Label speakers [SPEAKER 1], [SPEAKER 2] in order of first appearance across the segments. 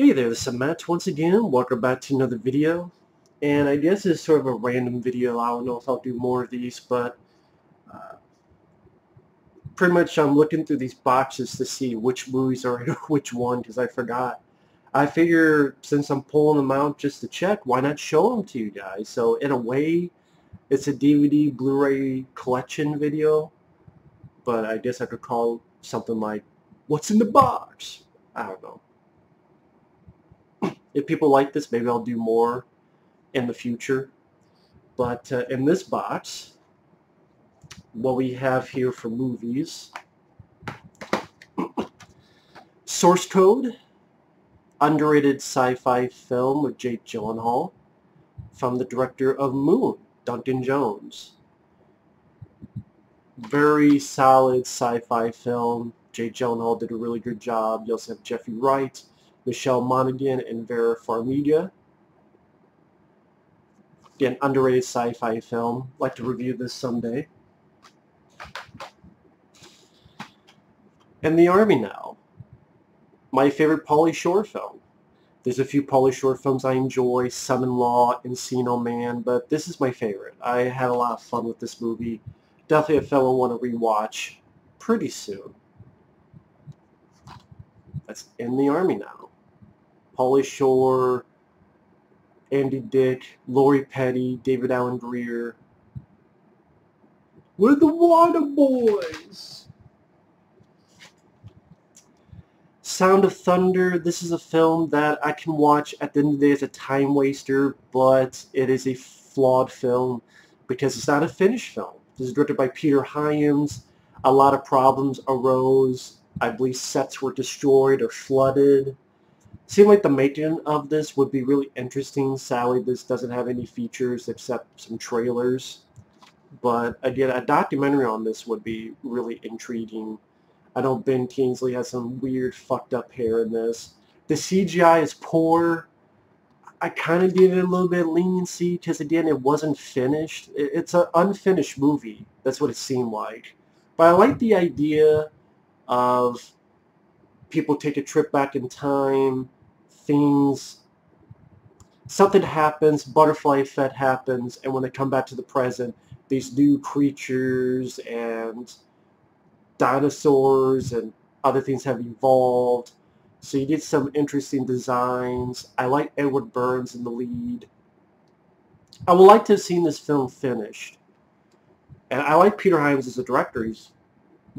[SPEAKER 1] Hey there, this is Matt once again. Welcome back to another video. And I guess it's sort of a random video. I don't know if I'll do more of these, but uh, pretty much I'm looking through these boxes to see which movies are which one because I forgot. I figure since I'm pulling them out just to check, why not show them to you guys? So in a way, it's a DVD Blu-ray collection video, but I guess I could call something like, what's in the box? I don't know if people like this, maybe I'll do more in the future. But uh, in this box, what we have here for movies, Source Code, underrated sci-fi film with Jake Gyllenhaal, from the director of Moon, Duncan Jones. Very solid sci-fi film. Jake Gyllenhaal did a really good job. You also have Jeffrey Wright, Michelle Monaghan and Vera Farmiga. Again, underrated sci-fi film. like to review this someday. In the Army Now. My favorite Pauly Shore film. There's a few Pauly Shore films I enjoy, Son-in-Law, Encino Man, but this is my favorite. I had a lot of fun with this movie. Definitely a film I want to rewatch pretty soon. That's in the Army Now. Pauly Shore, Andy Dick, Lori Petty, David Alan Grier. We're the Water Boys! Sound of Thunder, this is a film that I can watch at the end of the day as a time waster, but it is a flawed film because it's not a finished film. This is directed by Peter Hyams. A lot of problems arose. I believe sets were destroyed or flooded seemed like the making of this would be really interesting. Sadly, this doesn't have any features except some trailers. But again, a documentary on this would be really intriguing. I know Ben Kingsley has some weird fucked up hair in this. The CGI is poor. I kind of give it a little bit of leniency because again, it wasn't finished. It's an unfinished movie. That's what it seemed like. But I like the idea of people take a trip back in time things, something happens, butterfly effect happens, and when they come back to the present, these new creatures and dinosaurs and other things have evolved. So you get some interesting designs. I like Edward Burns in the lead. I would like to have seen this film finished. And I like Peter Hyams as a director. He's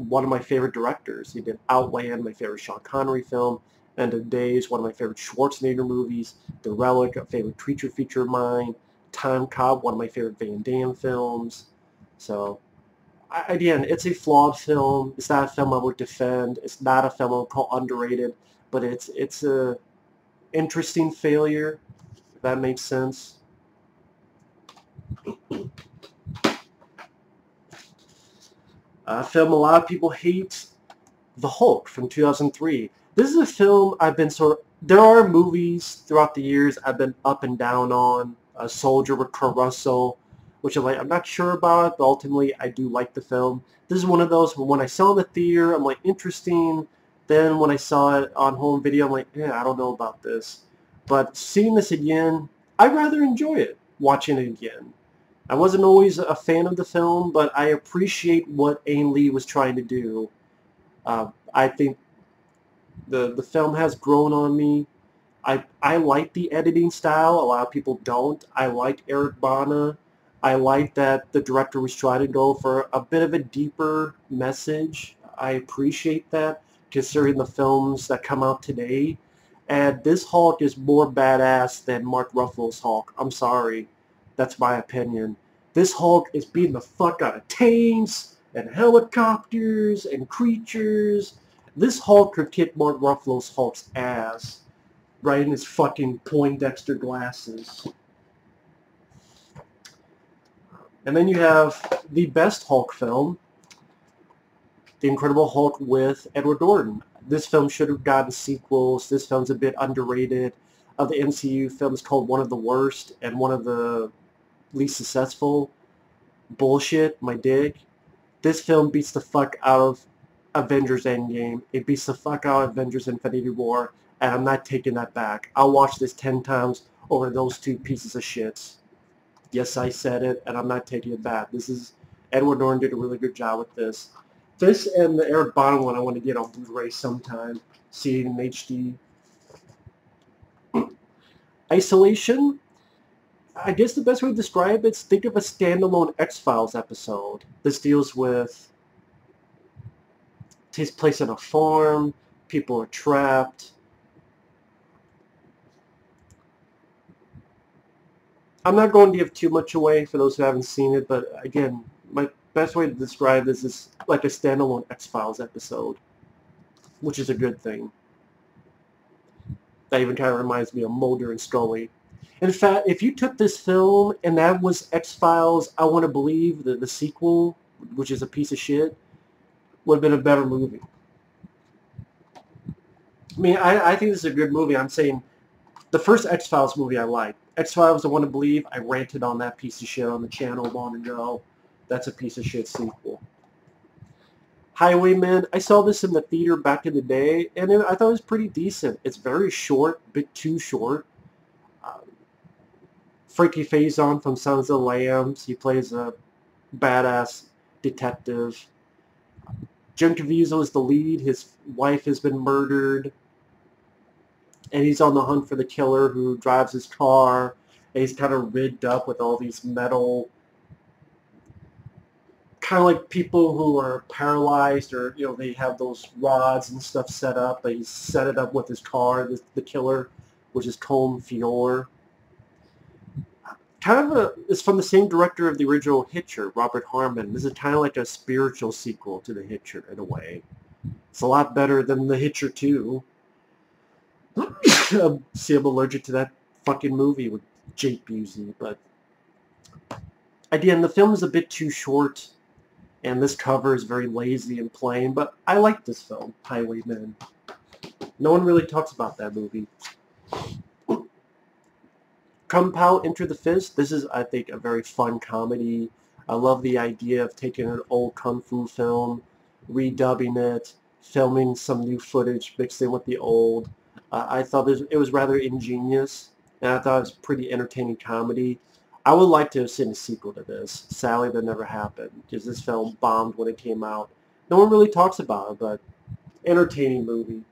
[SPEAKER 1] one of my favorite directors. He did Outland, my favorite Sean Connery film. End of Days, one of my favorite Schwarzenegger movies. The Relic, a favorite creature feature of mine. Timecop, one of my favorite Van Damme films. So, again, it's a flawed film. It's not a film I would defend. It's not a film I would call underrated. But it's it's a interesting failure, if that makes sense. A film a lot of people hate, The Hulk from 2003. This is a film I've been sort of, there are movies throughout the years I've been up and down on. A Soldier with Kurt Russell, which I'm like, I'm not sure about, but ultimately I do like the film. This is one of those, when I saw it in the theater, I'm like, interesting. Then when I saw it on home video, I'm like, yeah, I don't know about this. But seeing this again, I rather enjoy it, watching it again. I wasn't always a fan of the film, but I appreciate what Ang Lee was trying to do. Uh, I think the the film has grown on me. I I like the editing style. A lot of people don't. I like Eric Bana. I like that the director was trying to go for a bit of a deeper message. I appreciate that, considering the films that come out today. And this Hulk is more badass than Mark Ruffalo's Hulk. I'm sorry. That's my opinion. This Hulk is beating the fuck out of tanks and helicopters and creatures this Hulk could kick Mark Ruffalo's Hulk's ass right in his fucking Poindexter glasses. And then you have the best Hulk film, The Incredible Hulk with Edward Norton. This film should have gotten sequels. This film's a bit underrated. Of the MCU films called one of the worst and one of the least successful. Bullshit, my dick. This film beats the fuck out of Avengers Endgame. It beats the fuck out of Avengers Infinity War. and I'm not taking that back. I'll watch this 10 times over those two pieces of shits. Yes, I said it, and I'm not taking it back. This is, Edward Norton did a really good job with this. This and the Eric Bana one I want to get on Blu-ray sometime, see it in HD. Isolation, I guess the best way to describe it is think of a standalone X-Files episode. This deals with takes place on a farm, people are trapped. I'm not going to give too much away for those who haven't seen it, but again, my best way to describe this is like a standalone X-Files episode, which is a good thing. That even kind of reminds me of Mulder and Scully. In fact, if you took this film and that was X-Files, I want to believe that the sequel, which is a piece of shit, would have been a better movie. I mean, I, I think this is a good movie. I'm saying the first X-Files movie I liked. X-Files, I Want to Believe, I ranted on that piece of shit on the channel long ago. That's a piece of shit sequel. Highwaymen, I saw this in the theater back in the day, and it, I thought it was pretty decent. It's very short, bit too short. Frankie Faison from Sons of Lambs. He plays a badass detective. Jim Caviezel is the lead. His wife has been murdered. And he's on the hunt for the killer who drives his car. And he's kind of rigged up with all these metal kind of like people who are paralyzed or, you know, they have those rods and stuff set up. But he's set it up with his car, the, the killer, which is Colm Feore kind of a, it's from the same director of the original Hitcher, Robert Harmon. This is kind of like a spiritual sequel to The Hitcher in a way. It's a lot better than The Hitcher 2. See, I'm allergic to that fucking movie with Jake Busey, but again, the film is a bit too short, and this cover is very lazy and plain, but I like this film, Highwaymen. No one really talks about that movie. Kung Pao Enter the Fist. This is, I think, a very fun comedy. I love the idea of taking an old kung fu film, redubbing it, filming some new footage mixed in with the old. Uh, I thought it was rather ingenious, and I thought it was pretty entertaining comedy. I would like to have seen a sequel to this. Sadly, that never happened, because this film bombed when it came out. No one really talks about it, but entertaining movie.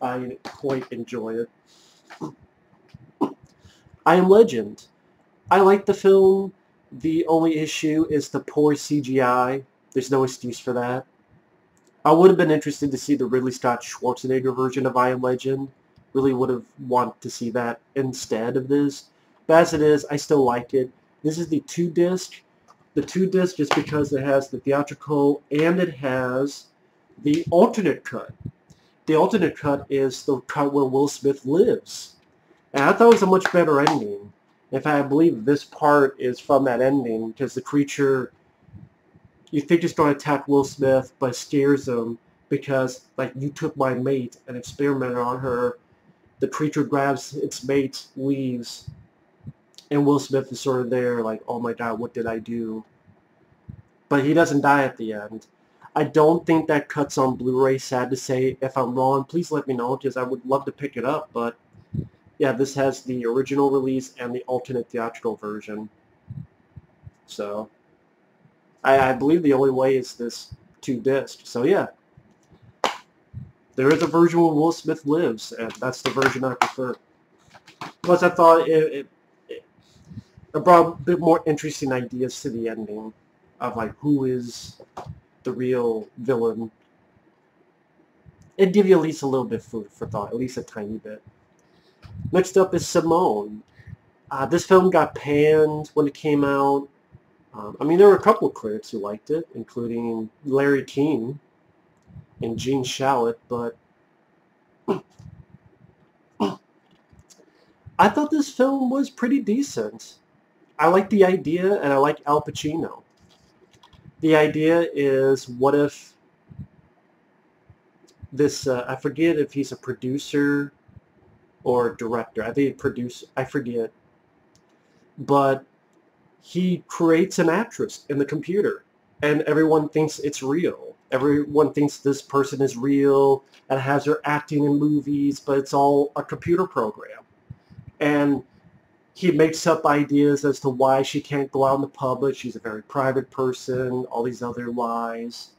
[SPEAKER 1] I quite enjoy it. I Am Legend. I like the film. The only issue is the poor CGI. There's no excuse for that. I would have been interested to see the Ridley Scott Schwarzenegger version of I Am Legend. Really would have wanted to see that instead of this. But as it is, I still like it. This is the two disc. The two disc just because it has the theatrical and it has the alternate cut. The alternate cut is the cut where Will Smith lives. And I thought it was a much better ending. In fact, I believe this part is from that ending because the creature, you think it's going to attack Will Smith, but scares him because, like, you took my mate and experimented on her. The creature grabs its mate, leaves, and Will Smith is sort of there, like, oh my god, what did I do? But he doesn't die at the end. I don't think that cuts on Blu-ray, sad to say. If I'm wrong, please let me know because I would love to pick it up, but yeah, this has the original release and the alternate theatrical version. So, I, I believe the only way is this two disc. So yeah, there is a version where Will Smith lives, and that's the version I prefer. Plus, I thought it, it, it, brought a bit more interesting ideas to the ending of like who is the real villain. It'd give you at least a little bit food for thought, at least a tiny bit. Next up is Simone. Uh, this film got panned when it came out. Um, I mean, there were a couple of critics who liked it, including Larry King and Gene Shalit, but I thought this film was pretty decent. I like the idea, and I like Al Pacino. The idea is, what if this, uh, I forget if he's a producer or director. I think produce. I forget. But he creates an actress in the computer, and everyone thinks it's real. Everyone thinks this person is real and has her acting in movies, but it's all a computer program. And he makes up ideas as to why she can't go out in the public. She's a very private person, all these other lies.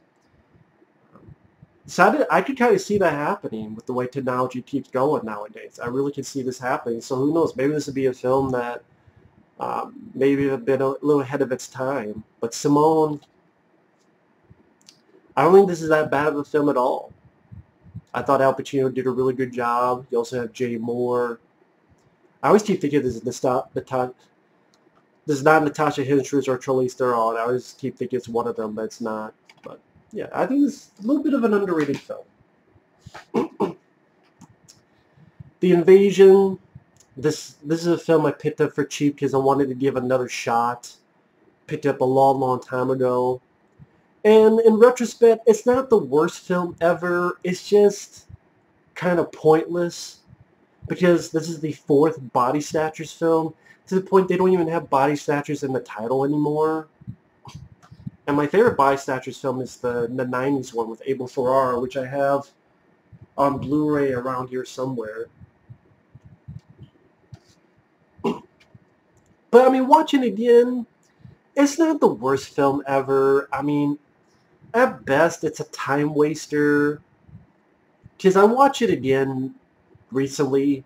[SPEAKER 1] So I, did, I could kind of see that happening with the way technology keeps going nowadays. I really can see this happening. So who knows? Maybe this would be a film that um, maybe a bit a little ahead of its time. But Simone, I don't think this is that bad of a film at all. I thought Al Pacino did a really good job. You also have Jay Mohr. I always keep thinking this is Natasha, this is not Natasha Henstridge or Charlize Theron. I always keep thinking it's one of them, but it's not. Yeah, I think it's a little bit of an underrated film. the Invasion. This this is a film I picked up for cheap because I wanted to give another shot. Picked up a long, long time ago. And in retrospect, it's not the worst film ever. It's just kind of pointless because this is the fourth Body Snatchers film to the point they don't even have Body Snatchers in the title anymore. And my favorite Body Snatchers film is the, the 90s one with Abel Ferrara, which I have on Blu-ray around here somewhere. But, I mean, watching again, it's not the worst film ever. I mean, at best, it's a time waster. Because I watch it again recently,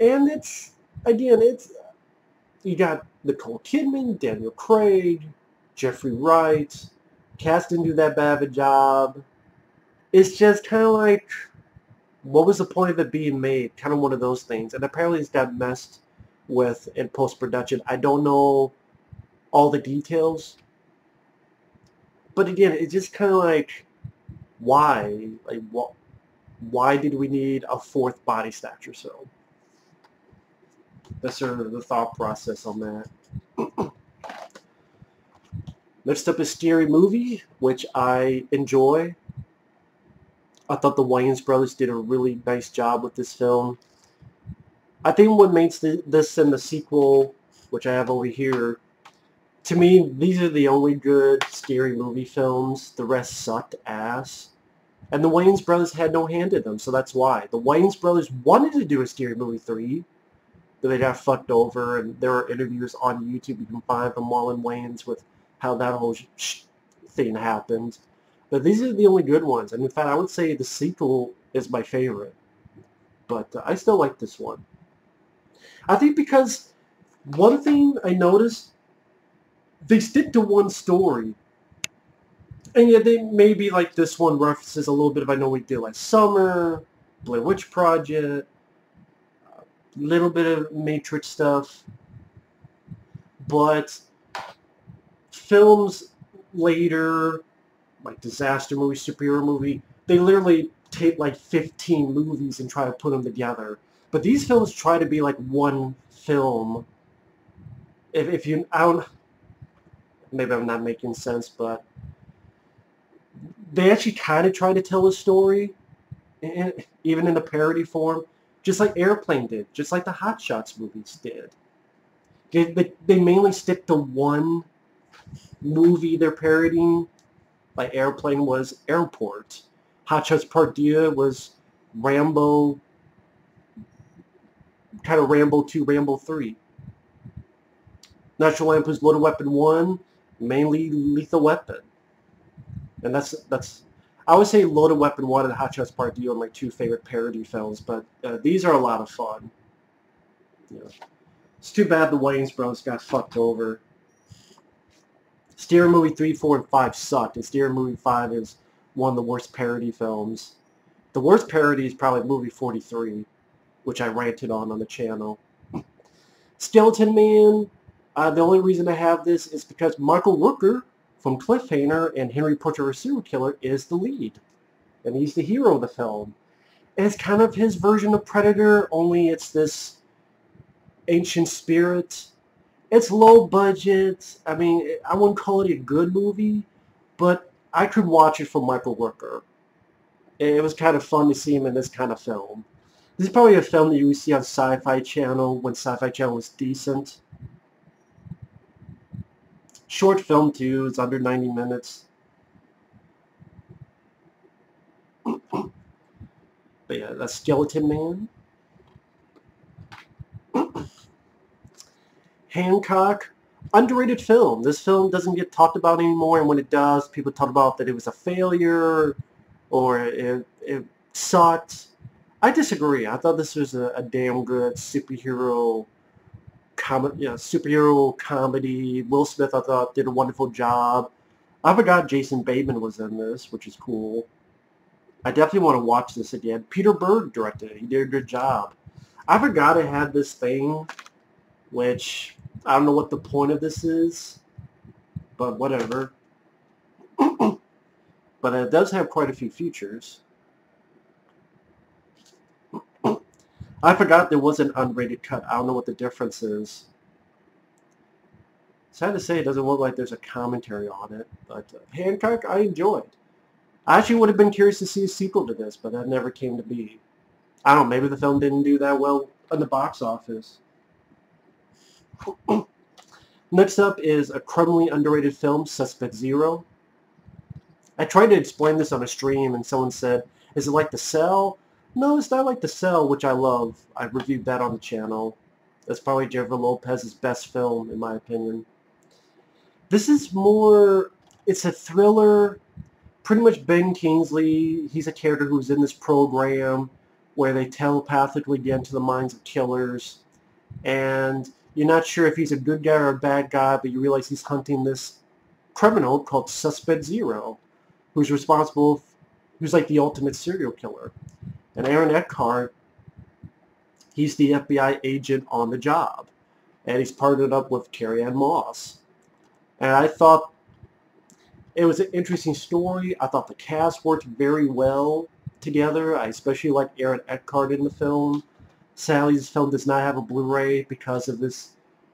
[SPEAKER 1] and it's, again, it's, you got Nicole Kidman, Daniel Craig, Jeffrey Wright. Cast didn't do that bad of a job. It's just kind of like, what was the point of it being made? Kind of one of those things. And apparently it's got messed with in post-production. I don't know all the details, but again, it's just kind of like, why? Like, what? Why did we need a fourth body snatcher So That's sort of the thought process on that. Next up is Scary Movie, which I enjoy. I thought the Wayans brothers did a really nice job with this film. I think what makes the, this and the sequel, which I have over here, to me, these are the only good scary movie films. The rest sucked ass. And the Wayans brothers had no hand in them, so that's why. The Wayans brothers wanted to do a Scary Movie 3, but they got fucked over, and there are interviews on YouTube. You can find them Marlon Wayans with how that whole thing happened. But these are the only good ones. And in fact, I would say the sequel is my favorite. But uh, I still like this one. I think because one thing I noticed they stick to one story. And yet they maybe like this one references a little bit of I Know We Did Last Summer, Blair Witch Project, a little bit of Matrix stuff. But films later, like disaster movie, superhero movie, they literally take like 15 movies and try to put them together. But these films try to be like one film. If, if you, I don't, maybe I'm not making sense, but they actually kind of try to tell a story, even in a parody form, just like Airplane did, just like the Hot Shots movies did. They, they, they mainly stick to one movie they're parodying, like Airplane was Airport. Part Deux was Rambo, kind of Rambo 2, Rambo 3. National Lampoon's Loaded Weapon 1 mainly Lethal Weapon. And that's, that's I would say Loaded Weapon 1 and Hot Shots Part 2 are my two favorite parody films, but uh, these are a lot of fun. Yeah. It's too bad the Wayans Bros got fucked over. Scary Movie 3, 4, and 5 sucked, and Scary Movie 5 is one of the worst parody films. The worst parody is probably movie 43, which I ranted on on the channel. Skeleton Man, uh, the only reason I have this is because Michael Rooker from Cliffhanger and Henry Porter, a Serial Killer is the lead. And he's the hero of the film. And it's kind of his version of Predator, only it's this ancient spirit it's low budget. I mean, I wouldn't call it a good movie, but I could watch it for Michael Rooker. It was kind of fun to see him in this kind of film. This is probably a film that you would see on Sci-Fi Channel when Sci-Fi Channel was decent. Short film too. It's under 90 minutes. but yeah, that's Skeleton Man. Hancock, underrated film. This film doesn't get talked about anymore, and when it does, people talk about that it was a failure or it, it sucked. I disagree. I thought this was a, a damn good superhero com- yeah, superhero comedy. Will Smith, I thought, did a wonderful job. I forgot Jason Bateman was in this, which is cool. I definitely want to watch this again. Peter Berg directed it. He did a good job. I forgot I had this thing, which I don't know what the point of this is, but whatever. but it does have quite a few features. I forgot there was an unrated cut. I don't know what the difference is. Sad to say, it doesn't look like there's a commentary on it, but uh, Hancock, I enjoyed. I actually would have been curious to see a sequel to this, but that never came to be. I don't know, maybe the film didn't do that well in the box office. Next up is a criminally underrated film, Suspect Zero. I tried to explain this on a stream and someone said, is it like The Cell? No, it's not like The Cell, which I love. I reviewed that on the channel. That's probably Jennifer Lopez's best film, in my opinion. This is more, it's a thriller. Pretty much Ben Kingsley, he's a character who's in this program where they telepathically get into the minds of killers. And you're not sure if he's a good guy or a bad guy, but you realize he's hunting this criminal called Suspect Zero, who's responsible, who's like the ultimate serial killer. And Aaron Eckhart, he's the FBI agent on the job. And he's partnered up with Carrie-Anne Moss. And I thought it was an interesting story. I thought the cast worked very well together. I especially like Aaron Eckhart in the film. Sadly, this film does not have a Blu-ray because of this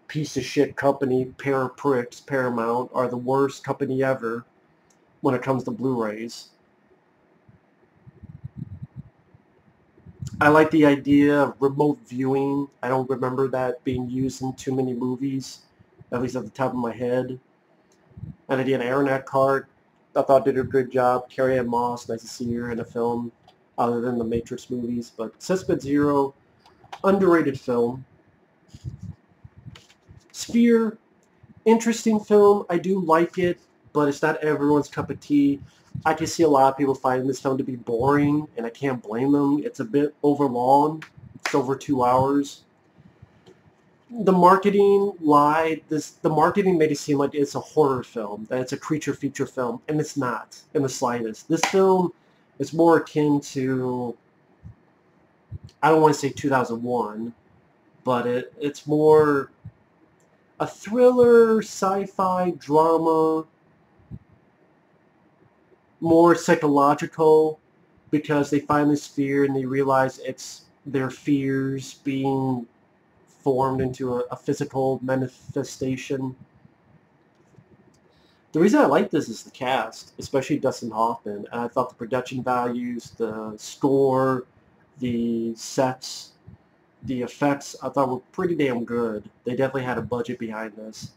[SPEAKER 1] piece of shit company, Pair of Pricks, Paramount, are the worst company ever when it comes to Blu-rays. I like the idea of remote viewing. I don't remember that being used in too many movies, at least at the top of my head. And again, Aaron Eckhart, I thought did a good job. Carrie-Anne Moss, nice to see her in a film other than the Matrix movies. But Suspect Zero, underrated film. Sphere, interesting film. I do like it, but it's not everyone's cup of tea. I can see a lot of people finding this film to be boring, and I can't blame them. It's a bit overlong. It's over two hours. The marketing lied. This the marketing made it seem like it's a horror film, that it's a creature feature film, and it's not in the slightest. This film is more akin to I don't want to say 2001, but it it's more a thriller, sci-fi, drama more psychological because they find this fear and they realize it's their fears being formed into a, a physical manifestation. The reason I like this is the cast, especially Dustin Hoffman. And I thought the production values, the score, the sets, the effects, I thought were pretty damn good. They definitely had a budget behind this.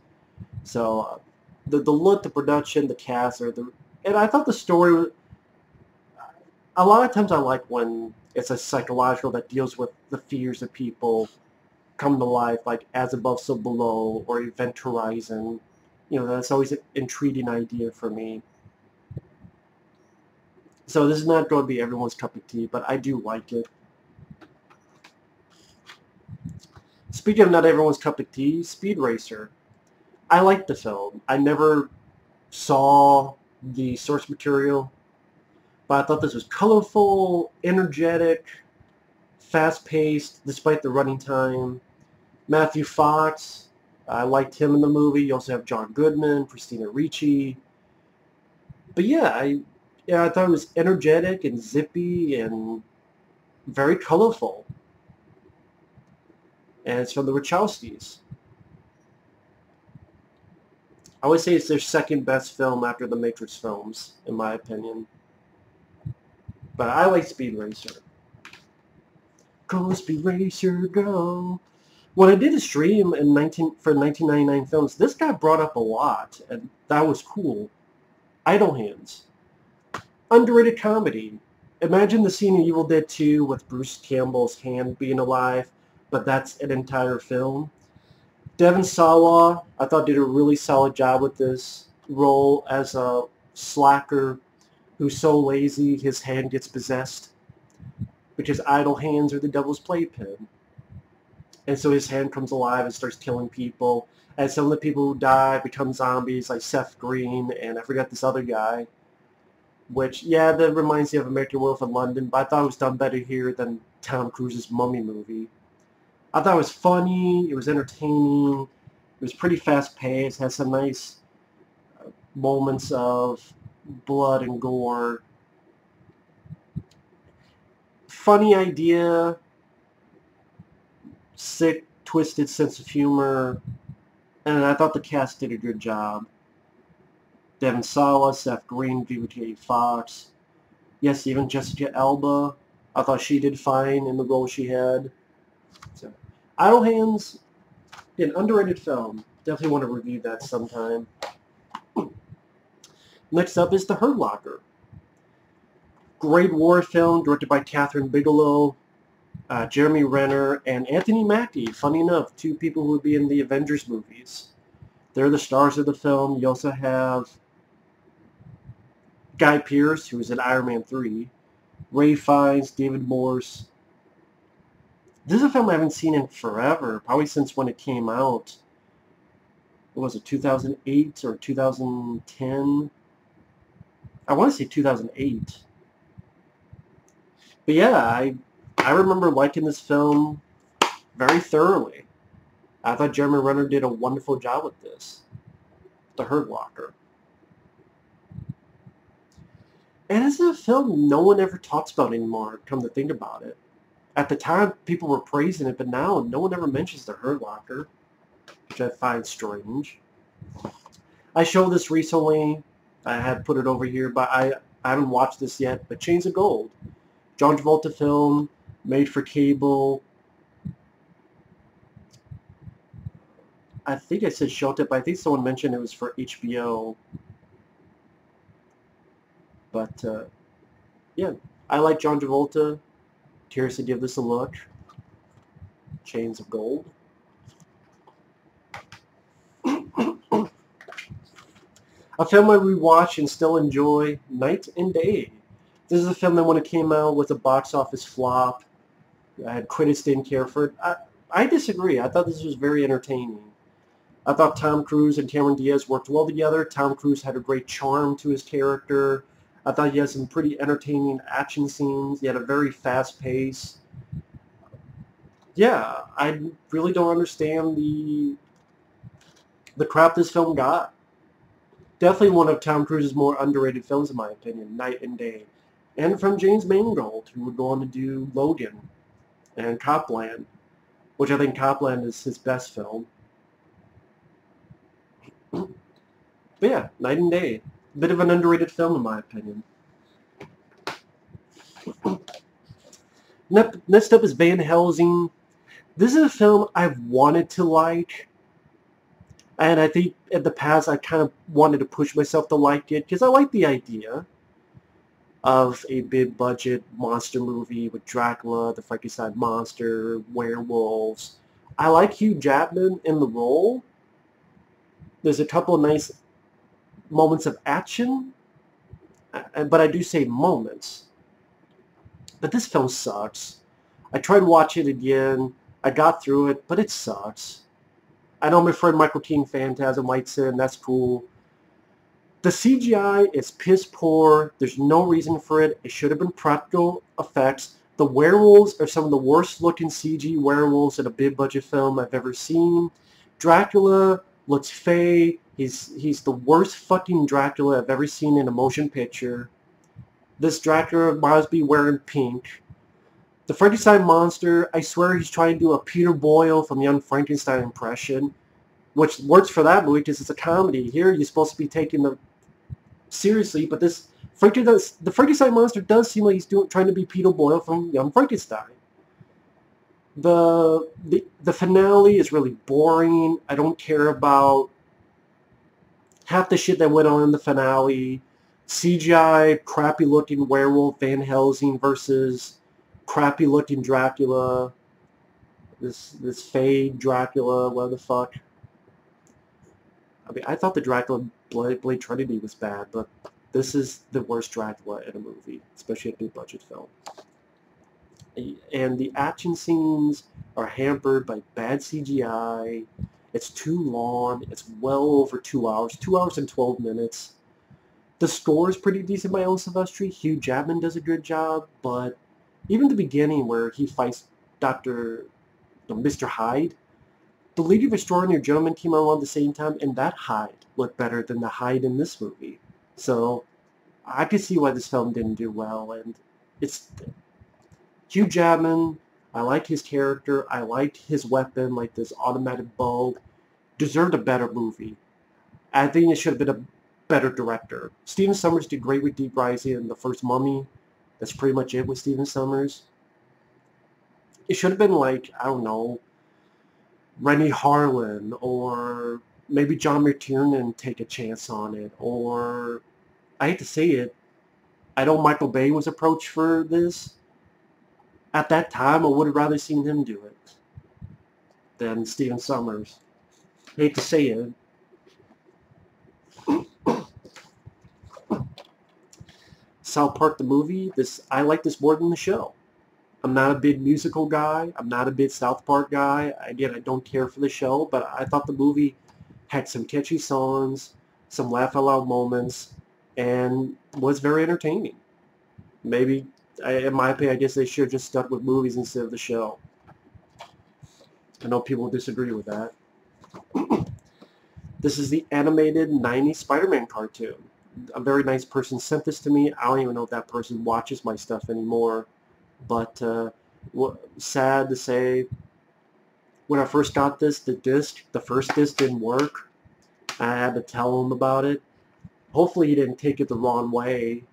[SPEAKER 1] So uh, the, the look, the production, the cast, are the and I thought the story. A lot of times, I like when it's a psychological that deals with the fears of people come to life, like As Above, So Below, or Event Horizon. You know, that's always an intriguing idea for me. So this is not going to be everyone's cup of tea, but I do like it. Speaking of not everyone's cup of tea, Speed Racer. I like the film. I never saw the source material. But I thought this was colorful, energetic, fast-paced, despite the running time. Matthew Fox, I liked him in the movie. You also have John Goodman, Christina Ricci. But yeah, I yeah, I thought it was energetic and zippy and very colorful. And it's from the Wachowskis. I would say it's their second best film after the Matrix films, in my opinion. But I like Speed Racer. Go Speed Racer, go. When I did a stream in 19 for 1999 films, this got brought up a lot, and that was cool. Idle Hands. Underrated comedy. imagine the scene in Evil Dead 2 with Bruce Campbell's hand being alive, but that's an entire film. Devon Sawa, I thought did a really solid job with this role as a slacker who's so lazy his hand gets possessed which because idle hands are the devil's playpen. And so his hand comes alive and starts killing people. And some of the people who die become zombies like Seth Green and I forgot this other guy. Which, yeah, that reminds me of American Werewolf in London, but I thought it was done better here than Tom Cruise's Mummy movie. I thought it was funny, it was entertaining, it was pretty fast-paced, had some nice uh, moments of blood and gore. Funny idea, sick, twisted sense of humor, and I thought the cast did a good job. Devon Sawa, Seth Green, Vivica Fox. Yes, even Jessica Alba. I thought she did fine in the role she had. So, Idle Hands, an underrated film. Definitely want to review that sometime. Next up is The Hurt Locker. Great war film directed by Kathryn Bigelow, uh, Jeremy Renner, and Anthony Mackie. Funny enough, two people who would be in the Avengers movies. They're the stars of the film. You also have Guy Pearce, who was in Iron Man 3, Ralph Fiennes, David Morse. This is a film I haven't seen in forever, probably since when it came out. What was it, 2008 or 2010? I want to say 2008. But yeah, I I remember liking this film very thoroughly. I thought Jeremy Renner did a wonderful job with this. The Hurt Locker. And it's a film no one ever talks about anymore, come to think about it. At the time, people were praising it, but now no one ever mentions The Hurt Locker, which I find strange. I showed this recently. I had put it over here, but I, I haven't watched this yet. But Chains of Gold. John Travolta film, made for cable. I think I said Showtime, but I think someone mentioned it was for HBO. But uh, yeah, I like John Travolta. Curious to give this a look. Chains of Gold. a film I rewatch and still enjoy, Knight and Day. This is a film that when it came out was a box office flop. I had critics didn't care for it. I, I disagree. I thought this was very entertaining. I thought Tom Cruise and Cameron Diaz worked well together. Tom Cruise had a great charm to his character. I thought he had some pretty entertaining action scenes. He had a very fast pace. Yeah, I really don't understand the the crap this film got. Definitely one of Tom Cruise's more underrated films, in my opinion, Knight and Day. And from James Mangold, who would go on to do Logan and Copland, which I think Copland is his best film. but yeah, Knight and Day bit of an underrated film in my opinion. Next up is Van Helsing. This is a film I've wanted to like. And I think in the past I kind of wanted to push myself to like it because I like the idea of a big budget monster movie with Dracula, the Frankenstein monster, werewolves. I like Hugh Jackman in the role. There's a couple of nice moments of action, uh, but I do say moments. But this film sucks. I tried to watch it again. I got through it, but it sucks. I know my friend Michael King Phantasm likes it, and that's cool. The CGI is piss poor. There's no reason for it. It should have been practical effects. The werewolves are some of the worst looking CG werewolves in a big budget film I've ever seen. Dracula looks fake. He's he's the worst fucking Dracula I've ever seen in a motion picture. This Dracula must be wearing pink. The Frankenstein monster, I swear he's trying to do a Peter Boyle from Young Frankenstein impression, which works for that movie because it's a comedy. Here you're supposed to be taking the seriously, but this Frankenstein, the Frankenstein monster does seem like he's doing trying to be Peter Boyle from Young Frankenstein. The, the the finale is really boring. I don't care about half the shit that went on in the finale. CGI, crappy-looking werewolf Van Helsing versus crappy-looking Dracula. This this fade Dracula, what the fuck? I mean, I thought the Dracula Blade, Blade Trinity was bad, but this is the worst Dracula in a movie, especially a big budget film. And the action scenes are hampered by bad CGI. It's too long. It's well over two hours. Two hours and 12 minutes. The score is pretty decent by Alan Silvestri. Hugh Jackman does a good job, but even the beginning where he fights Dr. Mr. Hyde, the League of Extraordinary Gentlemen came out at the same time, and that Hyde looked better than the Hyde in this movie. So I could see why this film didn't do well, and it's Hugh Jackman. I liked his character. I liked his weapon, like this automatic bow. Deserved a better movie. I think it should have been a better director. Stephen Sommers did great with Deep Rising and The First Mummy. That's pretty much it with Stephen Sommers. It should have been like, I don't know, Renny Harlin or maybe John McTiernan take a chance on it. Or, I hate to say it, I know Michael Bay was approached for this. At that time, I would have rather seen him do it than Stephen Sommers. hate to say it, South Park the movie, this I like this more than the show. I'm not a big musical guy. I'm not a big South Park guy. Again, I don't care for the show, but I thought the movie had some catchy songs, some laugh out loud moments, and was very entertaining. Maybe, in my opinion, I guess they should have just stuck with movies instead of the show. I know people disagree with that. this is the animated 90s Spider-Man cartoon a very nice person sent this to me. I don't even know if that person watches my stuff anymore. But uh, sad to say, when I first got this, the disc, the first disc didn't work. I had to tell him about it. Hopefully he didn't take it the wrong way.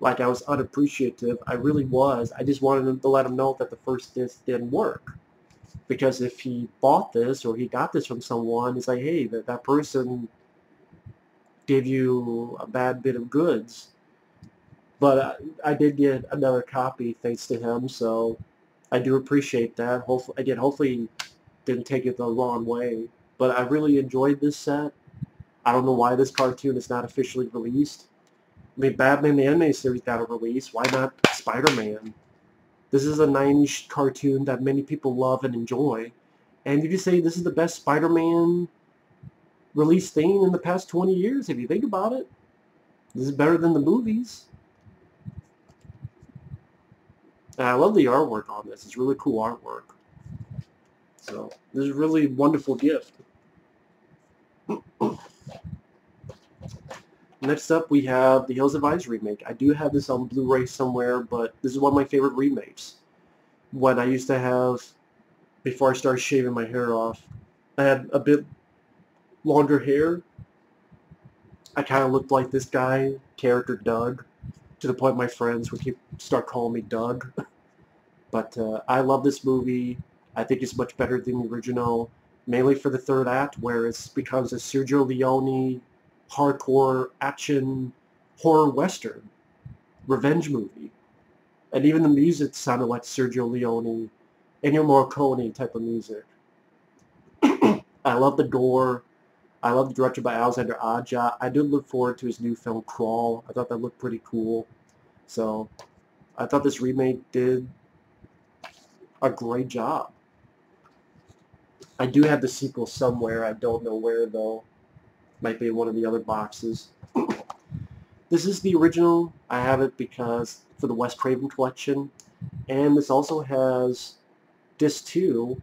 [SPEAKER 1] Like I was unappreciative. I really was. I just wanted to let him know that the first disc didn't work. Because if he bought this or he got this from someone, it's like, hey, that, that person gave you a bad bit of goods. But I, I did get another copy thanks to him, so I do appreciate that. Hopefully, again, hopefully didn't take it the wrong way. But I really enjoyed this set. I don't know why this cartoon is not officially released. I mean, Batman the Animated Series got a release. Why not Spider-Man? This is a 90s cartoon that many people love and enjoy. And you could say this is the best Spider-Man release thing in the past 20 years, if you think about it. This is better than the movies. And I love the artwork on this. It's really cool artwork. So, this is a really wonderful gift. Next up, we have the Hills Have Eyes remake. I do have this on Blu-ray somewhere, but this is one of my favorite remakes. When I used to have, before I started shaving my hair off, I had a bit longer hair. I kind of looked like this guy, character Doug, to the point my friends would keep start calling me Doug. but uh, I love this movie. I think it's much better than the original, mainly for the third act, where it becomes a Sergio Leone hardcore action horror western revenge movie. And even the music sounded like Sergio Leone, Ennio Morricone type of music. I love the gore. I love the director by Alexandre Aja. I did look forward to his new film Crawl. I thought that looked pretty cool. So I thought this remake did a great job. I do have the sequel somewhere. I don't know where though. Might be in one of the other boxes. this is the original. I have it because for the Wes Craven collection. And this also has disc 2,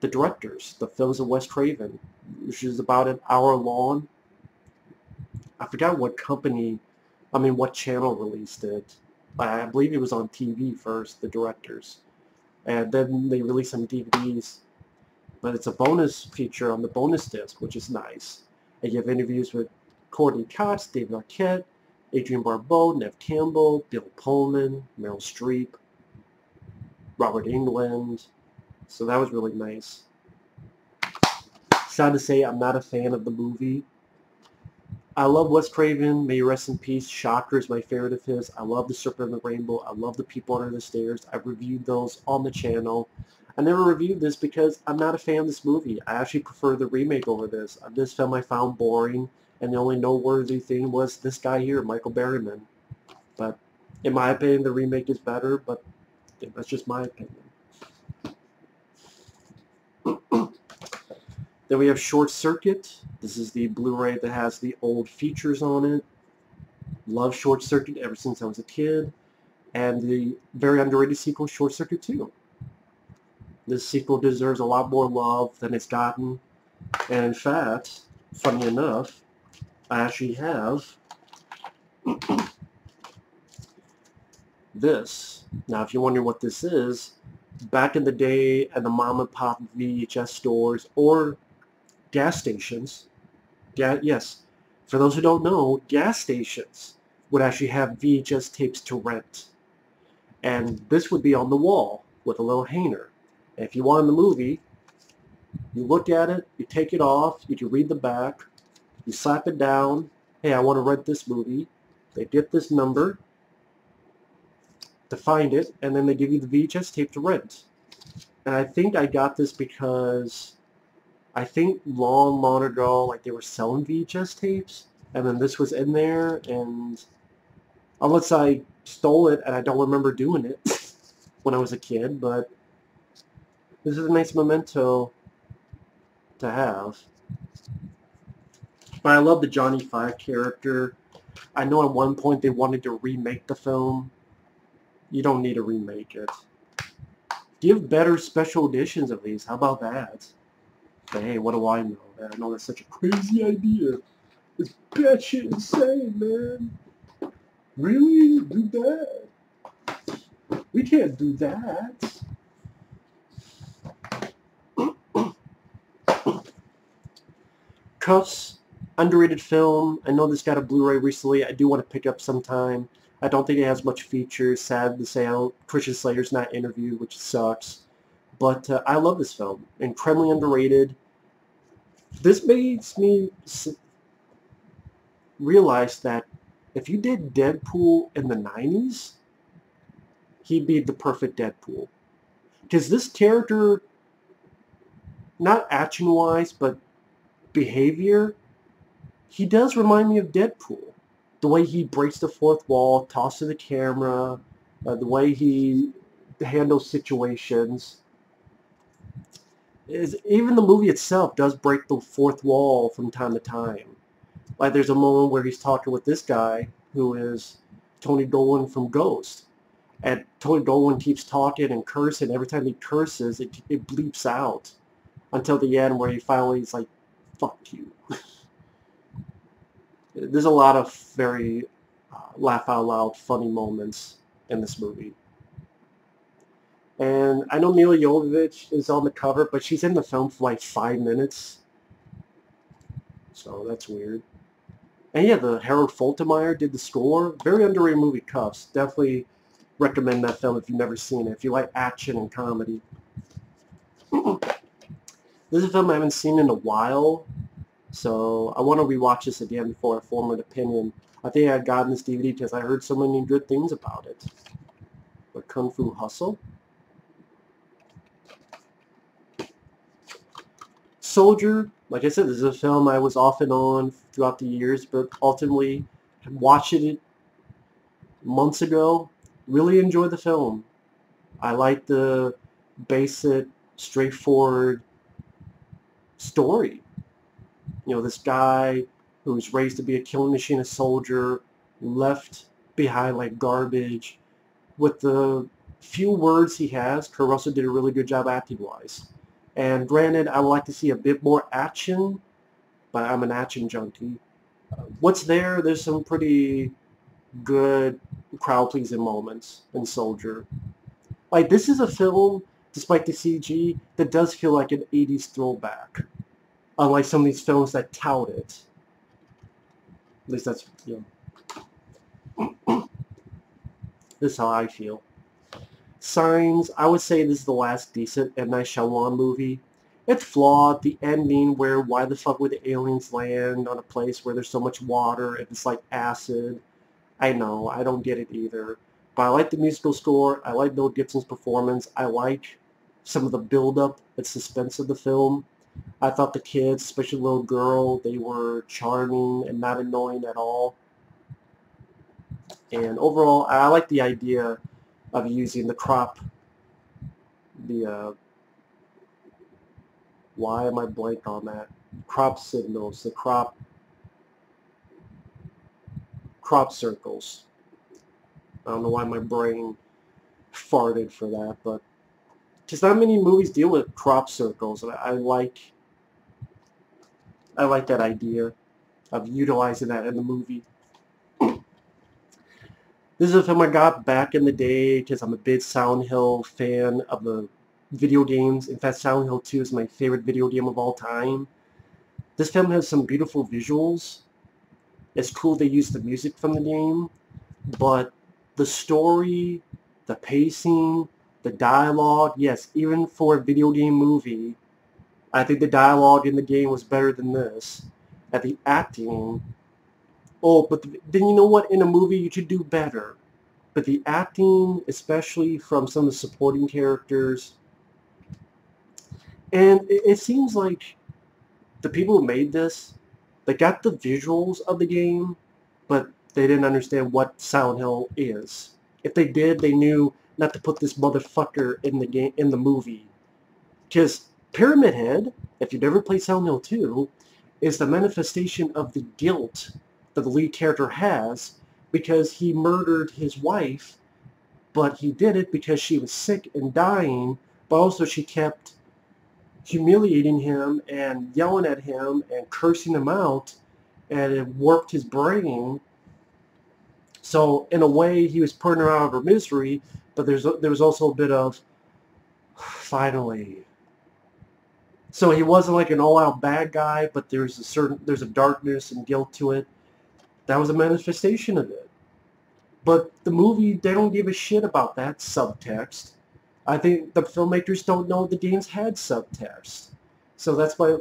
[SPEAKER 1] the directors, the films of Wes Craven which is about an hour long. I forgot what company, I mean what channel released it. I believe it was on TV first, the directors. And then they released some DVDs. But it's a bonus feature on the bonus disc, which is nice. And you have interviews with Courteney Cox, David Arquette, Adrienne Barbeau, Neve Campbell, Bill Pullman, Meryl Streep, Robert Englund. So that was really nice sad to say I'm not a fan of the movie. I love Wes Craven. May rest in peace. Shocker is my favorite of his. I love The Serpent and the Rainbow. I love The People Under the Stairs. I've reviewed those on the channel. I never reviewed this because I'm not a fan of this movie. I actually prefer the remake over this. Uh, this film I found boring, and the only noteworthy thing was this guy here, Michael Berryman. But in my opinion, the remake is better, but that's just my opinion. then we have Short Circuit. This is the Blu-ray that has the old features on it. Love Short Circuit ever since I was a kid. And the very underrated sequel, Short Circuit 2. This sequel deserves a lot more love than it's gotten. And in fact, funny enough, I actually have this. Now, if you're wondering what this is, back in the day at the mom and pop VHS stores or gas stations, ga yes, for those who don't know, gas stations would actually have VHS tapes to rent. And this would be on the wall with a little hanger. If you wanted the movie, you look at it, you take it off, you can read the back, you slap it down, hey, I want to rent this movie. They get this number to find it, and then they give you the VHS tape to rent. And I think I got this because I think long, long ago, like they were selling VHS tapes, and then this was in there, and unless I stole it and I don't remember doing it when I was a kid, but this is a nice memento to have. But I love the Johnny Five character. I know at one point they wanted to remake the film. You don't need to remake it. Give better special editions of these. How about that? But hey, what do I know? I know that's such a crazy idea. It's batshit insane, man. Really? Do that? We can't do that. Kuffs, underrated film. I know this got a Blu-ray recently. I do want to pick up sometime. I don't think it has much features. Sad to say, Christian Slater's not interviewed, which sucks. But uh, I love this film. Incredibly underrated. This makes me realize that if you did Deadpool in the 90s, he'd be the perfect Deadpool. Because this character, not action-wise, but behavior, he does remind me of Deadpool. The way he breaks the fourth wall, tosses the camera, uh, the way he handles situations is even the movie itself does break the fourth wall from time to time. Like there's a moment where he's talking with this guy who is Tony Goldwyn from Ghost. And Tony Goldwyn keeps talking and cursing. Every time he curses, it, it bleeps out until the end where he finally is like, fuck you. there's a lot of very uh, laugh out loud funny moments in this movie. And I know Milla Jovovich is on the cover, but she's in the film for like five minutes. So that's weird. And yeah, the Harold Faltermeyer did the score. Very underrated movie, Kuffs. Definitely recommend that film if you've never seen it. If you like action and comedy. this is a film I haven't seen in a while. So I want to rewatch this again before I form an opinion. I think I got gotten this DVD because I heard so many good things about it. But Kung Fu Hustle? Soldier, like I said, this is a film I was off and on throughout the years, but ultimately watching it months ago, really enjoyed the film. I like the basic, straightforward story. You know, this guy who was raised to be a killing machine, a soldier, left behind like garbage. With the few words he has, Russell did a really good job acting-wise. And granted, I would like to see a bit more action, but I'm an action junkie. What's there? There's some pretty good crowd-pleasing moments in Soldier. Like, this is a film, despite the CG, that does feel like an 80s throwback. Unlike some of these films that tout it. At least that's, you know. this is how I feel. Signs, I would say this is the last decent M. Night Shyamalan movie. it's flawed. The ending where why the fuck would the aliens land on a place where there's so much water and it's like acid. I know, I don't get it either. But I like the musical score. I like Mel Gibson's performance. I like some of the build-up and suspense of the film. I thought the kids, especially the little girl, they were charming and not annoying at all. And overall, I like the idea of using the crop, the, uh, why am I blank on that? Crop signals, the crop, crop circles. I don't know why my brain farted for that, but just not many movies deal with crop circles. I, I like I like that idea of utilizing that in the movie. this is a film I got back in the day because I'm a big Silent Hill fan of the video games. In fact, Silent Hill 2 is my favorite video game of all time. This film has some beautiful visuals. It's cool they use the music from the game, but the story, the pacing, the dialogue, yes, even for a video game movie, I think the dialogue in the game was better than this. At the acting, oh, but the, then you know what? In a movie, you should do better. But the acting, especially from some of the supporting characters, and it, it seems like the people who made this, they got the visuals of the game, but they didn't understand what Silent Hill is. If they did, they knew not to put this motherfucker in the game in the movie. Because Pyramid Head, if you've ever played Silent Hill 2, is the manifestation of the guilt that the lead character has because he murdered his wife, but he did it because she was sick and dying, but also she kept humiliating him and yelling at him and cursing him out, and it warped his brain. So in a way, he was putting her out of her misery, but there's there was also a bit of finally. So he wasn't like an all-out bad guy, but there's a certain there's a darkness and guilt to it. That was a manifestation of it. But the movie, they don't give a shit about that subtext. I think the filmmakers don't know the games had subtext. So that's why,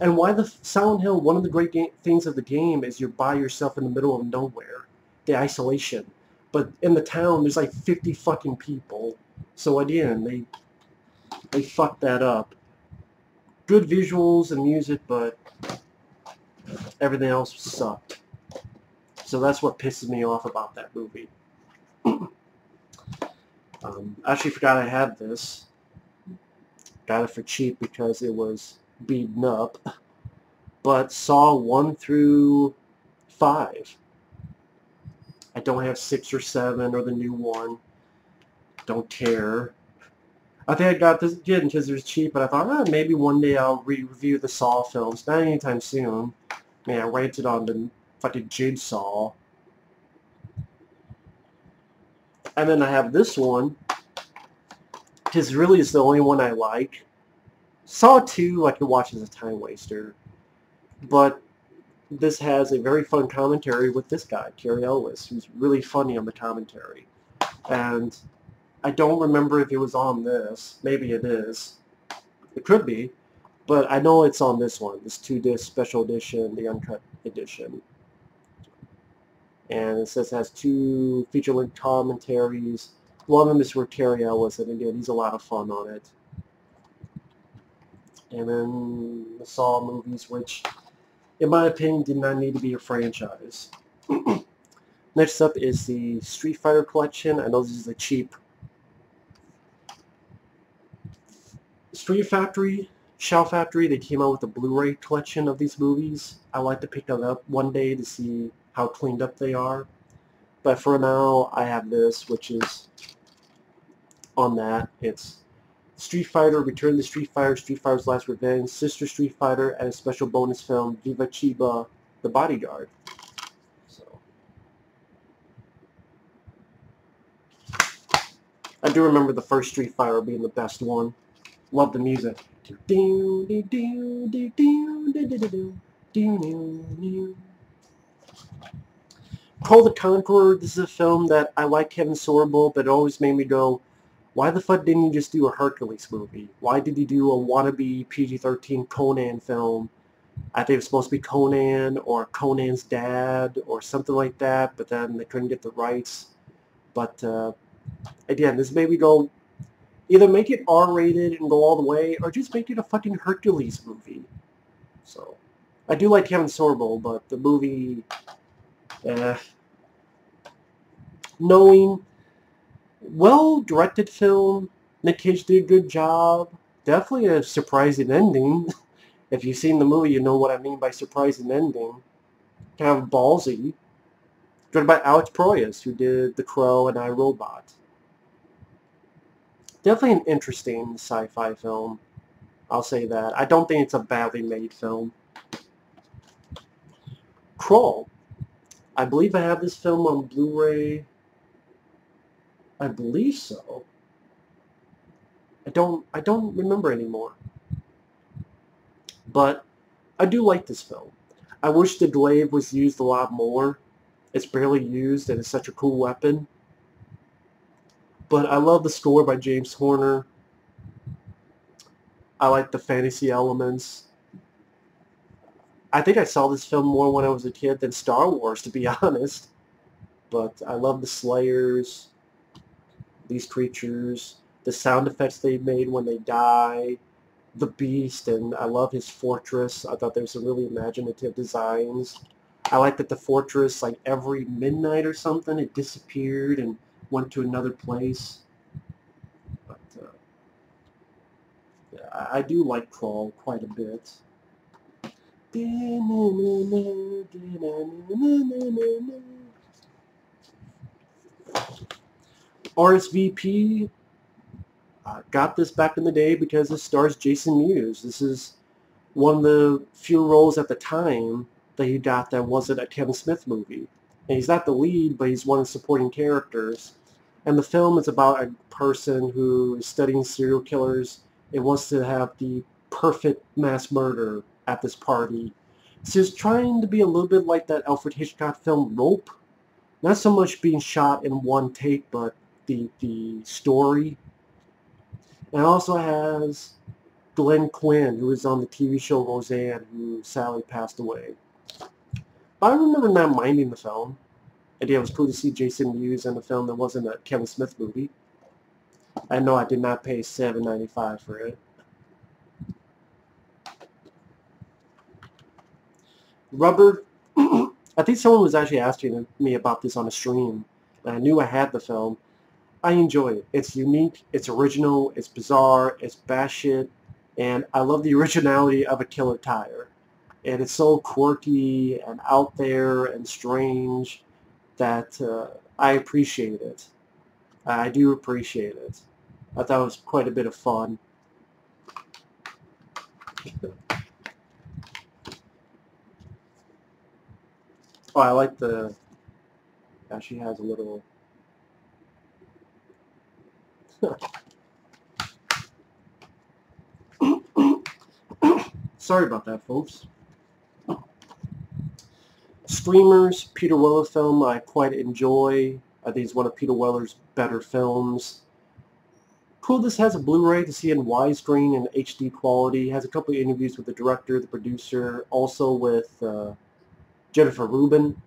[SPEAKER 1] and why the Silent Hill, one of the great things of the game is you're by yourself in the middle of nowhere. The isolation. But in the town, there's like 50 fucking people. So again, they they fucked that up. Good visuals and music, but everything else sucked. So that's what pisses me off about that movie. Um, I actually forgot I had this. Got it for cheap because it was beaten up. But Saw 1 through 5. I don't have 6 or 7 or the new one. Don't care. I think I got this again because it was cheap, but I thought, oh, maybe one day I'll re-review the Saw films. Not anytime soon. Man, I rented on the fucking Jigsaw. And then I have this one, because really it's the only one I like. Saw 2 I could watch as a time waster, but this has a very fun commentary with this guy, Cary Elwes, who's really funny on the commentary. And I don't remember if it was on this. Maybe it is. It could be. But I know it's on this one, this two-disc special edition, the uncut edition and it says it has two feature-length commentaries. One of them is for Cary Elwes, and again, he's a lot of fun on it. And then the Saw movies, which, in my opinion, did not need to be a franchise. Next up is the Street Fighter collection. I know this is a cheap Street Factory, Shout Factory, they came out with a Blu-ray collection of these movies. I like to pick that up one day to see how cleaned up they are. But for now, I have this, which is on that. It's Street Fighter, Return to Street Fighter, Street Fighter's Last Revenge, Sister Street Fighter, and a special bonus film, Viva Chiba, The Bodyguard. So, I do remember the first Street Fighter being the best one. Love the music. Kull the Conqueror, this is a film that I like Kevin Sorbo, but it always made me go, Why the fuck didn't you just do a Hercules movie? Why did you do a wannabe PG-13 Conan film? I think it was supposed to be Conan or Conan's dad or something like that, but then they couldn't get the rights. But uh, again, this made me go, either make it R-rated and go all the way, or just make it a fucking Hercules movie. So, I do like Kevin Sorbo, but the movie, eh. Knowing well-directed film. Nick Cage did a good job. Definitely a surprising ending. if you've seen the movie, you know what I mean by surprising ending. Kind of ballsy. Directed by Alex Proyas, who did The Crow and I, Robot. Definitely an interesting sci-fi film. I'll say that. I don't think it's a badly made film. Krull. I believe I have this film on Blu-ray I believe so. I don't I don't remember anymore. But I do like this film. I wish the glaive was used a lot more. It's barely used and it's such a cool weapon. But I love the score by James Horner. I like the fantasy elements. I think I saw this film more when I was a kid than Star Wars, to be honest. But I love the Slayers these creatures, the sound effects they made when they die, the beast, and I love his fortress. I thought there was some really imaginative designs. I like that the fortress, like every midnight or something, it disappeared and went to another place. But uh, I do like Krull quite a bit. RSVP uh, got this back in the day because it stars Jason Mewes. This is one of the few roles at the time that he got that wasn't a Kevin Smith movie. And he's not the lead, but he's one of the supporting characters. And the film is about a person who is studying serial killers and wants to have the perfect mass murder at this party. So he's trying to be a little bit like that Alfred Hitchcock film Rope. Not so much being shot in one take, but the the story. And also has Glenn Quinn, who was on the TV show Roseanne, who sadly passed away. But I remember not minding the film. Idea it was cool to see Jason Mewes in a film that wasn't a Kevin Smith movie. I know I did not pay seven ninety five for it. Rubber. I think someone was actually asking me about this on a stream. And I knew I had the film. I enjoy it. It's unique, it's original, it's bizarre, it's batshit, and I love the originality of a killer tire. And it's so quirky and out there and strange that uh, I appreciate it. I do appreciate it. I thought it was quite a bit of fun. oh, I like the... Yeah, she has a little Sorry about that, folks. Screamers, Peter Weller film I quite enjoy. I think it's one of Peter Weller's better films. Cool this has a Blu-ray to see in widescreen and HD quality. It Has a couple of interviews with the director, the producer, also with uh, Jennifer Rubin.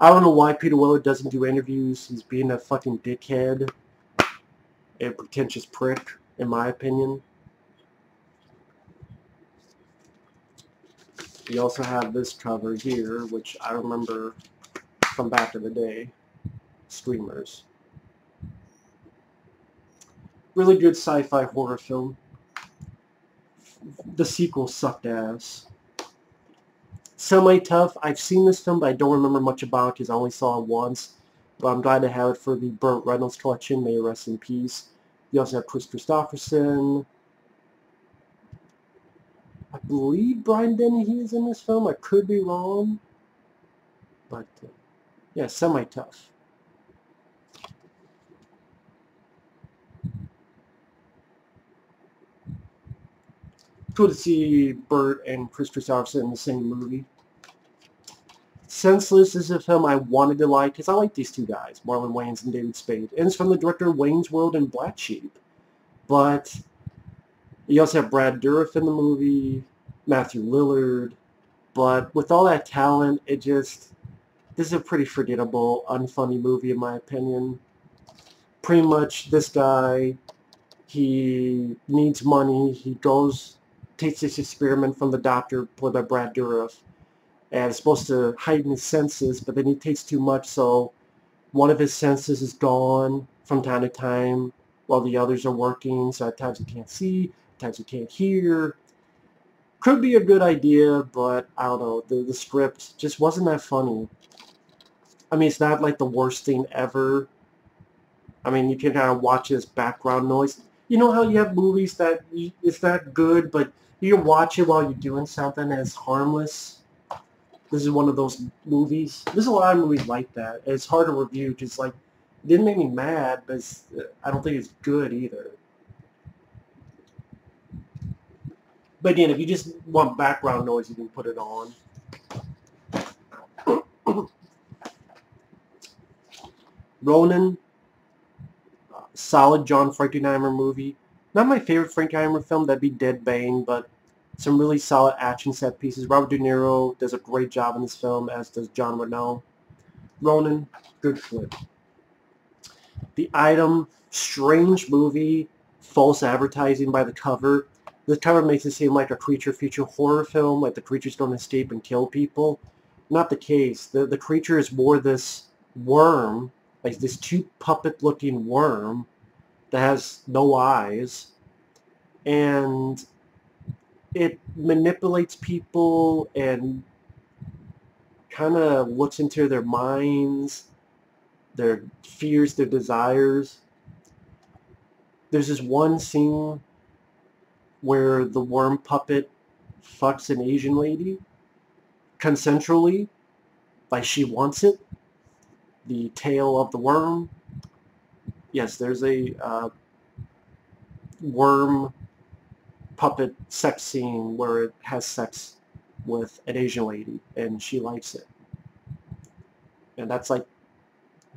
[SPEAKER 1] I don't know why Peter Weller doesn't do interviews. He's being a fucking dickhead a pretentious prick, in my opinion. You also have this cover here, which I remember from back in the day, Screamers. Really good sci-fi horror film. The sequel sucked ass. Semi-tough. I've seen this film, but I don't remember much about it because I only saw it once. But I'm glad to have it for the Burt Reynolds collection. May rest in peace. You also have Kris Kristofferson. I believe Brian Dennehy is in this film. I could be wrong. But, uh, yeah, semi-tough. Cool to see Burt and Kris Kristofferson in the same movie. Senseless is a film I wanted to like because I like these two guys, Marlon Wayans and David Spade. And it's from the director Wayne's World and Black Sheep. But you also have Brad Dourif in the movie, Matthew Lillard. But with all that talent, it just... This is a pretty forgettable, unfunny movie in my opinion. Pretty much this guy, he needs money. He goes, takes this experiment from the doctor, played by Brad Dourif and supposed to heighten his senses, but then he takes too much, so one of his senses is gone from time to time while the others are working, so at times he can't see, at times he can't hear. Could be a good idea, but I don't know, the, the script just wasn't that funny. I mean, it's not like the worst thing ever. I mean, you can kind of watch this background noise. You know how you have movies that it's not good, but you can watch it while you're doing something it's harmless? This is one of those movies. There's a lot of movies like that. It's hard to review because like it didn't make me mad, but uh, I don't think it's good either. But again, if you just want background noise, you can put it on. Ronin, uh, solid John Frankenheimer movie. Not my favorite Frankenheimer film, that'd be Dead Bang, but some really solid action set pieces. Robert De Niro does a great job in this film, as does Jean Reno. Ronin, good flip. The Item, strange movie, false advertising by the cover. The cover makes it seem like a creature feature horror film, like the creature's going to escape and kill people. Not the case. The, the creature is more this worm, like this cute puppet-looking worm that has no eyes. And it manipulates people and kind of looks into their minds, their fears, their desires. There's this one scene where the worm puppet fucks an Asian lady consensually, like she wants it. The tail of the worm. Yes, there's a uh, worm puppet sex scene where it has sex with an Asian lady and she likes it. And that's like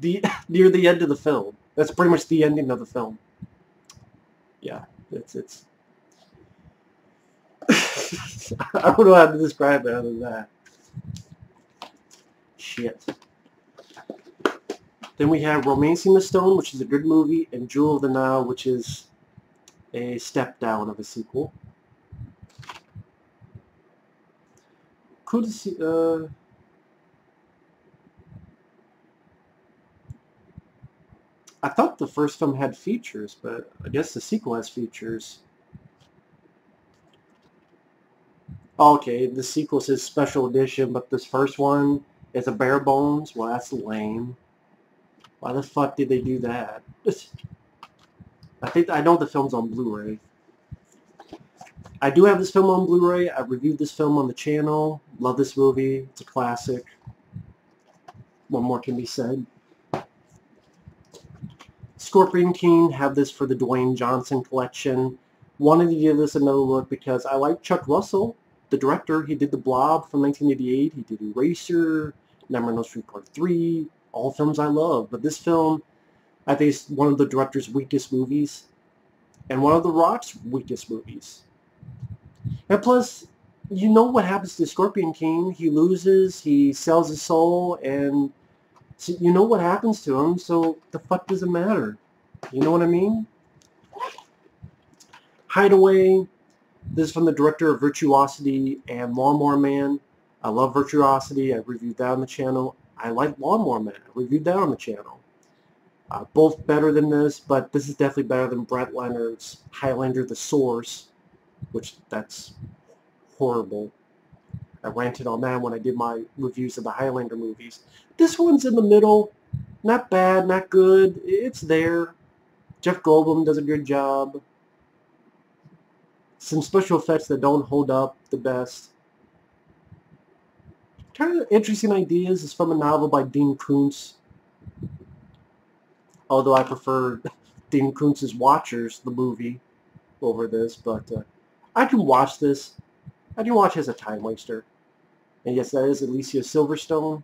[SPEAKER 1] the near the end of the film. That's pretty much the ending of the film. Yeah, it's it's I don't know how to describe it other than that. Shit. Then we have Romancing the Stone, which is a good movie, and Jewel of the Nile, which is a step down of a sequel. Could see, uh, I thought the first film had features, but I guess the sequel has features. Okay, the sequel says special edition, but this first one is a bare bones. Well, that's lame. Why the fuck did they do that? I think I know the film's on Blu-ray. I do have this film on Blu-ray. I've reviewed this film on the channel. Love this movie. It's a classic. What more can be said? Scorpion King have this for the Dwayne Johnson collection. Wanted to give this another look because I like Chuck Russell, the director. He did The Blob from 1988. He did Eraser, Nightmare on Street Part 3, all films I love. But this film I think it's one of the director's weakest movies and one of The Rock's weakest movies. And plus, you know what happens to Scorpion King. He loses, he sells his soul, and so you know what happens to him, so the fuck does it matter? You know what I mean? Hideaway, this is from the director of Virtuosity and Lawnmower Man. I love Virtuosity. I reviewed that on the channel. I like Lawnmower Man. I reviewed that on the channel. Uh, both better than this, but this is definitely better than Brett Leonard's Highlander The Source, which that's horrible. I ranted on that when I did my reviews of the Highlander movies. This one's in the middle. Not bad, not good. It's there. Jeff Goldblum does a good job. Some special effects that don't hold up the best. Kind of interesting ideas. It's from a novel by Dean Koontz although I prefer Dean Koontz's Watchers, the movie, over this, but uh, I can watch this. I can watch as a time waster. And yes, that is Alicia Silverstone.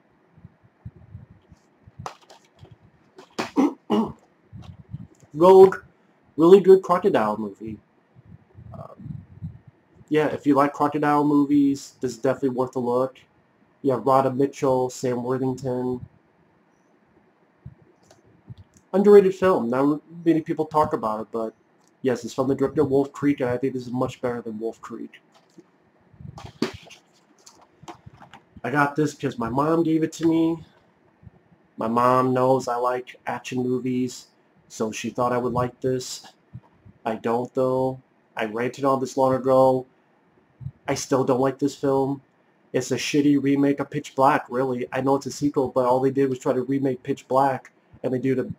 [SPEAKER 1] Rogue, really good crocodile movie. Um, yeah, if you like crocodile movies, this is definitely worth a look. You have Radha Mitchell, Sam Worthington, Underrated film. Not many people talk about it, but yes, it's from the director Wolf Creek, and I think this is much better than Wolf Creek. I got this because my mom gave it to me. My mom knows I like action movies, so she thought I would like this. I don't, though. I rented on this long ago. I still don't like this film. It's a shitty remake of Pitch Black, really. I know it's a sequel, but all they did was try to remake Pitch Black, and they do to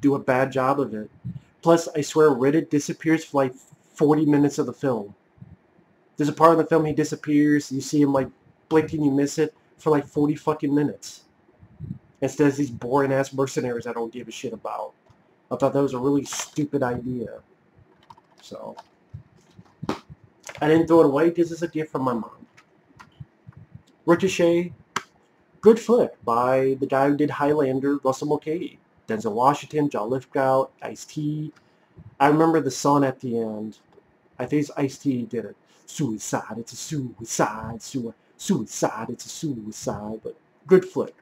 [SPEAKER 1] do a bad job of it. Plus, I swear, Riddick disappears for like 40 minutes of the film. There's a part of the film he disappears, you see him like blinking, you miss it for like 40 fucking minutes. Instead of these boring ass mercenaries I don't give a shit about. I thought that was a really stupid idea. So, I didn't throw it away because it's a gift from my mom. Ricochet, good flick by the guy who did Highlander, Russell Mulcahy. Denzel Washington, John Lithgow, Ice-T. I remember the song at the end. I think Ice-T did it. Suicide, it's a suicide, suicide suicide. It's a suicide, but good flick.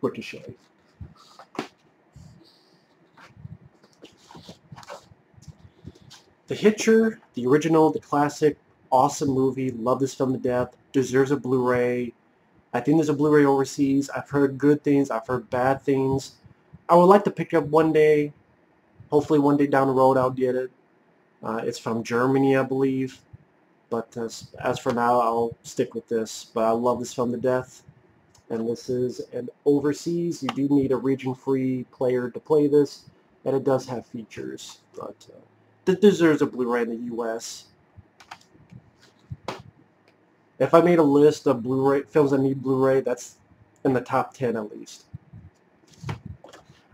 [SPEAKER 1] Ricochet. The Hitcher, the original, the classic, awesome movie. Love this film to death. Deserves a Blu-ray. I think there's a Blu-ray overseas. I've heard good things. I've heard bad things. I would like to pick up one day. Hopefully one day down the road I'll get it. Uh, it's from Germany, I believe. But as, as for now, I'll stick with this. But I love this film to death. And this is an overseas. You do need a region-free player to play this. And it does have features. But uh, it deserves a Blu-ray in the U.S. If I made a list of Blu-ray films that need Blu-ray, that's in the top 10 at least.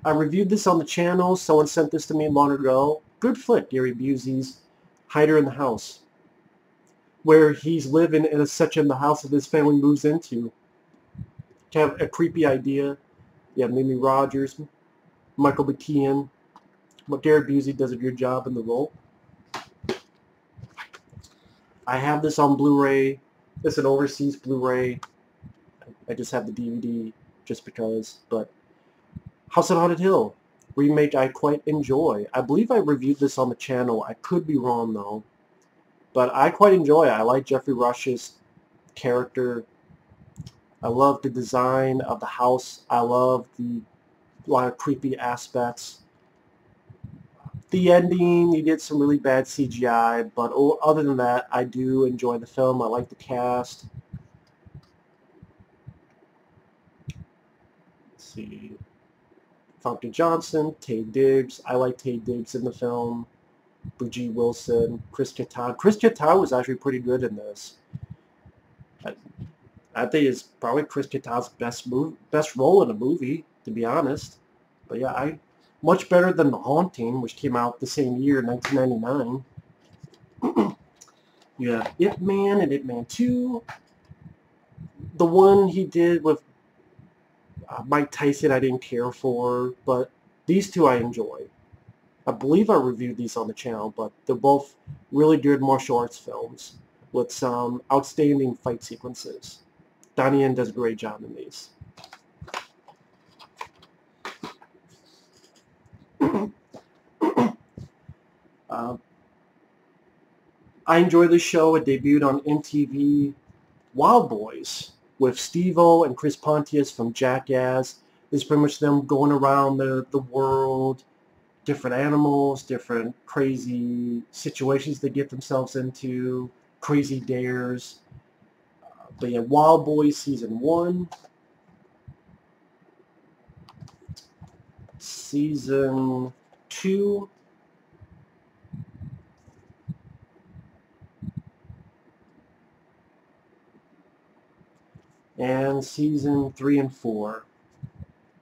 [SPEAKER 1] I reviewed this on the channel. Someone sent this to me long ago. Good flick, Gary Busey's Hider in the House where he's living in a section the house that his family moves into. Kind of a creepy idea. Yeah, Mimi Rogers, Michael McKean. But Gary Busey does a good job in the role. I have this on Blu-ray. It's an overseas Blu-ray. I just have the DVD just because. But House on Haunted Hill remake I quite enjoy. I believe I reviewed this on the channel. I could be wrong though. But I quite enjoy it. I like Geoffrey Rush's character. I love the design of the house. I love the lot of creepy aspects. The ending, you did some really bad CGI, but other than that, I do enjoy the film. I like the cast. Let's see. Famke Janssen, Taye Diggs. I like Taye Diggs in the film. Bridgette Wilson, Chris Kattan. Chris Kattan was actually pretty good in this. I, I think it's probably Chris Kattan's best move, best role in a movie, to be honest. But yeah, I much better than The Haunting, which came out the same year, 1999. you have Ip Man and Ip Man 2. The one he did with uh, Mike Tyson I didn't care for, but these two I enjoy. I believe I reviewed these on the channel, but they're both really good martial arts films with some outstanding fight sequences. Donnie Yen does a great job in these. uh, I enjoy this show. It debuted on MTV Wildboyz with Steve-O and Chris Pontius from Jackass. It's pretty much them going around the, the world different animals, different crazy situations they get themselves into, crazy dares. Uh, but yeah, Wildboyz Season 1. Season 2. And Season 3 and 4.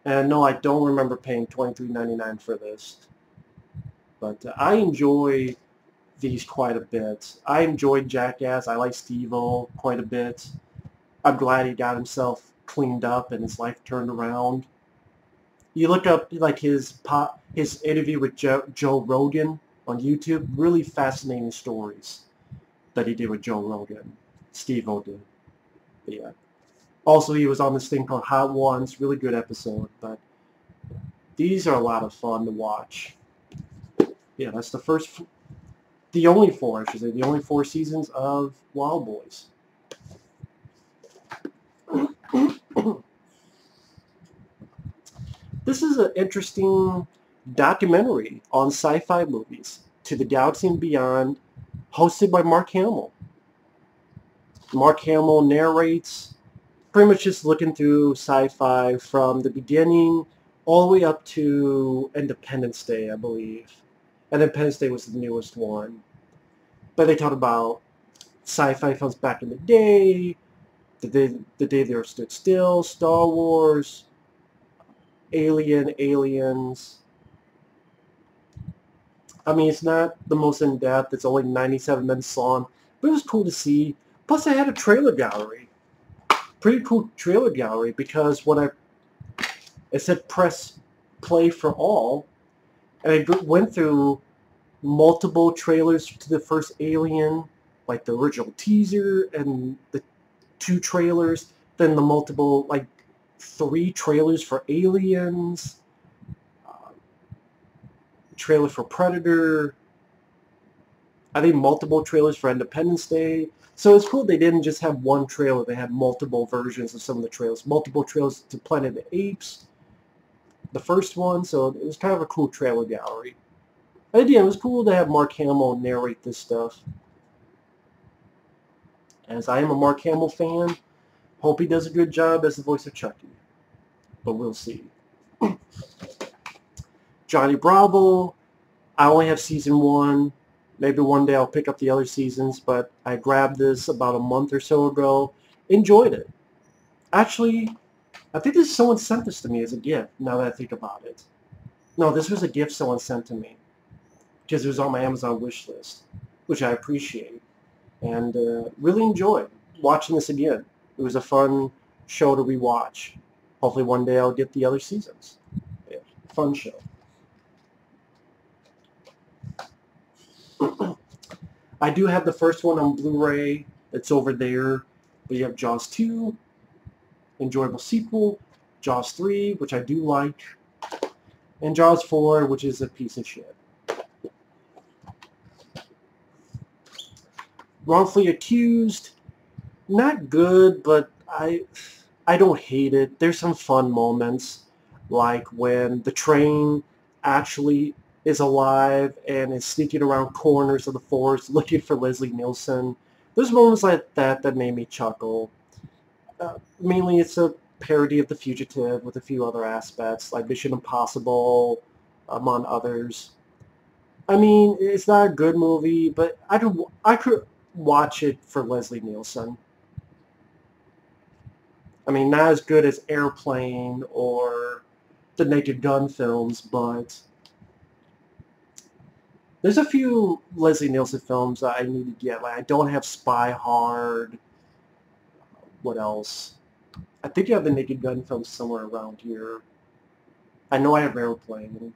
[SPEAKER 1] And no, I don't remember paying $23.99 for this. But uh, I enjoy these quite a bit. I enjoyed Jackass. I like Steve-O quite a bit. I'm glad he got himself cleaned up and his life turned around. You look up like his pop, his interview with Joe, Joe Rogan on YouTube. Really fascinating stories that he did with Joe Rogan. Steve O did. But yeah. Also, he was on this thing called Hot Ones. Really good episode. But these are a lot of fun to watch. Yeah, that's the first, the only four, I should say, the only four seasons of Wildboyz. this is an interesting documentary on sci-fi movies, To the Galaxy and Beyond, hosted by Mark Hamill. Mark Hamill narrates, pretty much just looking through sci-fi from the beginning all the way up to Independence Day, I believe. Independence Day was the newest one. But they talk about sci-fi films back in the day, the day, the day they were stood still, Star Wars, Alien, Aliens. I mean, it's not the most in-depth. It's only 97 minutes long. But it was cool to see. Plus, I had a trailer gallery. Pretty cool trailer gallery because when I it said press play for all. And I went through multiple trailers to the first Alien, like the original teaser and the two trailers, then the multiple, like three trailers for Aliens, uh, trailer for Predator, I think multiple trailers for Independence Day. So it's cool they didn't just have one trailer, they had multiple versions of some of the trailers. Multiple trailers to Planet of the Apes, the first one, so it was kind of a cool trailer gallery. And yeah, it was cool to have Mark Hamill narrate this stuff. As I am a Mark Hamill fan, hope he does a good job as the voice of Chucky. But we'll see. Johnny Bravo, I only have season one. Maybe one day I'll pick up the other seasons, but I grabbed this about a month or so ago. Enjoyed it. Actually, I think this someone sent this to me as a gift, now that I think about it. No, this was a gift someone sent to me. Because it was on my Amazon wish list, which I appreciate. And uh, really enjoyed watching this again. It was a fun show to rewatch. Hopefully one day I'll get the other seasons. Yeah, fun show. I do have the first one on Blu-ray. It's over there. But you have Jaws 2, enjoyable sequel, Jaws 3, which I do like, and Jaws 4, which is a piece of shit. Wrongfully Accused, not good, but I I don't hate it. There's some fun moments, like when the train actually is alive and is sneaking around corners of the forest looking for Leslie Nielsen. There's moments like that that made me chuckle. Uh, mainly it's a parody of The Fugitive with a few other aspects, like Mission Impossible, among others. I mean, it's not a good movie, but I could I could watch it for Leslie Nielsen. I mean, not as good as Airplane or the Naked Gun films, but there's a few Leslie Nielsen films that I need to get. Like I don't have Spy Hard what else? I think you have the Naked Gun film somewhere around here. I know I have Airplane.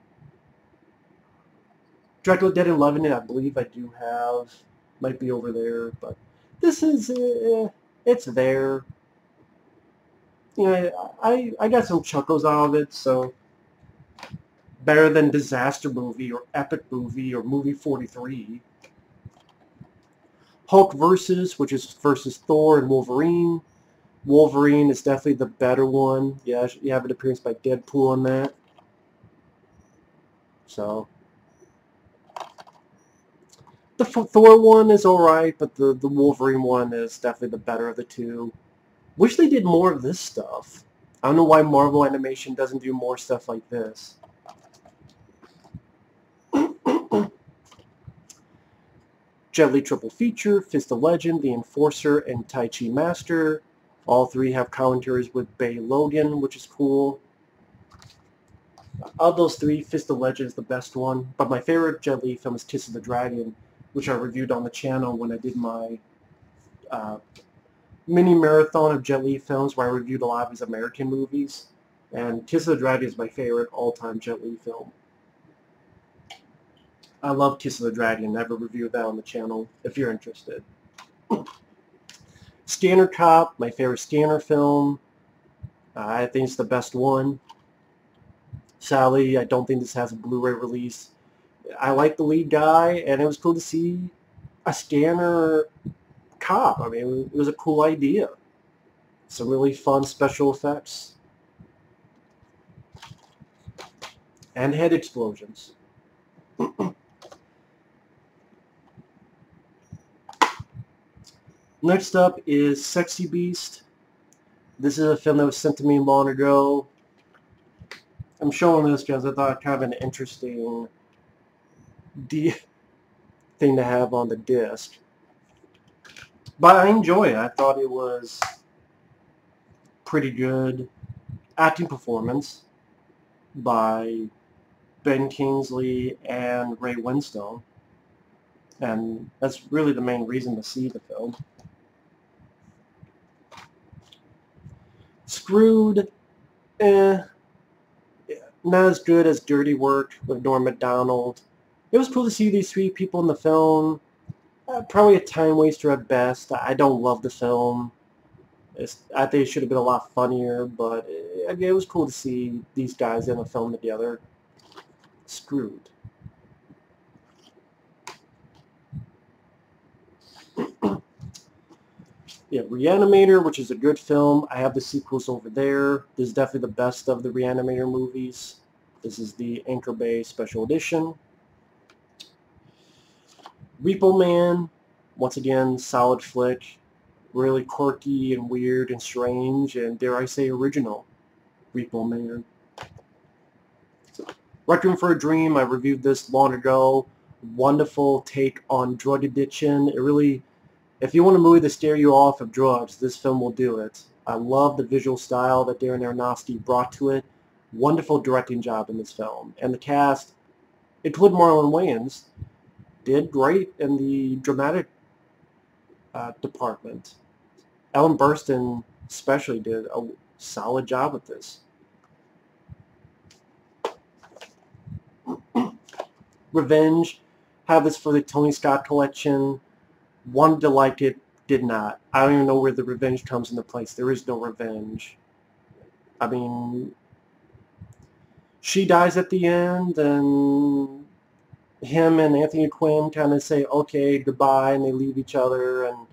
[SPEAKER 1] Dracula Dead in It, I believe I do have. Might be over there, but this is, uh, it's there. You know, I, I got some chuckles out of it, so better than Disaster Movie or Epic Movie or Movie 43. Hulk versus, which is versus Thor and Wolverine. Wolverine is definitely the better one. Yeah, you have an appearance by Deadpool on that. So, the Thor one is alright, but the, the Wolverine one is definitely the better of the two. Wish they did more of this stuff. I don't know why Marvel Animation doesn't do more stuff like this. Jet Li Triple Feature, Fist of Legend, The Enforcer, and Tai Chi Master. All three have commentaries with Bey Logan, which is cool. Of those three, Fist of Legend is the best one, but my favorite Jet Li film is Kiss of the Dragon, which I reviewed on the channel when I did my uh, mini marathon of Jet Li films where I reviewed a lot of his American movies. And Kiss of the Dragon is my favorite all-time Jet Li film. I love Kiss of the Dragon. I have a review of that on the channel if you're interested. Scanner Cop, my favorite Scanner film. Uh, I think it's the best one. Sally, I don't think this has a Blu-ray release. I like the lead guy, and it was cool to see a Scanner Cop. I mean, it was a cool idea. Some really fun special effects. And head explosions. Next up is Sexy Beast. This is a film that was sent to me long ago. I'm showing this because I thought it kind of an interesting thing to have on the disc. But I enjoy it. I thought it was pretty good acting performance by Ben Kingsley and Ray Winstone. And that's really the main reason to see the film. Screwed, eh, not as good as Dirty Work with Norm Macdonald. It was cool to see these three people in the film. Uh, probably a time waster at best. I don't love the film. It's, I think it should have been a lot funnier, but it, it was cool to see these guys in a film together. Screwed. Yeah, Reanimator, which is a good film. I have the sequels over there. This is definitely the best of the Reanimator movies. This is the Anchor Bay Special Edition. Repo Man, once again, solid flick really quirky and weird and strange and dare I say original Repo Man. So, Requiem for a Dream, I reviewed this long ago. Wonderful take on drug addiction. It really, if you want a movie to steer you off of drugs, this film will do it. I love the visual style that Darren Aronofsky brought to it. Wonderful directing job in this film. And the cast, including Marlon Wayans, did great in the dramatic uh, department. Ellen Burstyn especially did a solid job with this. Revenge, have this for the Tony Scott collection. Like it, did not. I don't even know where the revenge comes into place. There is no revenge. I mean, she dies at the end, and him and Anthony Quinn kind of say, okay, goodbye, and they leave each other, and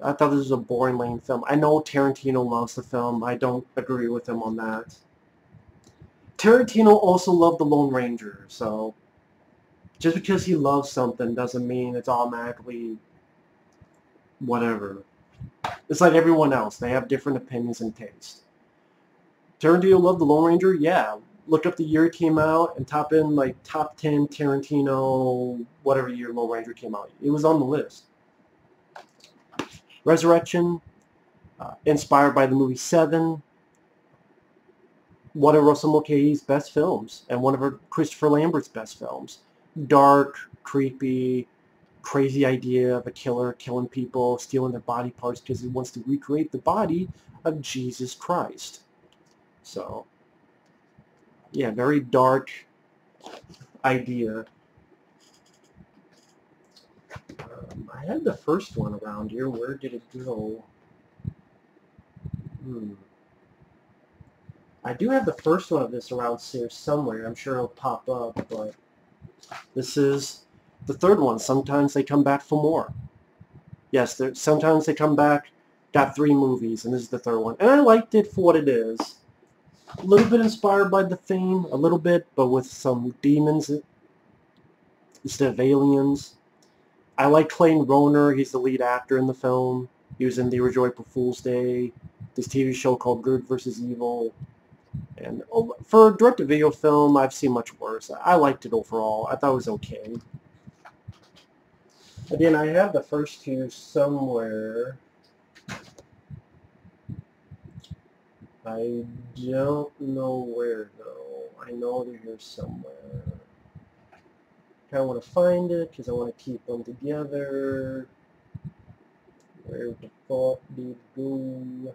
[SPEAKER 1] I thought this was a boring lame film. I know Tarantino loves the film. I don't agree with him on that. Tarantino also loved The Lone Ranger, so just because he loves something doesn't mean it's automatically whatever. It's like everyone else. They have different opinions and taste. Tarantino loved The Lone Ranger? Yeah. Look up the year it came out and top in like top 10 Tarantino, whatever year Lone Ranger came out. It was on the list. Resurrection, uh, inspired by the movie Seven, one of Russell Mulcahy's best films, and one of Christopher Lambert's best films. Dark, creepy, crazy idea of a killer killing people, stealing their body parts because he wants to recreate the body of Jesus Christ. So, yeah, very dark idea. Um, I had the first one around here. Where did it go? Hmm. I do have the first one of this around here somewhere. I'm sure it'll pop up, but this is the third one. Sometimes they come back for more. Yes, sometimes they come back, got three movies, and this is the third one. And I liked it for what it is. A little bit inspired by the Thing, a little bit, but with some demons instead of aliens. I like Clayton Rohner. He's the lead actor in the film. He was in the original April Fool's Day, this TV show called Good versus Evil. And oh, for a direct-to-video film, I've seen much worse. I liked it overall. I thought it was okay. Again, I have the first two somewhere. I don't know where, though. I know they're here somewhere kind of want to find it because I want to keep them together. Where the fuck did go?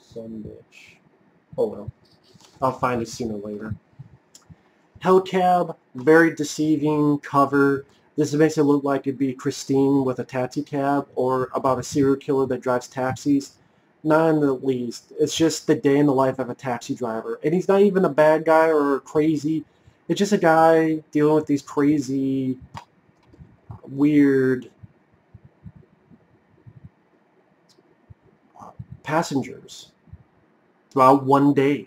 [SPEAKER 1] Some bitch. Oh well. I'll find it sooner or later. Hellcab, very deceiving cover. This makes it look like it'd be Christine with a taxi cab or about a serial killer that drives taxis. Not in the least. It's just the day in the life of a taxi driver. And he's not even a bad guy or crazy. It's just a guy dealing with these crazy, weird passengers throughout one day.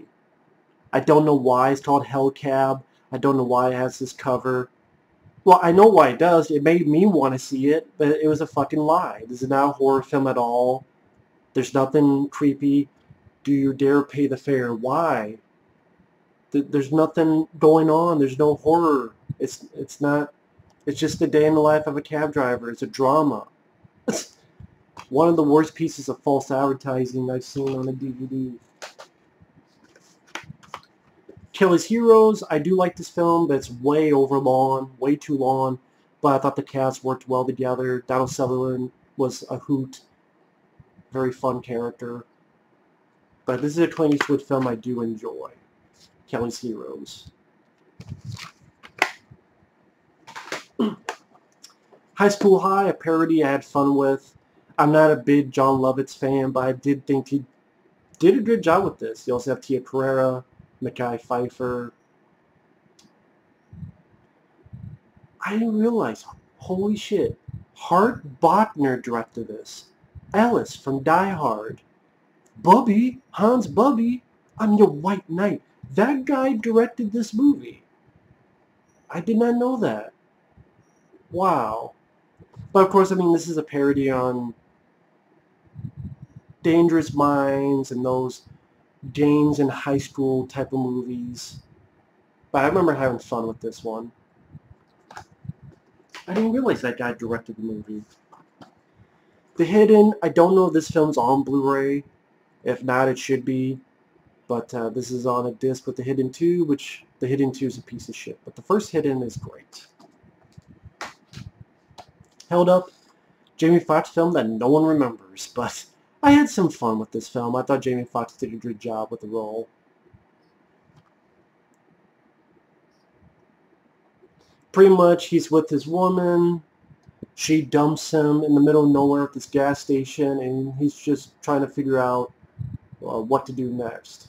[SPEAKER 1] I don't know why it's called Hell Cab. I don't know why it has this cover. Well, I know why it does. It made me want to see it, but it was a fucking lie. This is not a horror film at all. There's nothing creepy. Do you dare pay the fare? Why? There's nothing going on. There's no horror. It's it's not. It's just a day in the life of a cab driver. It's a drama. It's one of the worst pieces of false advertising I've seen on a DVD. Kelly's Heroes, I do like this film, but it's way over long, way too long. But I thought the cast worked well together. Donald Sutherland was a hoot. Very fun character. But this is a Clint Eastwood film I do enjoy. Kelly's Heroes. High School High, a parody I had fun with. I'm not a big Jon Lovitz fan, but I did think he did a good job with this. You also have Tia Carrere, Mekhi Phifer. I didn't realize, holy shit, Hart Bochner directed this. Ellis from Die Hard. Bubby, Hans Bubby, I'm your white knight. That guy directed this movie. I did not know that. Wow. But of course, I mean, this is a parody on Dangerous Minds and those James in high school type of movies. But I remember having fun with this one. I didn't realize that guy directed the movie. The Hidden, I don't know if this film's on Blu-ray. If not, it should be. But uh, this is on a disc with The Hidden 2, which The Hidden 2 is a piece of shit. But the first Hidden is great. Held Up, Jamie Foxx film that no one remembers, but I had some fun with this film. I thought Jamie Foxx did a good job with the role. Pretty much, he's with his woman. She dumps him in the middle of nowhere at this gas station, and he's just trying to figure out uh, what to do next.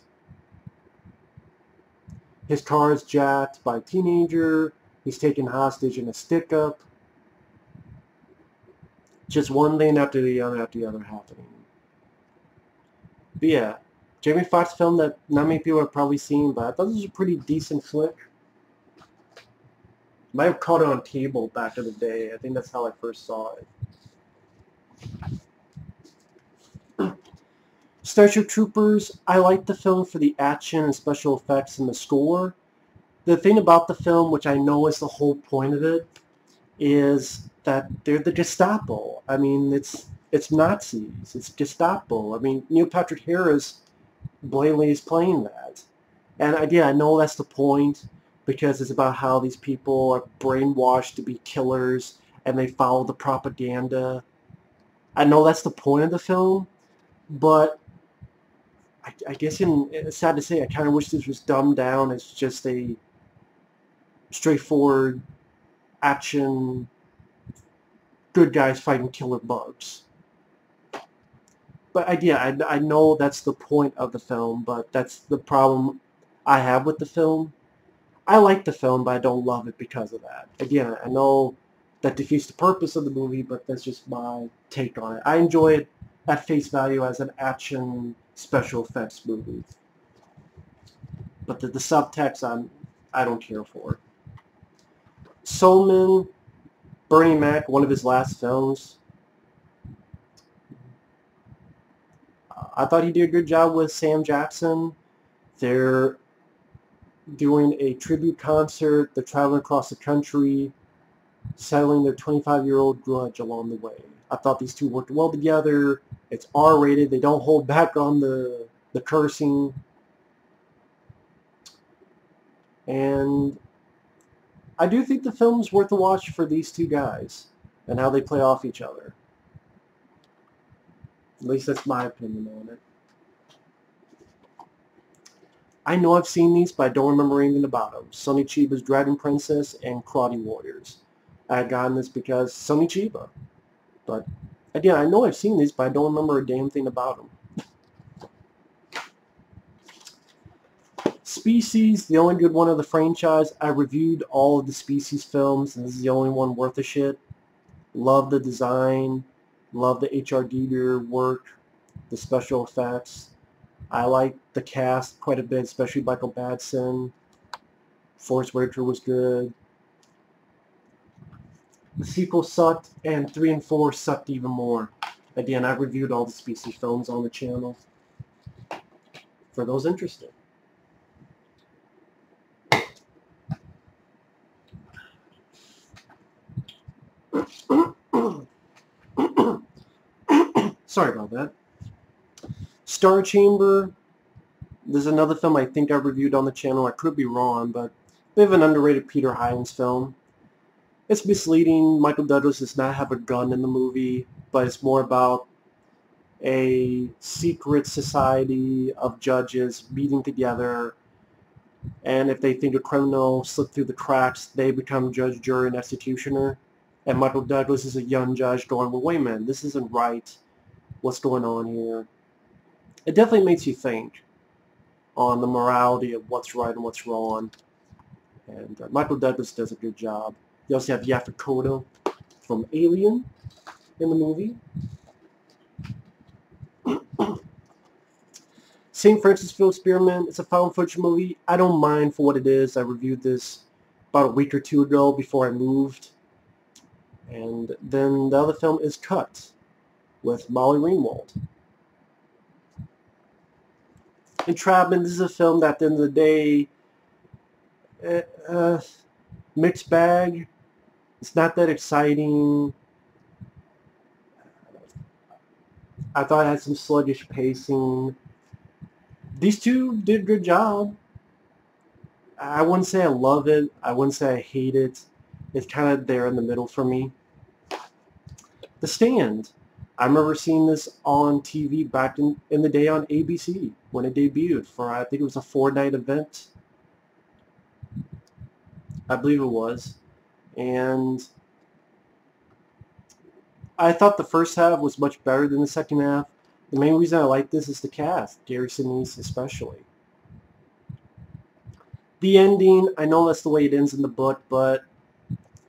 [SPEAKER 1] His car is jacked by a teenager. He's taken hostage in a stick-up. Just one thing after the other after the other happening. But yeah, Jamie Foxx film that not many people have probably seen, but I thought this was a pretty decent flick. Might have caught it on cable back in the day. I think that's how I first saw it. Starship Troopers, I like the film for the action and special effects and the score. The thing about the film, which I know is the whole point of it, is that they're the Gestapo. I mean, it's it's Nazis. It's Gestapo. I mean, Neil Patrick Harris blatantly is playing that. And I, yeah, I know that's the point because it's about how these people are brainwashed to be killers and they follow the propaganda. I know that's the point of the film, but I, I guess in, it's sad to say, I kind of wish this was dumbed down as just a straightforward action good guys fighting killer bugs but I, yeah, I, I know that's the point of the film, but that's the problem I have with the film. I like the film, but I don't love it because of that. Again, I know that defeats the purpose of the movie, but that's just my take on it. I enjoy it at face value as an action special effects movie. But the, the subtext I'm, I don't care for. Soul Men, Bernie Mac, one of his last films, I thought he did a good job with Sam Jackson. They're doing a tribute concert. They're traveling across the country, settling their 25-year-old grudge along the way. I thought these two worked well together. It's R-rated. They don't hold back on the, the cursing. And I do think the film's worth a watch for these two guys and how they play off each other. At least that's my opinion on it. I know I've seen these, but I don't remember anything about them. Sonny Chiba's Dragon Princess and Karate Warriors. I had gotten this because Sonny Chiba. But again, I know I've seen these, but I don't remember a damn thing about them. Species, the only good one of the franchise. I reviewed all of the Species films, and this is the only one worth a shit. Love the design, love the HRD work, the special effects. I like the cast quite a bit, especially Michael Madsen. Forest Whitaker was good. The sequel sucked, and 3 and 4 sucked even more. Again, I've reviewed all the Species films on the channel. For those interested. Sorry about that. Star Chamber. This is another film I think I reviewed on the channel. I could be wrong, but a bit of an underrated Peter Hyams film. It's misleading. Michael Douglas does not have a gun in the movie, but it's more about a secret society of judges meeting together and if they think a criminal slipped through the cracks, they become judge, jury, and executioner. And Michael Douglas is a young judge going, well, wait a minute, this isn't right. What's going on here? It definitely makes you think on the morality of what's right and what's wrong. And uh, Michael Douglas does a good job. You also have Yaphet Kotto from Alien in the movie. St. Francisville Experiment. It's a found footage movie. I don't mind for what it is. I reviewed this about a week or two ago before I moved. And then the other film is Cut with Molly Ringwald. Entrapment, this is a film that at the end of the day, uh, uh, mixed bag. It's not that exciting. I thought it had some sluggish pacing. These two did a good job. I wouldn't say I love it. I wouldn't say I hate it. It's kind of there in the middle for me. The Stand. I remember seeing this on TV back in, in the day on ABC when it debuted for, I think it was a four-night event. I believe it was. And I thought the first half was much better than the second half. The main reason I like this is the cast, Gary Sinise especially. The ending, I know that's the way it ends in the book, but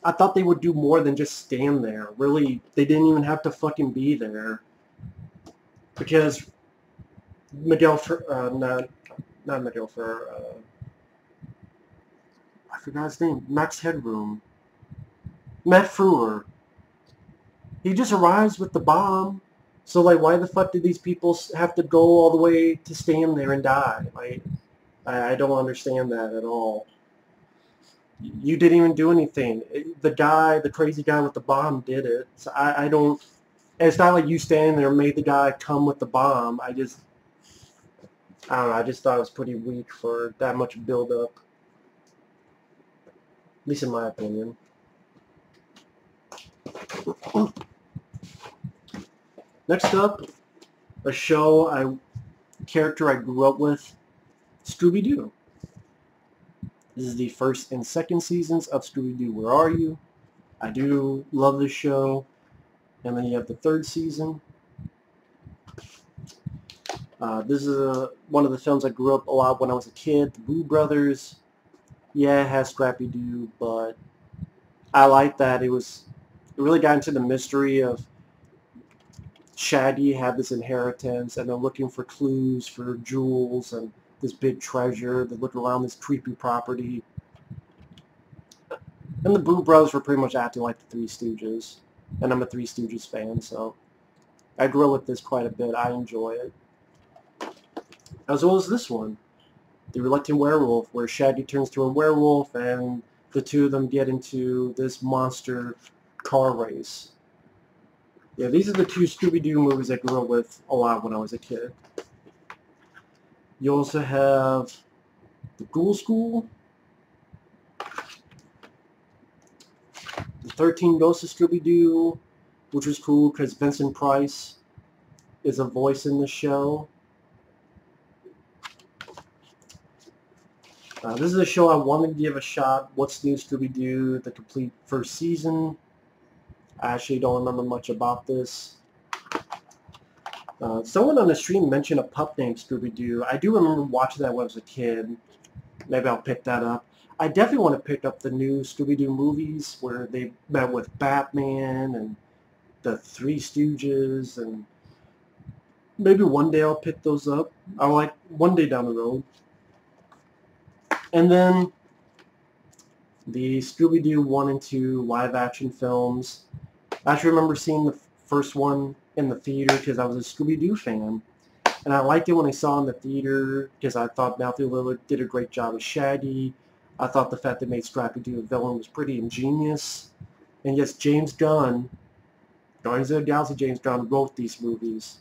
[SPEAKER 1] I thought they would do more than just stand there. Really, they didn't even have to fucking be there. Because Miguel, uh, not, not Fer, uh, I forgot his name, Max Headroom, Matt Frewer. He just arrives with the bomb. So, like, why the fuck did these people have to go all the way to stand there and die? Like, I, I don't understand that at all you didn't even do anything. The guy, the crazy guy with the bomb did it. So I, I don't, it's not like you standing there made the guy come with the bomb. I just, I don't know, I just thought it was pretty weak for that much build-up. At least in my opinion. Next up, a show I, character I grew up with, Scooby-Doo. This is the first and second seasons of Scooby-Doo Where Are You? I do love this show. And then you have the third season. Uh, this is a, one of the films I grew up a lot when I was a kid. The Boo Brothers. Yeah, it has Scrappy-Doo, but I like that. It was it really got into the mystery of Shaggy had this inheritance and they're looking for clues for jewels and this big treasure. They look around this creepy property. And the Boo Brothers were pretty much acting like the Three Stooges. And I'm a Three Stooges fan, so I grew up with this quite a bit. I enjoy it. As well as this one, The Reluctant Werewolf, where Shaggy turns to a werewolf and the two of them get into this monster car race. Yeah, these are the two Scooby-Doo movies I grew up with a lot when I was a kid. You also have the Ghoul School, the 13 Ghosts of Scooby-Doo, which was cool because Vincent Price is a voice in the show. Uh, this is a show I wanted to give a shot. What's New Scooby-Doo, the complete first season. I actually don't remember much about this. Uh, someone on the stream mentioned a pup named Scooby-Doo. I do remember watching that when I was a kid. Maybe I'll pick that up. I definitely want to pick up the new Scooby-Doo movies where they met with Batman and the Three Stooges and maybe one day I'll pick those up. I like one day down the road. And then the Scooby-Doo 1 and 2 live action films. I actually remember seeing the first one in the theater because I was a Scooby-Doo fan. And I liked it when I saw in the theater because I thought Matthew Lillard did a great job as Shaggy. I thought the fact they made Scrappy-Doo a villain was pretty ingenious. And yes, James Gunn, Guardians of the Galaxy James Gunn, wrote these movies.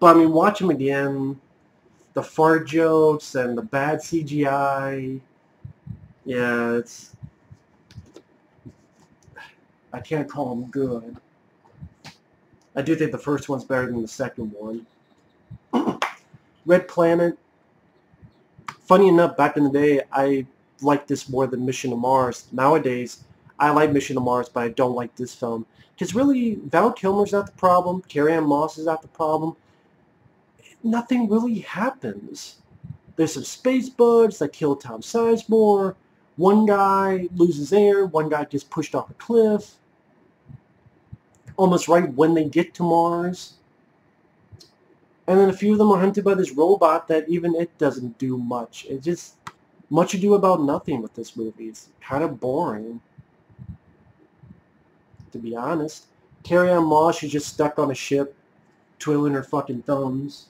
[SPEAKER 1] But I mean, watch them again. The fart jokes and the bad CGI. Yeah, it's... I can't call them good. I do think the first one's better than the second one. Red Planet. Funny enough, back in the day, I liked this more than Mission to Mars. Nowadays, I like Mission to Mars, but I don't like this film. Because really, Val Kilmer's not the problem. Carrie-Anne Moss is not the problem. Nothing really happens. There's some space bugs that kill Tom Sizemore. One guy loses air. One guy gets pushed off a cliff almost right when they get to Mars. And then a few of them are hunted by this robot that even it doesn't do much. It just much ado about nothing with this movie. It's kind of boring, to be honest. Carrie-Anne Moss, she's just stuck on a ship, twiddling her fucking thumbs.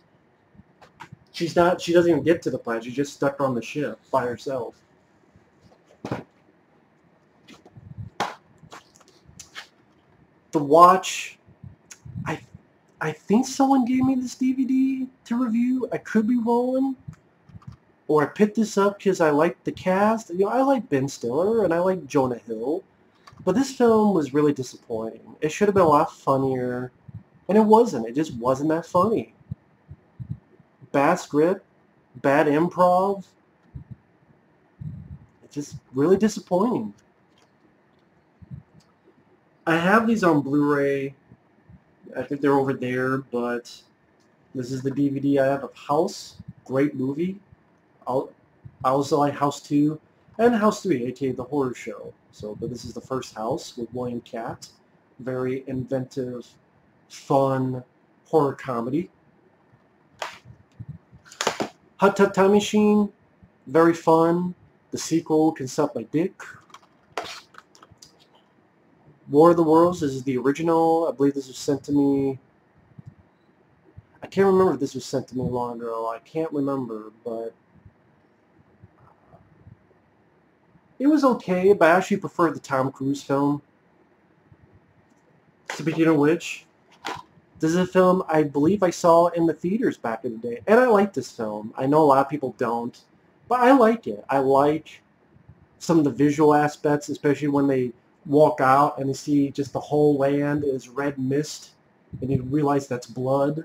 [SPEAKER 1] She's not, she doesn't even get to the planet. She's just stuck on the ship by herself. The Watch, I I think someone gave me this DVD to review. I could be wrong. Or I picked this up because I liked the cast. You know, I like Ben Stiller and I like Jonah Hill. But this film was really disappointing. It should have been a lot funnier. And it wasn't. It just wasn't that funny. Bad script. Bad improv. It's just really disappointing. I have these on Blu-ray. I think they're over there, but this is the DVD I have of House. Great movie. i also like House 2 and House 3, aka The Horror Show. So, but this is the first House with William Katt. Very inventive, fun horror comedy. Hot Tub Time Machine, very fun. The sequel can suck my dick. War of the Worlds this is the original. I believe this was sent to me. I can't remember if this was sent to me long ago. I can't remember, but it was okay. But I actually prefer the Tom Cruise film. Speaking of which, this is a film I believe I saw in the theaters back in the day, and I like this film. I know a lot of people don't, but I like it. I like some of the visual aspects, especially when they walk out and you see just the whole land is red mist and you realize that's blood.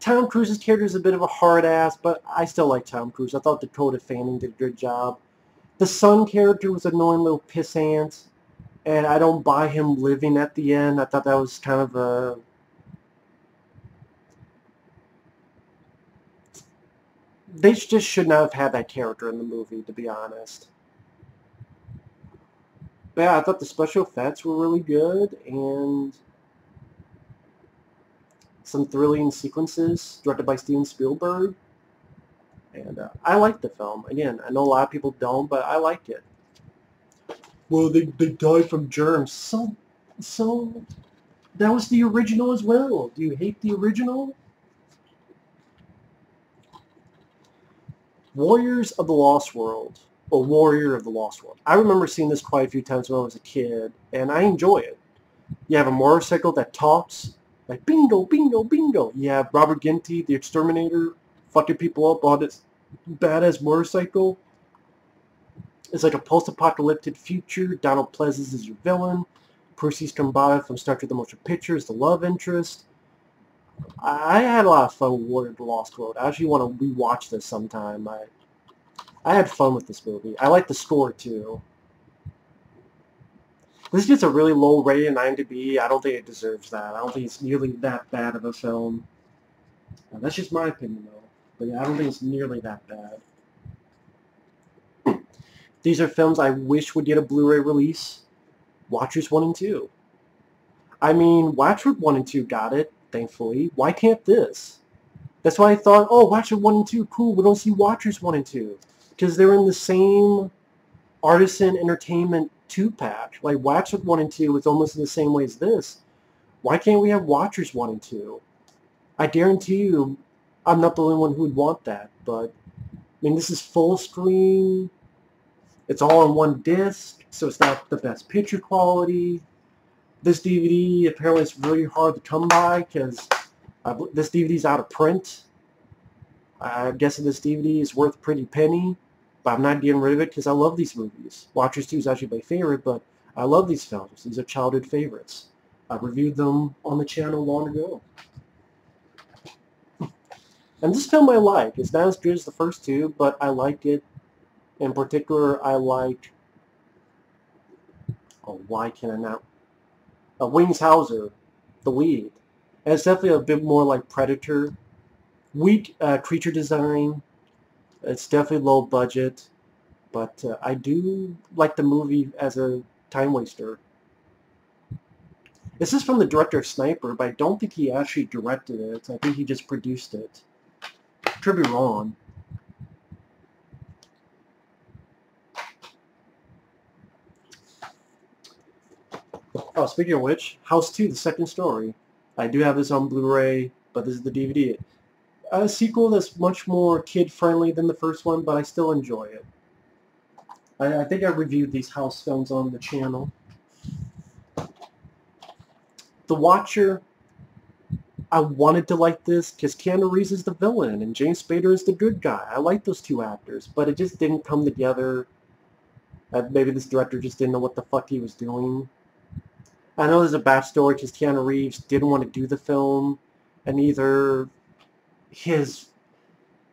[SPEAKER 1] Tom Cruise's character is a bit of a hard ass, but I still like Tom Cruise. I thought Dakota Fanning did a good job. The son character was annoying little pissant, and I don't buy him living at the end. I thought that was kind of a... They just should not have had that character in the movie, to be honest yeah, I thought the special effects were really good and some thrilling sequences directed by Steven Spielberg. And uh, I like the film. Again, I know a lot of people don't, but I like it. Well, they, they died from germs. So, so that was the original as well. Do you hate the original? Warriors of the Lost World a warrior of the lost world. I remember seeing this quite a few times when I was a kid, and I enjoy it. You have a motorcycle that talks, like bingo, bingo, bingo. You have Robert Ginty, the exterminator, fucking people up on this badass motorcycle. It's like a post-apocalyptic future. Donald Pleasence is your villain. Persis Khambatta from Star Trek The Motion Pictures, the love interest. I, I had a lot of fun with Warrior of the Lost World. I actually want to rewatch this sometime. I I had fun with this movie. I like the score too. This gets a really low rating in IMDb. I don't think it deserves that. I don't think it's nearly that bad of a film. Now, that's just my opinion, though. But yeah, I don't think it's nearly that bad. These are films I wish would get a Blu-ray release. Watchers 1 and 2. I mean, Watcher 1 and 2 got it, thankfully. Why can't this? That's why I thought, oh, Watcher 1 and 2, cool, we don't see Watchers 1 and 2. Because they're in the same Artisan Entertainment two-pack. Like, Watcher 1 and 2 is almost in the same way as this. Why can't we have Watchers 1 and 2? I guarantee you, I'm not the only one who would want that, but, I mean, this is full screen. It's all on one disc, so it's not the best picture quality. This DVD, apparently is really hard to come by because this DVD is out of print. I'm guessing this DVD is worth a pretty penny, but I'm not getting rid of it because I love these movies. Watchers 2 is actually my favorite, but I love these films. These are childhood favorites. I reviewed them on the channel long ago. And this film I like. It's not as good as the first two, but I like it. In particular, I like... Oh, why can I not... Uh, Wings Hauser, The lead. And it's definitely a bit more like Predator. Weak uh, creature design. It's definitely low budget. But uh, I do like the movie as a time waster. This is from the director of Sniper, but I don't think he actually directed it. I think he just produced it. Could be wrong. Oh, speaking of which, House 2, the second story. I do have this on Blu-ray, but this is the DVD. A sequel that's much more kid-friendly than the first one, but I still enjoy it. I, I think I reviewed these house films on the channel. The Watcher I wanted to like this because Keanu Reeves is the villain and James Spader is the good guy. I like those two actors, but it just didn't come together. Uh, maybe this director just didn't know what the fuck he was doing. I know there's a backstory because Keanu Reeves didn't want to do the film, and either his,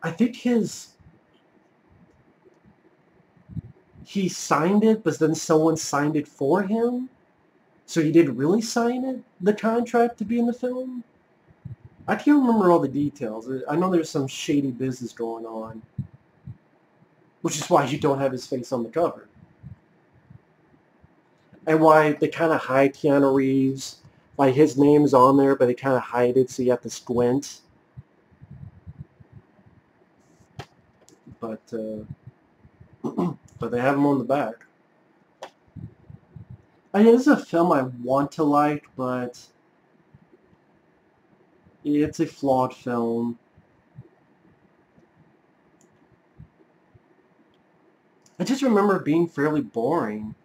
[SPEAKER 1] I think his, he signed it, but then someone signed it for him. So he didn't really sign it, the contract to be in the film? I can't remember all the details. I know there's some shady business going on. Which is why you don't have his face on the cover. And why they kind of hide Keanu Reeves. Like his name's on there, but they kind of hide it so you have to squint. But, uh, but they have them on the back. I mean, this is a film I want to like, but it's a flawed film. I just remember being fairly boring.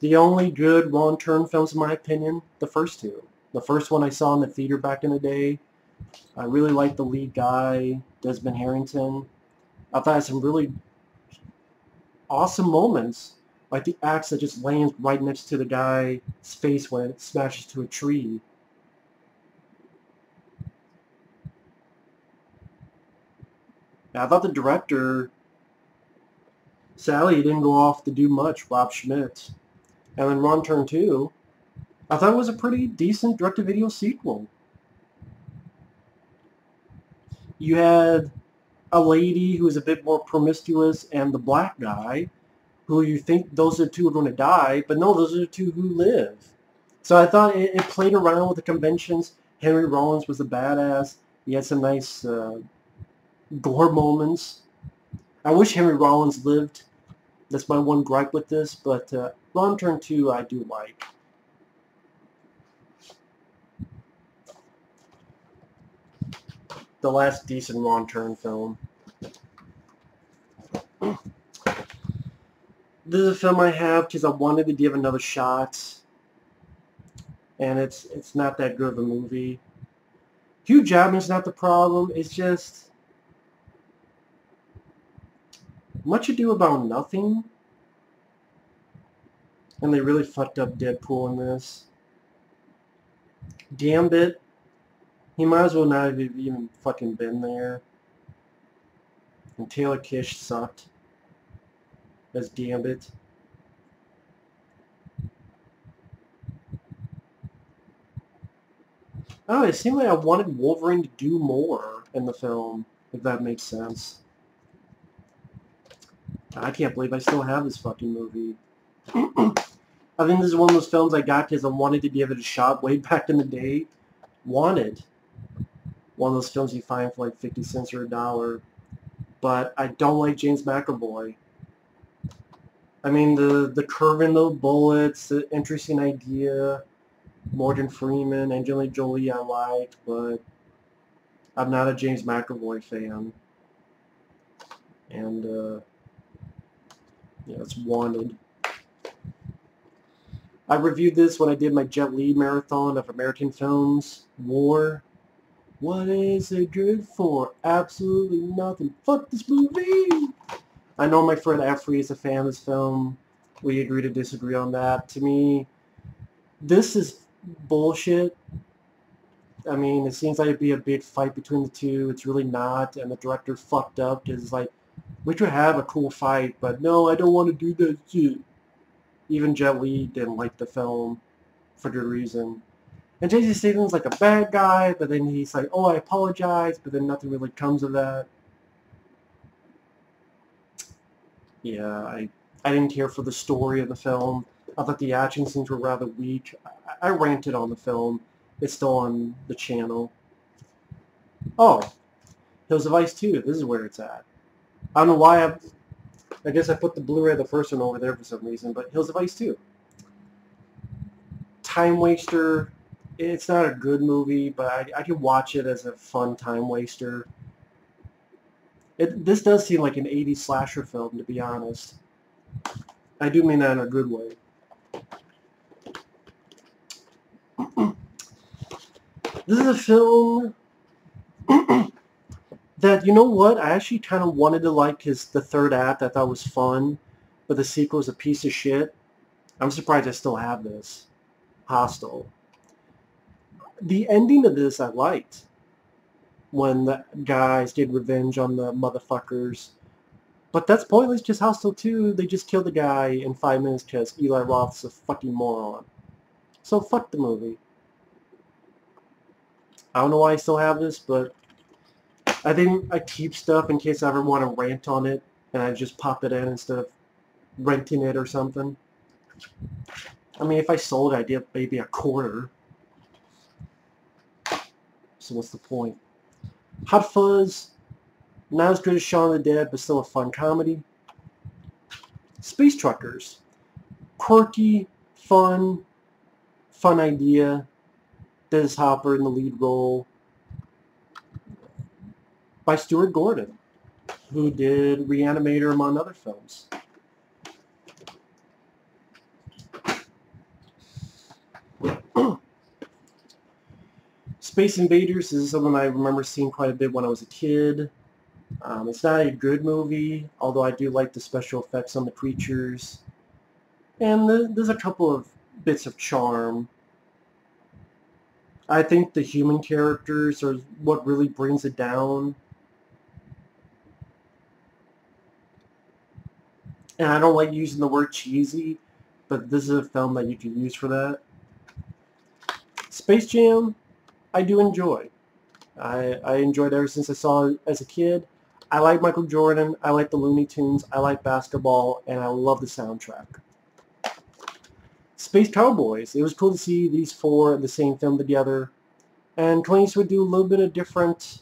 [SPEAKER 1] The only good Wrong Turn films, in my opinion, the first two. The first one I saw in the theater back in the day. I really liked the lead guy, Desmond Harrington. I thought had some really awesome moments like the axe that just lands right next to the guy's face when it smashes to a tree. I thought the director, Sally, didn't go off to do much, Rob Schmidt. And then Wrong Turn 2, I thought it was a pretty decent direct-to-video sequel. You had a lady who was a bit more promiscuous and the black guy who you think those are two are going to die, but no, those are the two who live. So I thought it, it played around with the conventions. Henry Rollins was a badass. He had some nice uh, gore moments. I wish Henry Rollins lived. That's my one gripe with this, but uh, Wrong Turn 2 I do like. The last decent Wrong Turn film. this is a film I have because I wanted to give another shot, and it's it's not that good of a movie. Hugh Jackman's not the problem. It's just much ado about nothing, and they really fucked up Deadpool in this. Gambit, he might as well not have even fucking been there. And Taylor Kitsch sucked as Gambit. Oh, it seemed like I wanted Wolverine to do more in the film, if that makes sense. I can't believe I still have this fucking movie. I think this is one of those films I got because I wanted to give it a shot way back in the day. Wanted. One of those films you find for like 50 cents or a dollar. But I don't like James McAvoy. I mean, the, the curve in the bullets, the interesting idea, Morgan Freeman, Angelina Jolie I like, but I'm not a James McAvoy fan. And, uh, yeah, it's wanted. I reviewed this when I did my Jet Li marathon of American films. War. What is it good for? Absolutely nothing. Fuck this movie! I know my friend Effrey is a fan of this film. We agree to disagree on that. To me, this is bullshit. I mean, it seems like it'd be a big fight between the two. It's really not, and the director fucked up because like, we could have a cool fight, but no, I don't want to do that shit. Even Jet Li didn't like the film for good reason. And Jason Statham's like a bad guy, but then he's like, oh, I apologize, but then nothing really comes of that. Yeah, I, I didn't care for the story of the film. I thought the action scenes were rather weak. I, I ranted on the film. It's still on the channel. Oh, Hills Have Eyes 2. This is where it's at. I don't know why I... I guess I put the Blu-ray of the first one over there for some reason, but Hills Have Eyes 2. Time Waster. It's not a good movie, but I, I can watch it as a fun time waster. It, this does seem like an 80s slasher film, to be honest. I do mean that in a good way. this is a film that, you know what, I actually kind of wanted to like his the third act. I thought was fun, but the sequel is a piece of shit. I'm surprised I still have this. Hostel. The ending of this I liked when the guys did revenge on the motherfuckers. But that's pointless, just Hostel 2, they just killed the guy in five minutes because Eli Roth's a fucking moron. So fuck the movie. I don't know why I still have this, but I think I keep stuff in case I ever want to rant on it, and I just pop it in instead of renting it or something. I mean, if I sold it, I'd get maybe a quarter. So what's the point? Hot Fuzz, not as good as Shaun the Dead, but still a fun comedy. Space Truckers, quirky, fun, fun idea. Dennis Hopper in the lead role. By Stuart Gordon, who did Reanimator among other films. Space Invaders is something I remember seeing quite a bit when I was a kid. Um, it's not a good movie, although I do like the special effects on the creatures. And the, there's a couple of bits of charm. I think the human characters are what really brings it down. And I don't like using the word cheesy, but this is a film that you can use for that. Space Jam, I do enjoy. I, I enjoyed ever since I saw it as a kid. I like Michael Jordan, I like the Looney Tunes, I like basketball, and I love the soundtrack. Space Cowboys. It was cool to see these four in the same film together. And Clint Eastwood do a little bit of different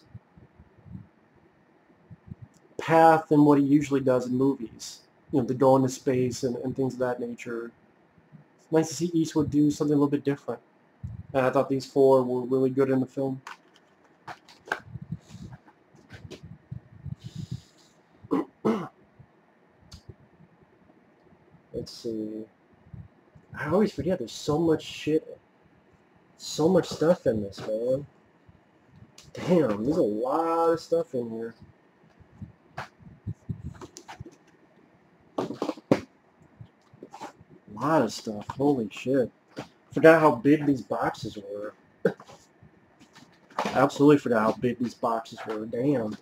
[SPEAKER 1] path than what he usually does in movies. You know, the go into space and, and things of that nature. It's nice to see Eastwood do something a little bit different. And I thought these four were really good in the film. Let's see. I always forget there's so much shit, so much stuff in this, man. Damn, there's a lot of stuff in here. A lot of stuff. Holy shit. Forgot how big these boxes were. absolutely forgot how big these boxes were. Damn.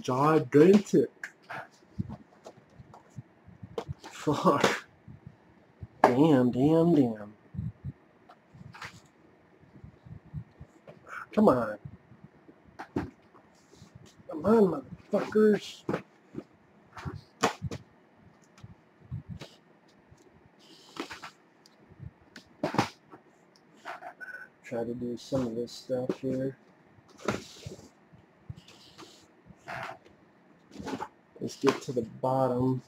[SPEAKER 1] Gigantic. Fuck. Damn, damn, damn. Come on. Come on, motherfuckers. Try to do some of this stuff here. Let's get to the bottom.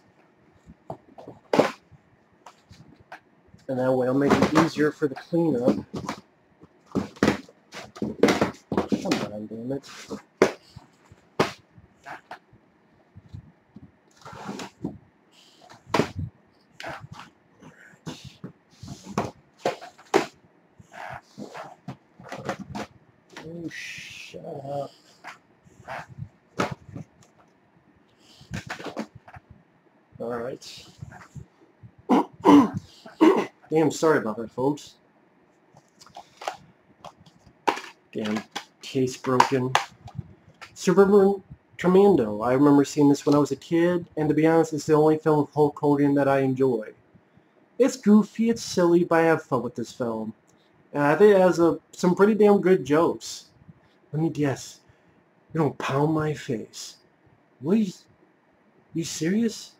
[SPEAKER 1] And that way I'll make it easier for the cleanup. Come on, damn it. Oh, shut up. Alright. Damn, sorry about that, folks. Damn, case broken. Suburban Commando. I remember seeing this when I was a kid, and to be honest, it's the only film of Hulk Hogan that I enjoy. It's goofy, it's silly, but I have fun with this film. And I think it has a, some pretty damn good jokes. Let me guess. You don't pound my face. What you, you serious?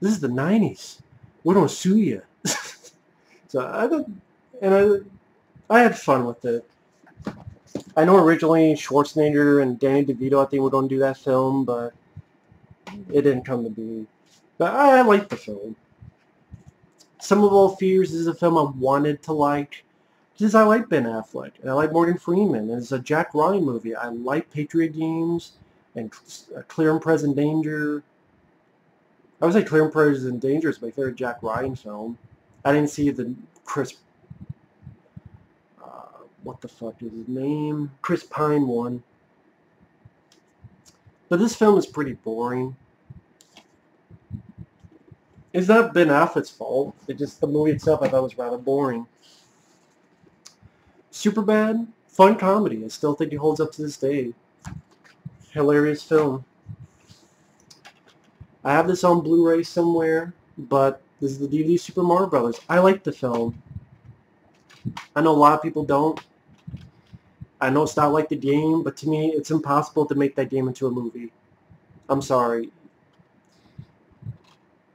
[SPEAKER 1] This is the 90s. We don't sue you. So I thought, and I, I had fun with it. I know originally Schwarzenegger and Danny DeVito, I think, were going to do that film, but it didn't come to be. But I, I liked the film. Sum of All Fears is a film I wanted to like because I like Ben Affleck and I like Morgan Freeman. And it's a Jack Ryan movie. I like Patriot Games and uh, Clear and Present Danger. I would say Clear and Present Danger is my favorite Jack Ryan film. I didn't see the Chris... Uh, what the fuck is his name? Chris Pine one. But this film is pretty boring. It's not Ben Affleck's fault. It just the movie itself I thought was rather boring. Superbad, fun comedy. I still think it holds up to this day. Hilarious film. I have this on Blu-ray somewhere, but this is the DVD Super Mario Brothers. I like the film. I know a lot of people don't. I know it's not like the game, but to me, it's impossible to make that game into a movie. I'm sorry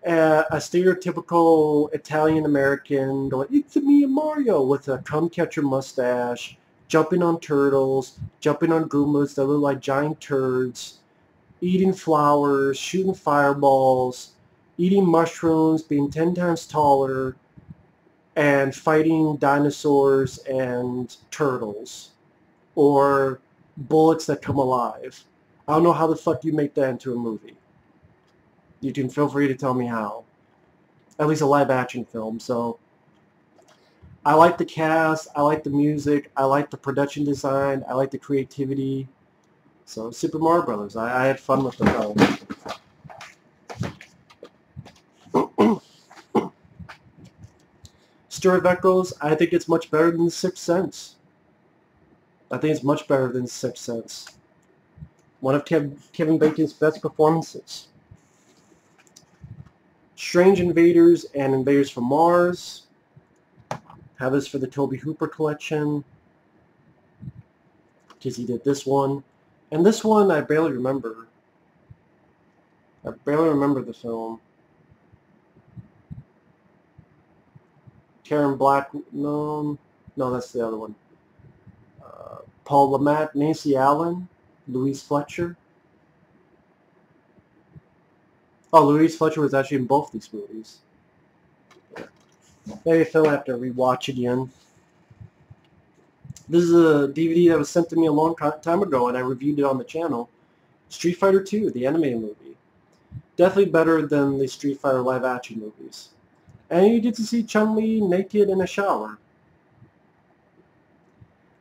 [SPEAKER 1] uh, a stereotypical Italian-American it's me, Mario, with a cum-catcher mustache, jumping on turtles, jumping on Goombas that look like giant turds, eating flowers, shooting fireballs, eating mushrooms, being 10 times taller, and fighting dinosaurs and turtles. Or bullets that come alive. I don't know how the fuck you make that into a movie you can feel free to tell me how. At least a live action film. So I like the cast, I like the music, I like the production design, I like the creativity. So Super Mario Brothers, I, I had fun with the film. Stir of Echoes, I think it's much better than Sixth Sense. I think it's much better than Sixth Sense. One of Kev Kevin Bacon's best performances. Strange Invaders and Invaders from Mars. Have this for the Tobe Hooper collection. Because he did this one. And this one I barely remember. I barely remember the film. Karen Black, no, no, that's the other one. Uh, Paul Le Nancy Allen, Louise Fletcher. Oh, Louise Fletcher was actually in both these movies. Maybe Phil have to rewatch it again. This is a DVD that was sent to me a long time ago, and I reviewed it on the channel. Street Fighter 2, the anime movie. Definitely better than the Street Fighter live-action movies. And you get to see Chun-Li naked in a shower.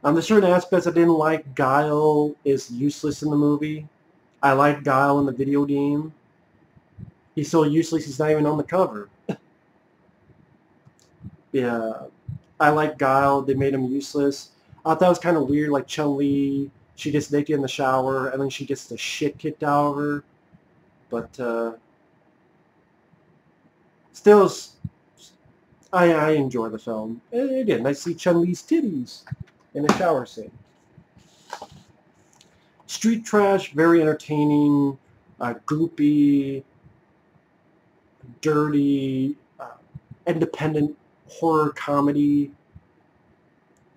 [SPEAKER 1] On the certain aspects I didn't like, Guile is useless in the movie. I like Guile in the video game. He's so useless he's not even on the cover. yeah, I like Guile. They made him useless. I thought it was kind of weird, like Chun-Li, she gets naked in the shower, and then she gets the shit kicked out of her. But, uh, still, I, I enjoy the film. And again, I see Chun-Li's titties in a shower scene. Street Trash, very entertaining, uh, goopy, dirty, uh, independent horror comedy.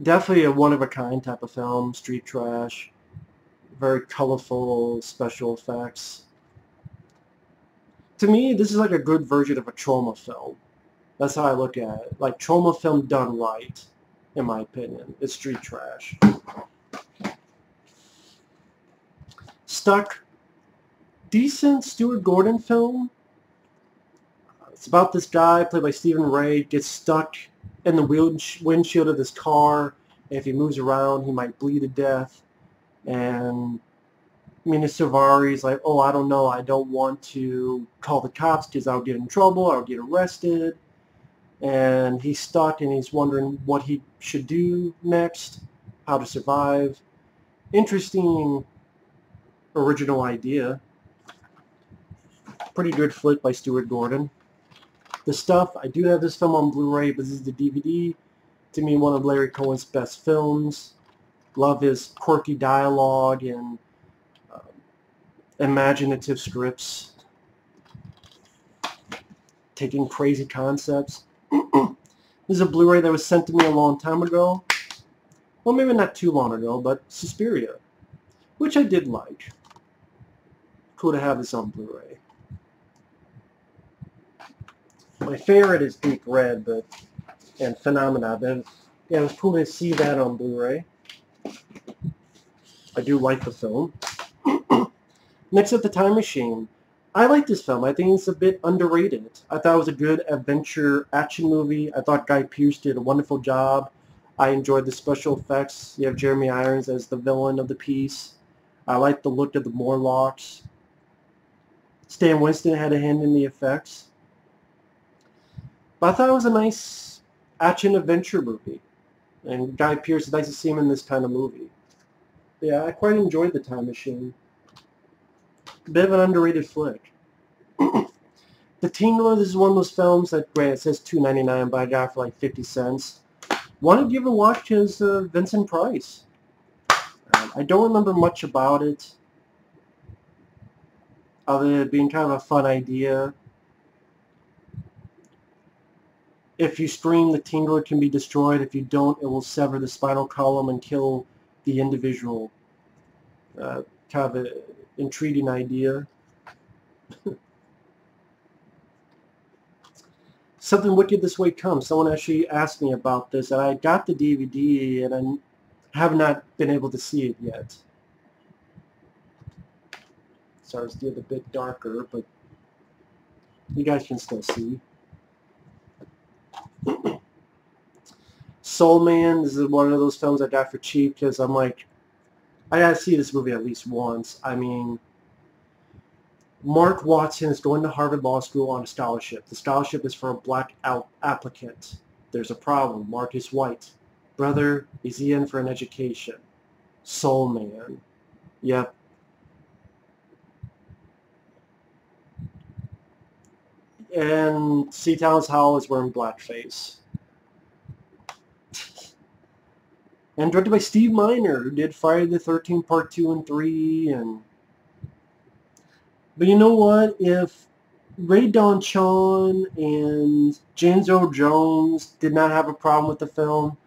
[SPEAKER 1] Definitely a one-of-a-kind type of film, Street Trash. Very colorful special effects. To me, this is like a good version of a Troma film. That's how I look at it. Like Troma film done right, in my opinion. It's Street Trash. Stuck. Decent Stuart Gordon film. It's about this guy, played by Stephen Rea, gets stuck in the windshield of this car. If he moves around, he might bleed to death. And Mena is like, oh, I don't know. I don't want to call the cops because I'll get in trouble. I'll get arrested. And he's stuck and he's wondering what he should do next, how to survive. Interesting original idea. Pretty good flick by Stuart Gordon. The Stuff, I do have this film on Blu-ray, but this is the DVD. To me, one of Larry Cohen's best films. Love his quirky dialogue and uh, imaginative scripts. Taking crazy concepts. This is a Blu-ray that was sent to me a long time ago. Well, maybe not too long ago, but Suspiria. Which I did like. Cool to have this on Blu-ray. My favorite is Deep Red, but and Phenomena. But yeah, it was cool to see that on Blu-ray. I do like the film. Next up, The Time Machine. I like this film. I think it's a bit underrated. I thought it was a good adventure action movie. I thought Guy Pearce did a wonderful job. I enjoyed the special effects. You have Jeremy Irons as the villain of the piece. I like the look of the Morlocks. Stan Winston had a hand in the effects. But I thought it was a nice action adventure movie. And Guy Pearce, it's nice to see him in this kind of movie. Yeah, I quite enjoyed The Time Machine. A bit of an underrated flick. the Tingler, this is one of those films that, granted, it says two ninety nine, but I got for like 50 cents. One to give a watch is uh, Vincent Price. Um, I don't remember much about it other than it being kind of a fun idea. If you stream, the tingler can be destroyed. If you don't, it will sever the spinal column and kill the individual. Uh, kind of an intriguing idea. Something Wicked This Way Comes. Someone actually asked me about this, and I got the DVD, and I have not been able to see it yet. Sorry, it's a bit darker, but you guys can still see. Soul Man, this is one of those films I got for cheap because I'm like, I gotta see this movie at least once. I mean, Mark Watson is going to Harvard Law School on a scholarship. The scholarship is for a black applicant. There's a problem. Mark is white. Brother, is he in for an education? Soul Man. Yep, and C. Thomas Howell is wearing blackface. And directed by Steve Miner, who did Friday the 13th Part 2 and 3. and But you know what? If Rae Dawn Chong and James Earl Jones did not have a problem with the film,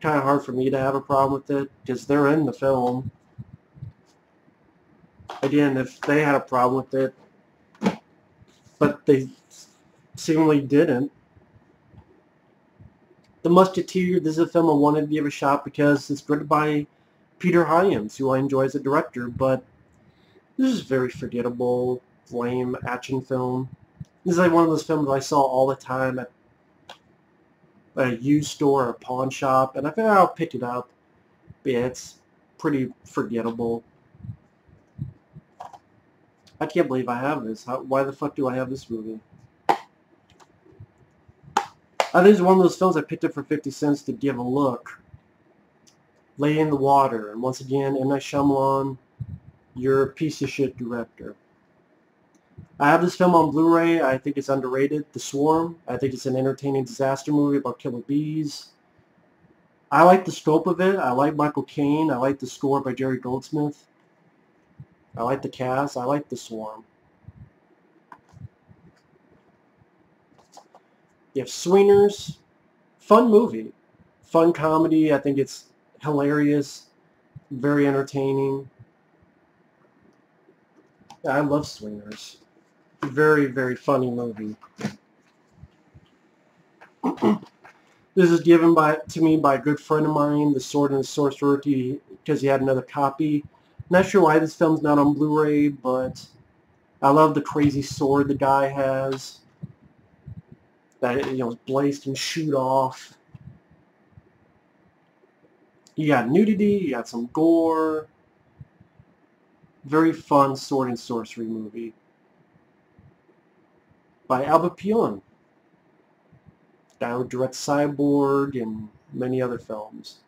[SPEAKER 1] kind of hard for me to have a problem with it, because they're in the film. Again, if they had a problem with it, but they seemingly didn't. The Musketeer, this is a film I wanted to give a shot because it's directed by Peter Hyams, who I enjoy as a director, but this is a very forgettable, lame action film. This is like one of those films I saw all the time at a used store or pawn shop, and I think I'll pick it up. But yeah, it's pretty forgettable. I can't believe I have this. How, why the fuck do I have this movie? Oh, I think it's one of those films I picked up for 50 cents to give a look. Lady in the Water. And once again, M. Night Shyamalan, you're a piece of shit director. I have this film on Blu-ray. I think it's underrated. The Swarm. I think it's an entertaining disaster movie about killer bees. I like the scope of it. I like Michael Caine. I like the score by Jerry Goldsmith. I like the cast. I like The Swarm. You have Swingers. Fun movie. Fun comedy. I think it's hilarious. Very entertaining. I love Swingers. Very, very funny movie. this is given by to me by a good friend of mine, The Sword and the Sorcerer, because he had another copy. Not sure why this film's not on Blu-ray, but I love the crazy sword the guy has. That you know, blaze and shoot off. You got nudity, you got some gore. Very fun sword and sorcery movie. By Albert Pyun. Guy who directs Cyborg and many other films.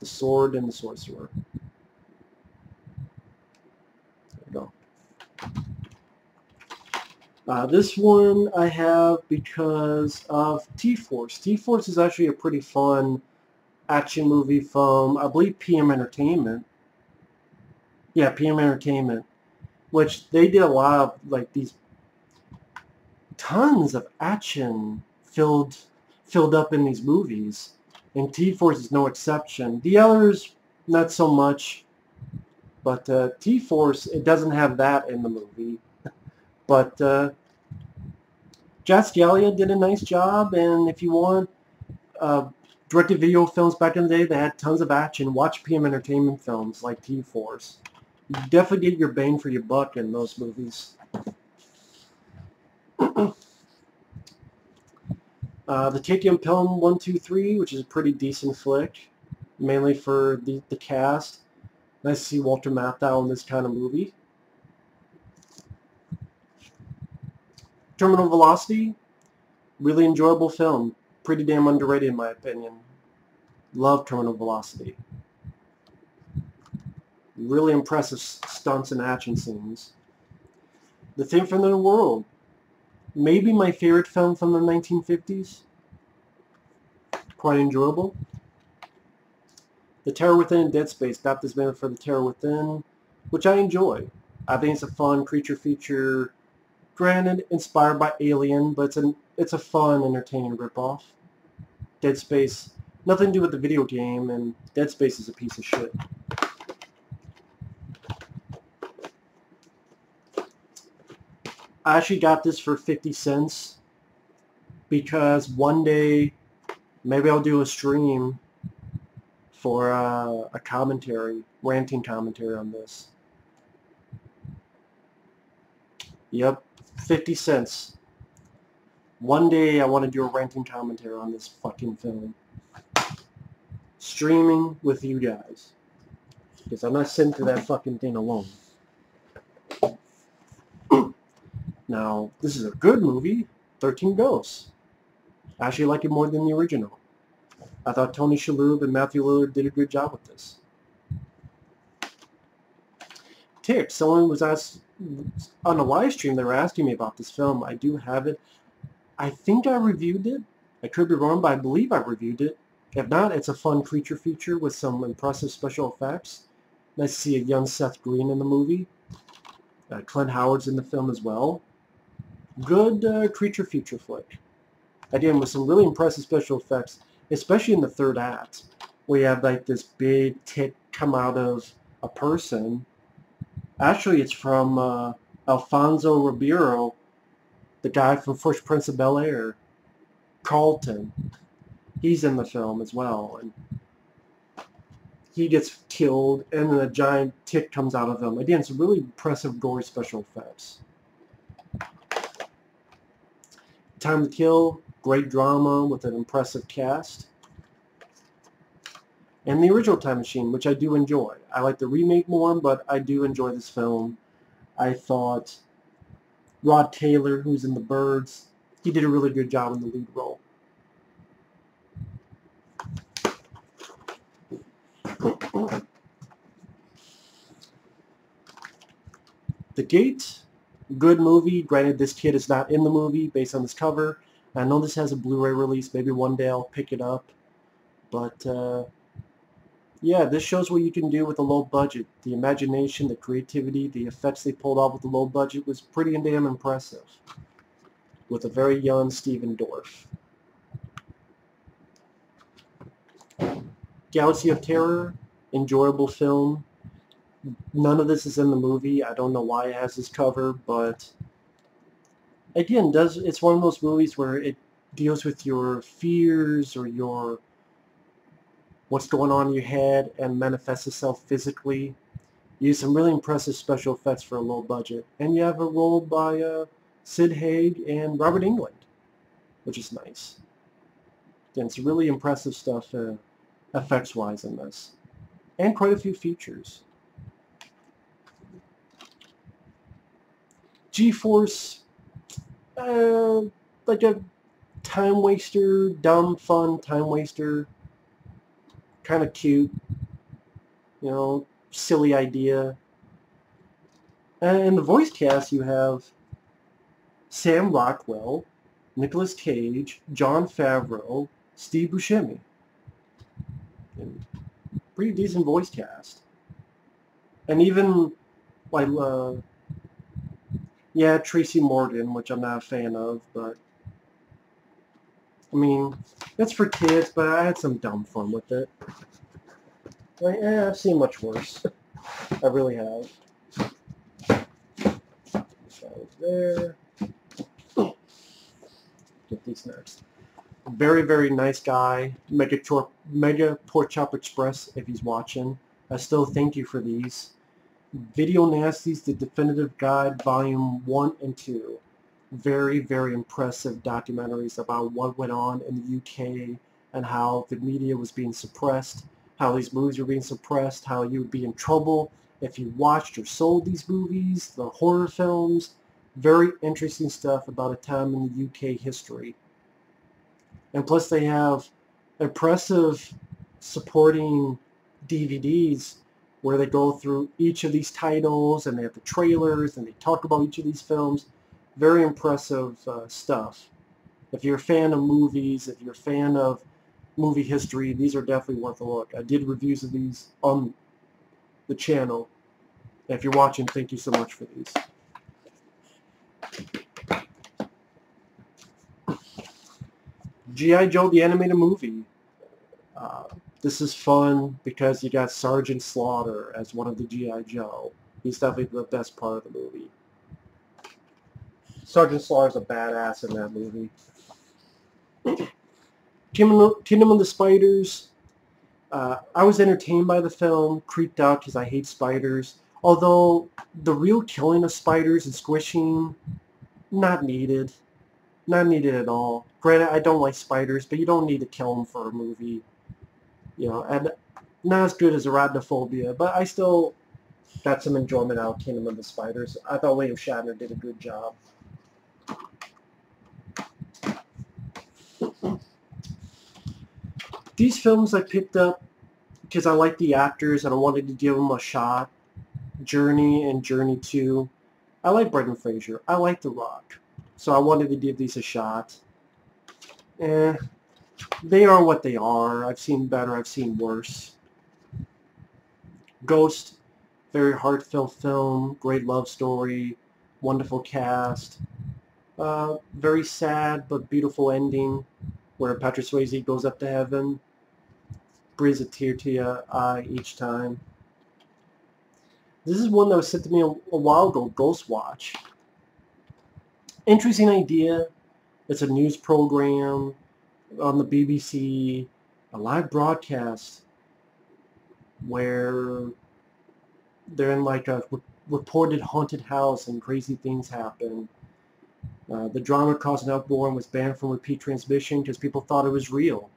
[SPEAKER 1] The Sword and the Sorcerer. Uh, this one I have because of T-Force. T-Force is actually a pretty fun action movie from, I believe, PM Entertainment. Yeah, PM Entertainment. Which they did a lot of, like, these tons of action filled filled up in these movies. And T-Force is no exception. The others, not so much. But uh, T-Force, it doesn't have that in the movie. But uh, Scalia did a nice job, and if you want uh, directed video films back in the day they had tons of action, watch PM Entertainment films like T-Force. You definitely get your bang for your buck in those movies. uh, the Taking of Pelham 123, which is a pretty decent flick, mainly for the, the cast. Nice to see Walter Matthau in this kind of movie. Terminal Velocity, really enjoyable film. Pretty damn underrated in my opinion. Love Terminal Velocity. Really impressive stunts and action scenes. The Thing from the World. Maybe my favorite film from the 1950s. Quite enjoyable. The Terror Within Dead Space got this banner for The Terror Within, which I enjoy. I think it's a fun creature feature Granted, inspired by Alien, but it's, an, it's a fun, entertaining ripoff. Dead Space, nothing to do with the video game, and Dead Space is a piece of shit. I actually got this for 50 cents because one day maybe I'll do a stream for uh, a commentary, ranting commentary on this. Yep, 50 cents. One day I want to do a ranting commentary on this fucking film. Streaming with you guys. Because I'm not sitting through that fucking thing alone. now, this is a good movie. 13 Ghosts. I actually like it more than the original. I thought Tony Shalhoub and Matthew Lillard did a good job with this. Tick, someone was asked on a live stream, they were asking me about this film. I do have it. I think I reviewed it. I could be wrong, but I believe I reviewed it. If not, it's a fun creature feature with some impressive special effects. Nice to see a young Seth Green in the movie. Uh, Clint Howard's in the film as well. Good uh, creature feature flick. Again, with some really impressive special effects, especially in the third act, where you have like this big tick come out of a person Actually, it's from uh, Alfonso Ribeiro, the guy from Fresh Prince of Bel-Air, Carlton. He's in the film as well. And he gets killed, and then a giant tick comes out of him. Again, some really impressive, gory special effects. Time to Kill, great drama with an impressive cast and the original Time Machine, which I do enjoy. I like the remake more, but I do enjoy this film. I thought Rod Taylor, who's in The Birds, he did a really good job in the lead role. The Gate, good movie. Granted, this kid is not in the movie based on this cover. I know this has a Blu-ray release. Maybe one day I'll pick it up. But uh, yeah, this shows what you can do with a low budget. The imagination, the creativity, the effects they pulled off with the low budget was pretty damn impressive. With a very young Stephen Dorff. Galaxy of Terror, enjoyable film. None of this is in the movie. I don't know why it has this cover, but again, does it's one of those movies where it deals with your fears or your what's going on in your head and manifests itself physically. Use some really impressive special effects for a low budget. And you have a role by uh, Sid Haig and Robert Englund, which is nice. Again, it's really impressive stuff uh, effects-wise in this. And quite a few features. G-Force, uh, like a time waster, dumb, fun time waster kind of cute, you know, silly idea. And in the voice cast, you have Sam Rockwell, Nicolas Cage, Jon Favreau, Steve Buscemi. And pretty decent voice cast. And even, like, uh, yeah, Tracy Morgan, which I'm not a fan of, but I mean, it's for kids, but I had some dumb fun with it. Like, eh, I've seen much worse. I really have. There. Get these next. Very, very nice guy. Mega, Mega Pork Chop Express, if he's watching. I still thank you for these. Video Nasties, the Definitive Guide, Volume 1 and 2 very, very impressive documentaries about what went on in the UK and how the media was being suppressed, how these movies were being suppressed, how you would be in trouble if you watched or sold these movies, the horror films. Very interesting stuff about a time in the UK history. And plus they have impressive supporting DVDs where they go through each of these titles and they have the trailers and they talk about each of these films very impressive uh, stuff. If you're a fan of movies, if you're a fan of movie history, these are definitely worth a look. I did reviews of these on the channel. If you're watching, thank you so much for these. G.I. Joe, the animated movie. Uh, this is fun because you got Sergeant Slaughter as one of the G.I. Joe. He's definitely the best part of the movie. Sergeant Slaughter's a badass in that movie. Kingdom of the Spiders. Uh, I was entertained by the film, creeped out because I hate spiders. Although the real killing of spiders and squishing, not needed. Not needed at all. Granted, I don't like spiders, but you don't need to kill them for a movie. You know, and not as good as Arachnophobia, but I still got some enjoyment out of Kingdom of the Spiders. I thought William Shatner did a good job. These films I picked up because I like the actors and I wanted to give them a shot. Journey and Journey 2. I like Brendan Fraser. I like The Rock. So I wanted to give these a shot. Eh, they are what they are. I've seen better. I've seen worse. Ghost, very heartfelt film, great love story, wonderful cast. Uh, very sad but beautiful ending where Patrick Swayze goes up to heaven. Brings a tear to your eye each time. This is one that was sent to me a, a while ago, Ghostwatch. Interesting idea. It's a news program on the BBC, a live broadcast where they're in like a reported haunted house and crazy things happen. Uh, the drama caused an uproar and was banned from repeat transmission because people thought it was real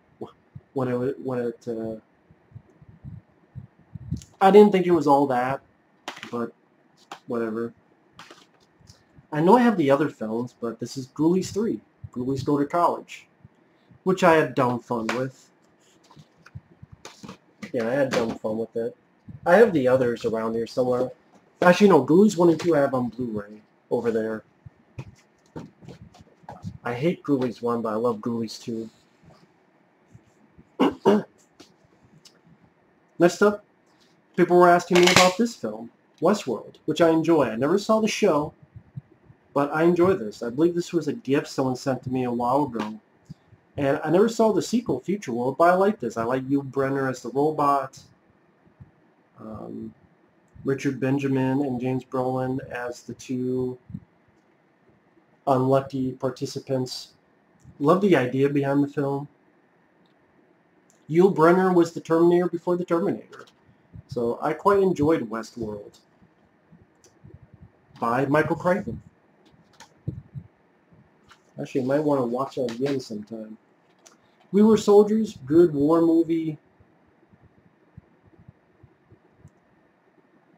[SPEAKER 1] when it when it. Uh, I didn't think it was all that, but whatever. I know I have the other films, but this is Ghoulies 3, Ghoulies Go to College, which I had dumb fun with. Yeah, I had dumb fun with it. I have the others around here somewhere. Actually, no, Ghoulies 1 and 2 I have on Blu-ray over there. I hate Ghoulies 1, but I love Ghoulies 2. Next up, people were asking me about this film, Westworld, which I enjoy. I never saw the show, but I enjoy this. I believe this was a gift someone sent to me a while ago. And I never saw the sequel, Futureworld, but I like this. I like Yul Brynner as the robot. Um, Richard Benjamin and James Brolin as the two unlucky participants. Love the idea behind the film. Yul Brynner was the Terminator before the Terminator. So I quite enjoyed Westworld by Michael Crichton. Actually, I might want to watch that again sometime. We Were Soldiers, good war movie.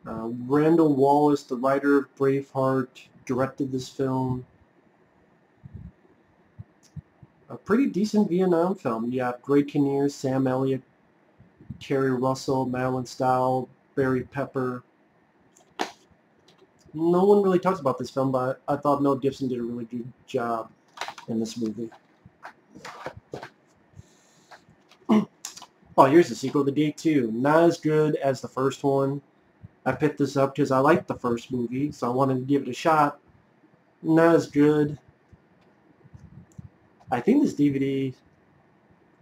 [SPEAKER 1] Uh, Randall Wallace, the writer of Braveheart, directed this film. A pretty decent Vietnam film. You have Greg Kinnear, Sam Elliott, Keri Russell, Madeleine Stowe, Barry Pepper. No one really talks about this film, but I thought Mel Gibson did a really good job in this movie. oh, here's the sequel to Day 2. Not as good as the first one. I picked this up because I liked the first movie, so I wanted to give it a shot. Not as good. I think this DVD,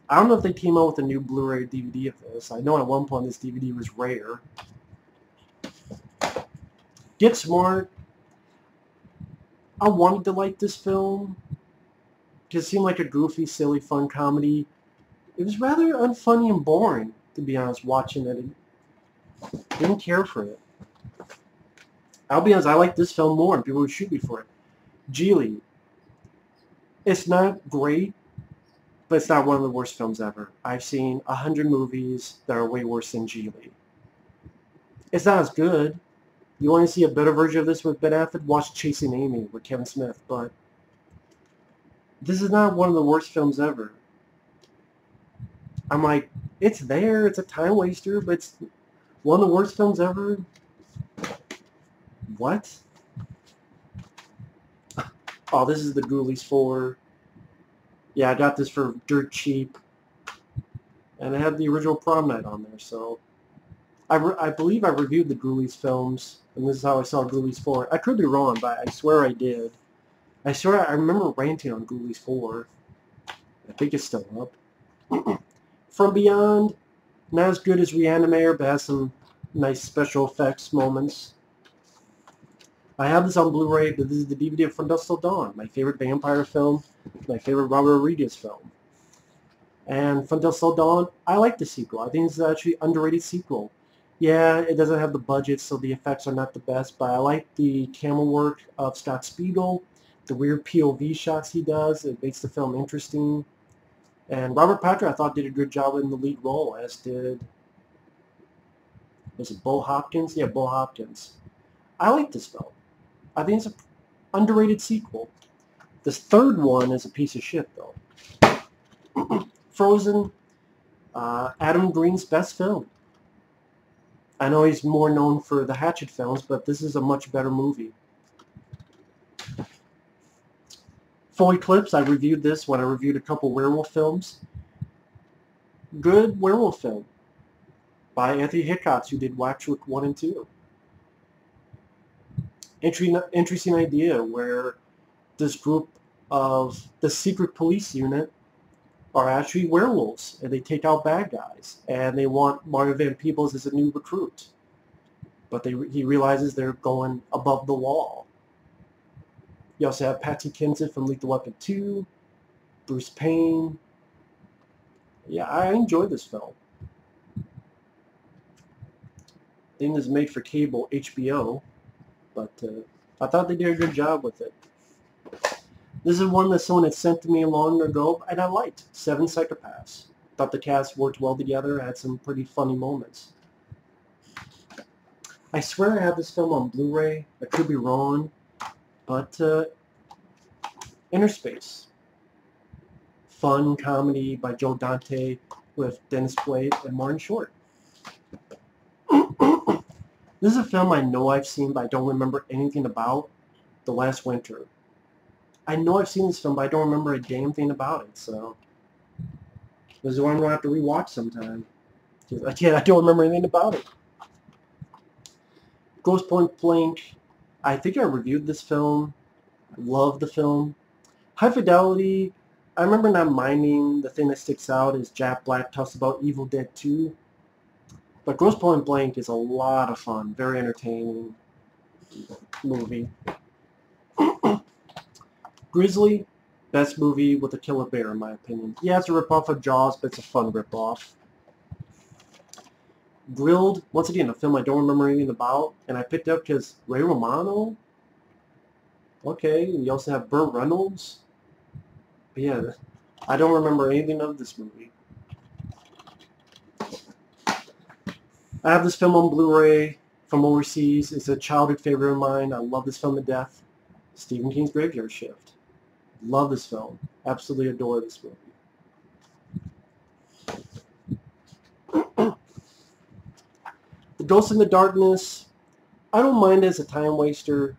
[SPEAKER 1] I don't know if they came out with a new Blu-ray DVD of this. I know at one point this DVD was rare. Get Smart. I wanted to like this film. It seemed like a goofy, silly, fun comedy. It was rather unfunny and boring, to be honest, watching it. I didn't care for it. I'll be honest, I like this film more, and people would shoot me for it. Gigli. It's not great, but it's not one of the worst films ever. I've seen a hundred movies that are way worse than Gigli. It's not as good. You want to see a better version of this with Ben Affleck? Watch Chasing Amy with Kevin Smith, but this is not one of the worst films ever. I'm like, it's there, it's a time waster, but it's one of the worst films ever. What? Oh, this is the Ghoulies 4. Yeah, I got this for dirt cheap. And I had the original prom night on there, so... I, I believe I reviewed the Ghoulies films, and this is how I saw Ghoulies 4. I could be wrong, but I swear I did. I swear I remember ranting on Ghoulies 4. I think it's still up. From Beyond, not as good as Reanimator, but has some nice special effects moments. I have this on Blu-ray, but this is the DVD of From Till Dawn, my favorite vampire film, my favorite Robert Rodriguez film. And From Till Dawn, I like the sequel. I think it's actually an underrated sequel. Yeah, it doesn't have the budget, so the effects are not the best, but I like the camera work of Scott Spiegel, the weird POV shots he does. It makes the film interesting. And Robert Patrick, I thought, did a good job in the lead role, as did, was it Bo Hopkins? Yeah, Bo Hopkins. I like this film. I think it's an underrated sequel. The third one is a piece of shit, though. Frozen, uh, Adam Green's best film. I know he's more known for the Hatchet films, but this is a much better movie. Full Eclipse, I reviewed this when I reviewed a couple werewolf films. Good werewolf film by Anthony Hickox, who did Waxwork 1 and 2 interesting idea where this group of the secret police unit are actually werewolves and they take out bad guys and they want Mario Van Peebles as a new recruit but they, he realizes they're going above the wall. You also have Patsy Kensit from Lethal Weapon 2, Bruce Payne. Yeah, I enjoyed this film. Thing is made for cable HBO but uh, I thought they did a good job with it. This is one that someone had sent to me long ago, and I liked. Seven Psychopaths. Thought the cast worked well together, had some pretty funny moments. I swear I have this film on Blu-ray. I could be wrong, but uh, Innerspace. Fun comedy by Joe Dante with Dennis Quaid and Martin Short. This is a film I know I've seen, but I don't remember anything about. The Last Winter. I know I've seen this film, but I don't remember a damn thing about it, so... This is one I'm going to have to rewatch sometime. Again, I don't remember anything about it. Grosse Pointe Blank. I think I reviewed this film. I love the film. High Fidelity. I remember not minding. The thing that sticks out is Jack Black talks about Evil Dead 2. But Grosse Pointe Blank is a lot of fun. Very entertaining movie. Grizzly, best movie with a killer bear in my opinion. Yeah, it's a ripoff of Jaws, but it's a fun ripoff. Grilled, once again, a film I don't remember anything about, and I picked up because Ray Romano. Okay, and you also have Burt Reynolds. But yeah, I don't remember anything of this movie. I have this film on Blu-ray from overseas. It's a childhood favorite of mine. I love this film to death. Stephen King's Graveyard Shift. Love this film. Absolutely adore this movie. the Ghost and the Darkness. I don't mind as a time waster.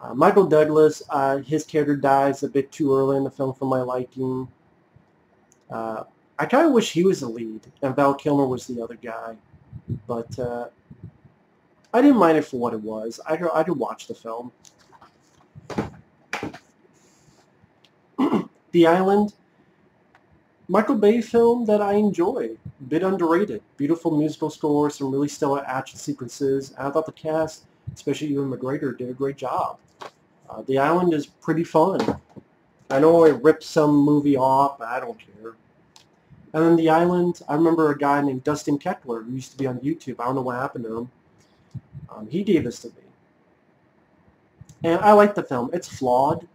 [SPEAKER 1] Uh, Michael Douglas, uh, his character dies a bit too early in the film for my liking. Uh, I kind of wish he was the lead and Val Kilmer was the other guy. But uh, I didn't mind it for what it was. I could, I could watch the film. the Island, Michael Bay film that I enjoy. Bit underrated. Beautiful musical score, some really stellar action sequences. I thought the cast, especially Ewan McGregor, did a great job. Uh, the Island is pretty fun. I know it ripped some movie off, but I don't care. And then The Island, I remember a guy named Dustin Keckler who used to be on YouTube. I don't know what happened to him. Um, he gave this to me. And I like the film. It's flawed,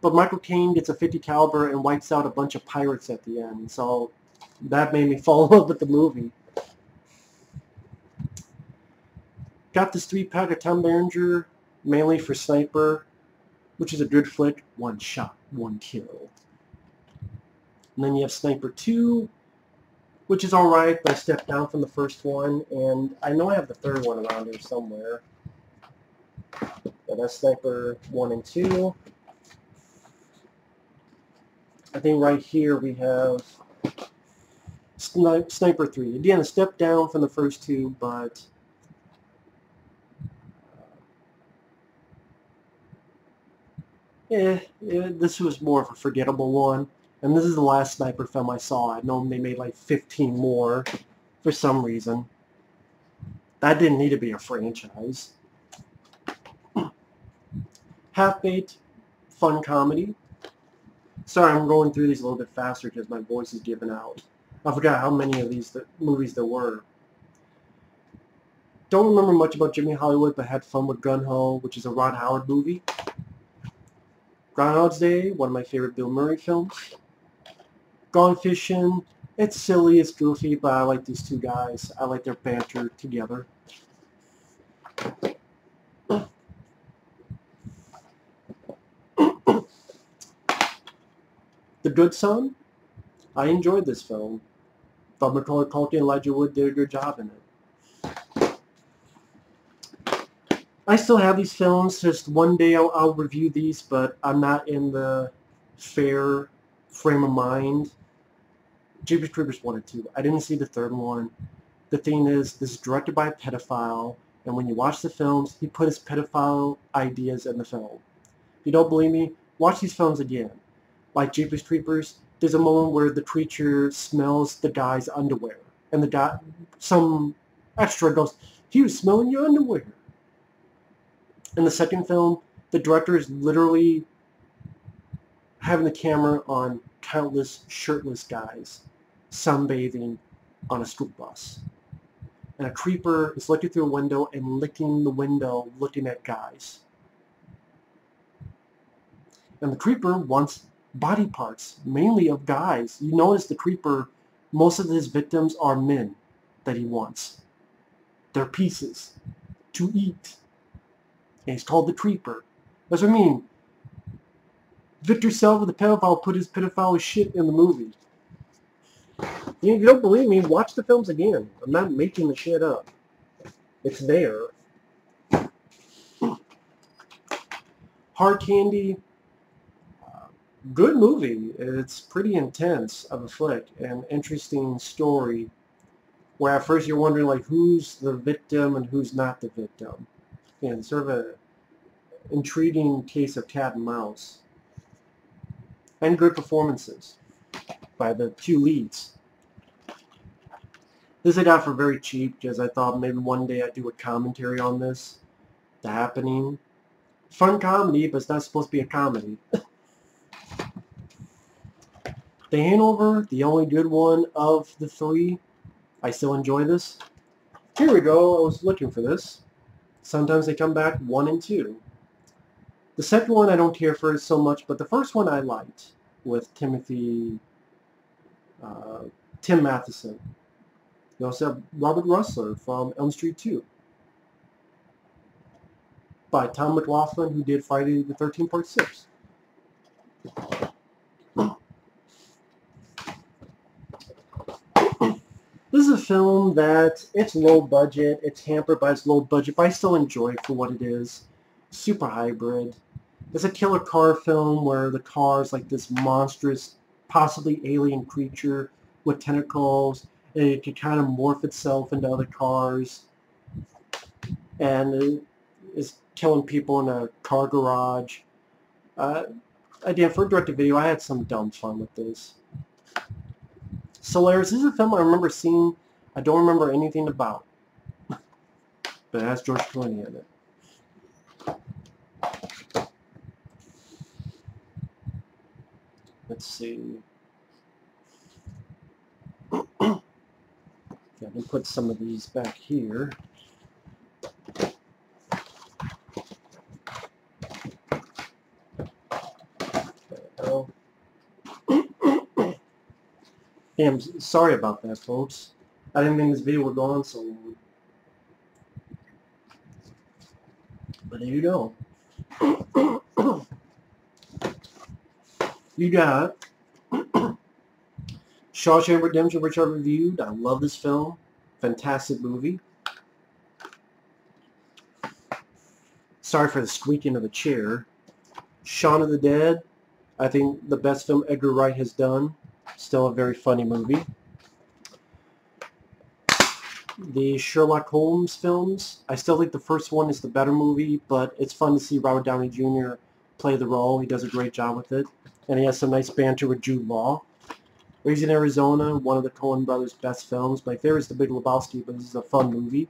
[SPEAKER 1] but Michael Caine gets a 50 caliber and wipes out a bunch of pirates at the end. So that made me fall in love with the movie. Got this three-pack of Tom Berenger, mainly for Sniper, which is a good flick. One shot, one kill. And then you have Sniper 2, which is alright, but I stepped down from the first one, and I know I have the third one around here somewhere. But that's Sniper 1 and 2. I think right here we have Sni Sniper 3. Again, a step down from the first two, but... Yeah, yeah, this was more of a forgettable one. And this is the last Sniper film I saw. I know they made like 15 more for some reason. That didn't need to be a franchise. Half-Baked, fun comedy. Sorry, I'm going through these a little bit faster because my voice is giving out. I forgot how many of these th movies there were. Don't remember much about Jimmy Hollywood, but had fun with Gung Ho, which is a Ron Howard movie. Groundhog's Day, one of my favorite Bill Murray films. Gone Fishing, it's silly, it's goofy, but I like these two guys. I like their banter together. The Good Son, I enjoyed this film. Thought Macaulay Culkin and Elijah Wood did a good job in it. I still have these films, just one day I'll, I'll review these, but I'm not in the fair frame of mind Jeepers Creepers 1 and 2. I didn't see the third one. The thing is, this is directed by a pedophile, and when you watch the films, he put his pedophile ideas in the film. If you don't believe me, watch these films again. Like Jeepers Creepers, there's a moment where the creature smells the guy's underwear, and the guy, some extra goes, he was smelling your underwear. In the second film, the director is literally having the camera on countless shirtless guys sunbathing on a school bus. And a creeper is looking through a window and licking the window looking at guys. And the creeper wants body parts, mainly of guys. You notice the creeper, most of his victims are men that he wants. They're pieces to eat. And he's called the creeper. That's what I mean. Victor Salva, the pedophile, put his pedophile shit in the movie. You don't believe me, watch the films again. I'm not making the shit up. It's there. Hard Candy, good movie. It's pretty intense of a flick and interesting story where at first you're wondering like who's the victim and who's not the victim. And sort of a intriguing case of cat and mouse. And good performances by the two leads. This I got for very cheap because I thought maybe one day I'd do a commentary on this. The Happening. Fun comedy, but it's not supposed to be a comedy. the Hangover, the only good one of the three. I still enjoy this. Here we go. I was looking for this. Sometimes they come back one and two. The second one I don't care for so much, but the first one I liked with Timothy, uh, Tim Matheson. You also have Robert Rusler from Elm Street 2 by Tom McLoughlin, who did Friday the 13th Part 6. This is a film that it's low budget, it's hampered by its low budget, but I still enjoy it for what it is. Super hybrid. It's a killer car film where the car is like this monstrous, possibly alien creature with tentacles. And it can kind of morph itself into other cars. And is killing people in a car garage. Uh, again, for a direct-to-video, I had some dumb fun with this. Solaris this is a film I remember seeing. I don't remember anything about. but it has George Clooney in it. Let's see. let me put some of these back here. Yeah, I'm sorry about that, folks. I didn't think this video would go on so long. But there you go. You got Shawshank Redemption, which I reviewed. I love this film. Fantastic movie. Sorry for the squeaking of the chair. Shaun of the Dead. I think the best film Edgar Wright has done. Still a very funny movie. The Sherlock Holmes films. I still think the first one is the better movie, but it's fun to see Robert Downey Jr. play the role. He does a great job with it. And he has some nice banter with Jude Law. Raising Arizona, one of the Coen brothers' best films. My favorite is The Big Lebowski, but this is a fun movie.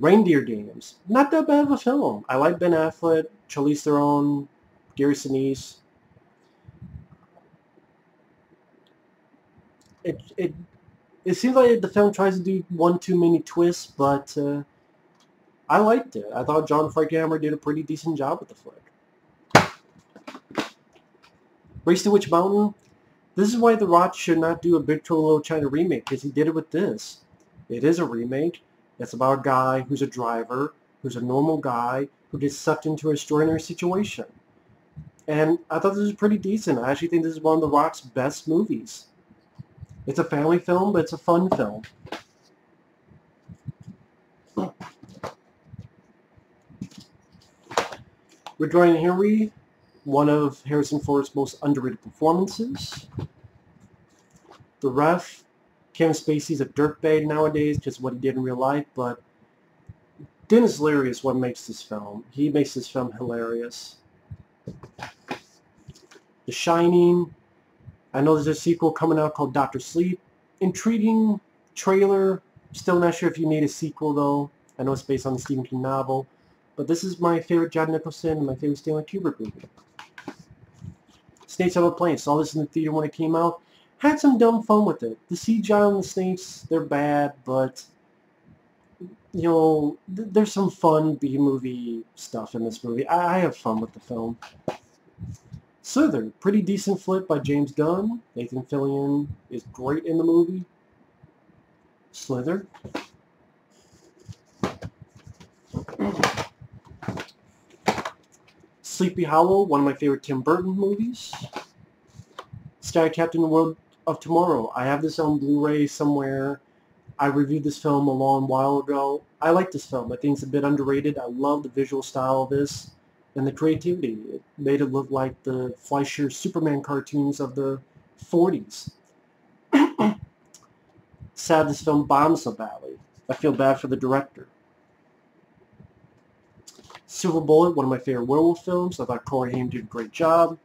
[SPEAKER 1] Reindeer Games. Not that bad of a film. I like Ben Affleck, Charlize Theron, Gary Sinise. it it it seems like the film tries to do one too many twists, but uh, I liked it. I thought John Frankenheimer did a pretty decent job with the flick. Race to Witch Mountain. This is why The Rock should not do a Big Trouble Little China remake, because he did it with this. It is a remake. It's about a guy who's a driver, who's a normal guy, who gets sucked into an extraordinary situation. And I thought this was pretty decent. I actually think this is one of The Rock's best movies. It's a family film, but it's a fun film. Regarding Henry, one of Harrison Ford's most underrated performances. The Ref, Kevin Spacey's a dirtbag nowadays, just what he did in real life, but Denis Leary is what makes this film. He makes this film hilarious. The Shining, I know there's a sequel coming out called Doctor Sleep. Intriguing trailer. Still not sure if you need a sequel though. I know it's based on the Stephen King novel. But this is my favorite John Nicholson and my favorite Stanley Kubrick movie. Snakes on a Plane. Saw this in the theater when it came out. Had some dumb fun with it. The CGI on the snakes, they're bad, but you know, th there's some fun B-movie stuff in this movie. I, I have fun with the film. Slither, pretty decent flip by James Gunn. Nathan Fillion is great in the movie. Slither. Mm-hmm. Sleepy Hollow, one of my favorite Tim Burton movies. Sky Captain World of Tomorrow. I have this on Blu-ray somewhere. I reviewed this film a long while ago. I like this film. I think it's a bit underrated. I love the visual style of this and the creativity. It made it look like the Fleischer Superman cartoons of the 40s. Sad this film bombed so badly. I feel bad for the director. Silver Bullet, one of my favorite werewolf films. I thought Corey Haim did a great job.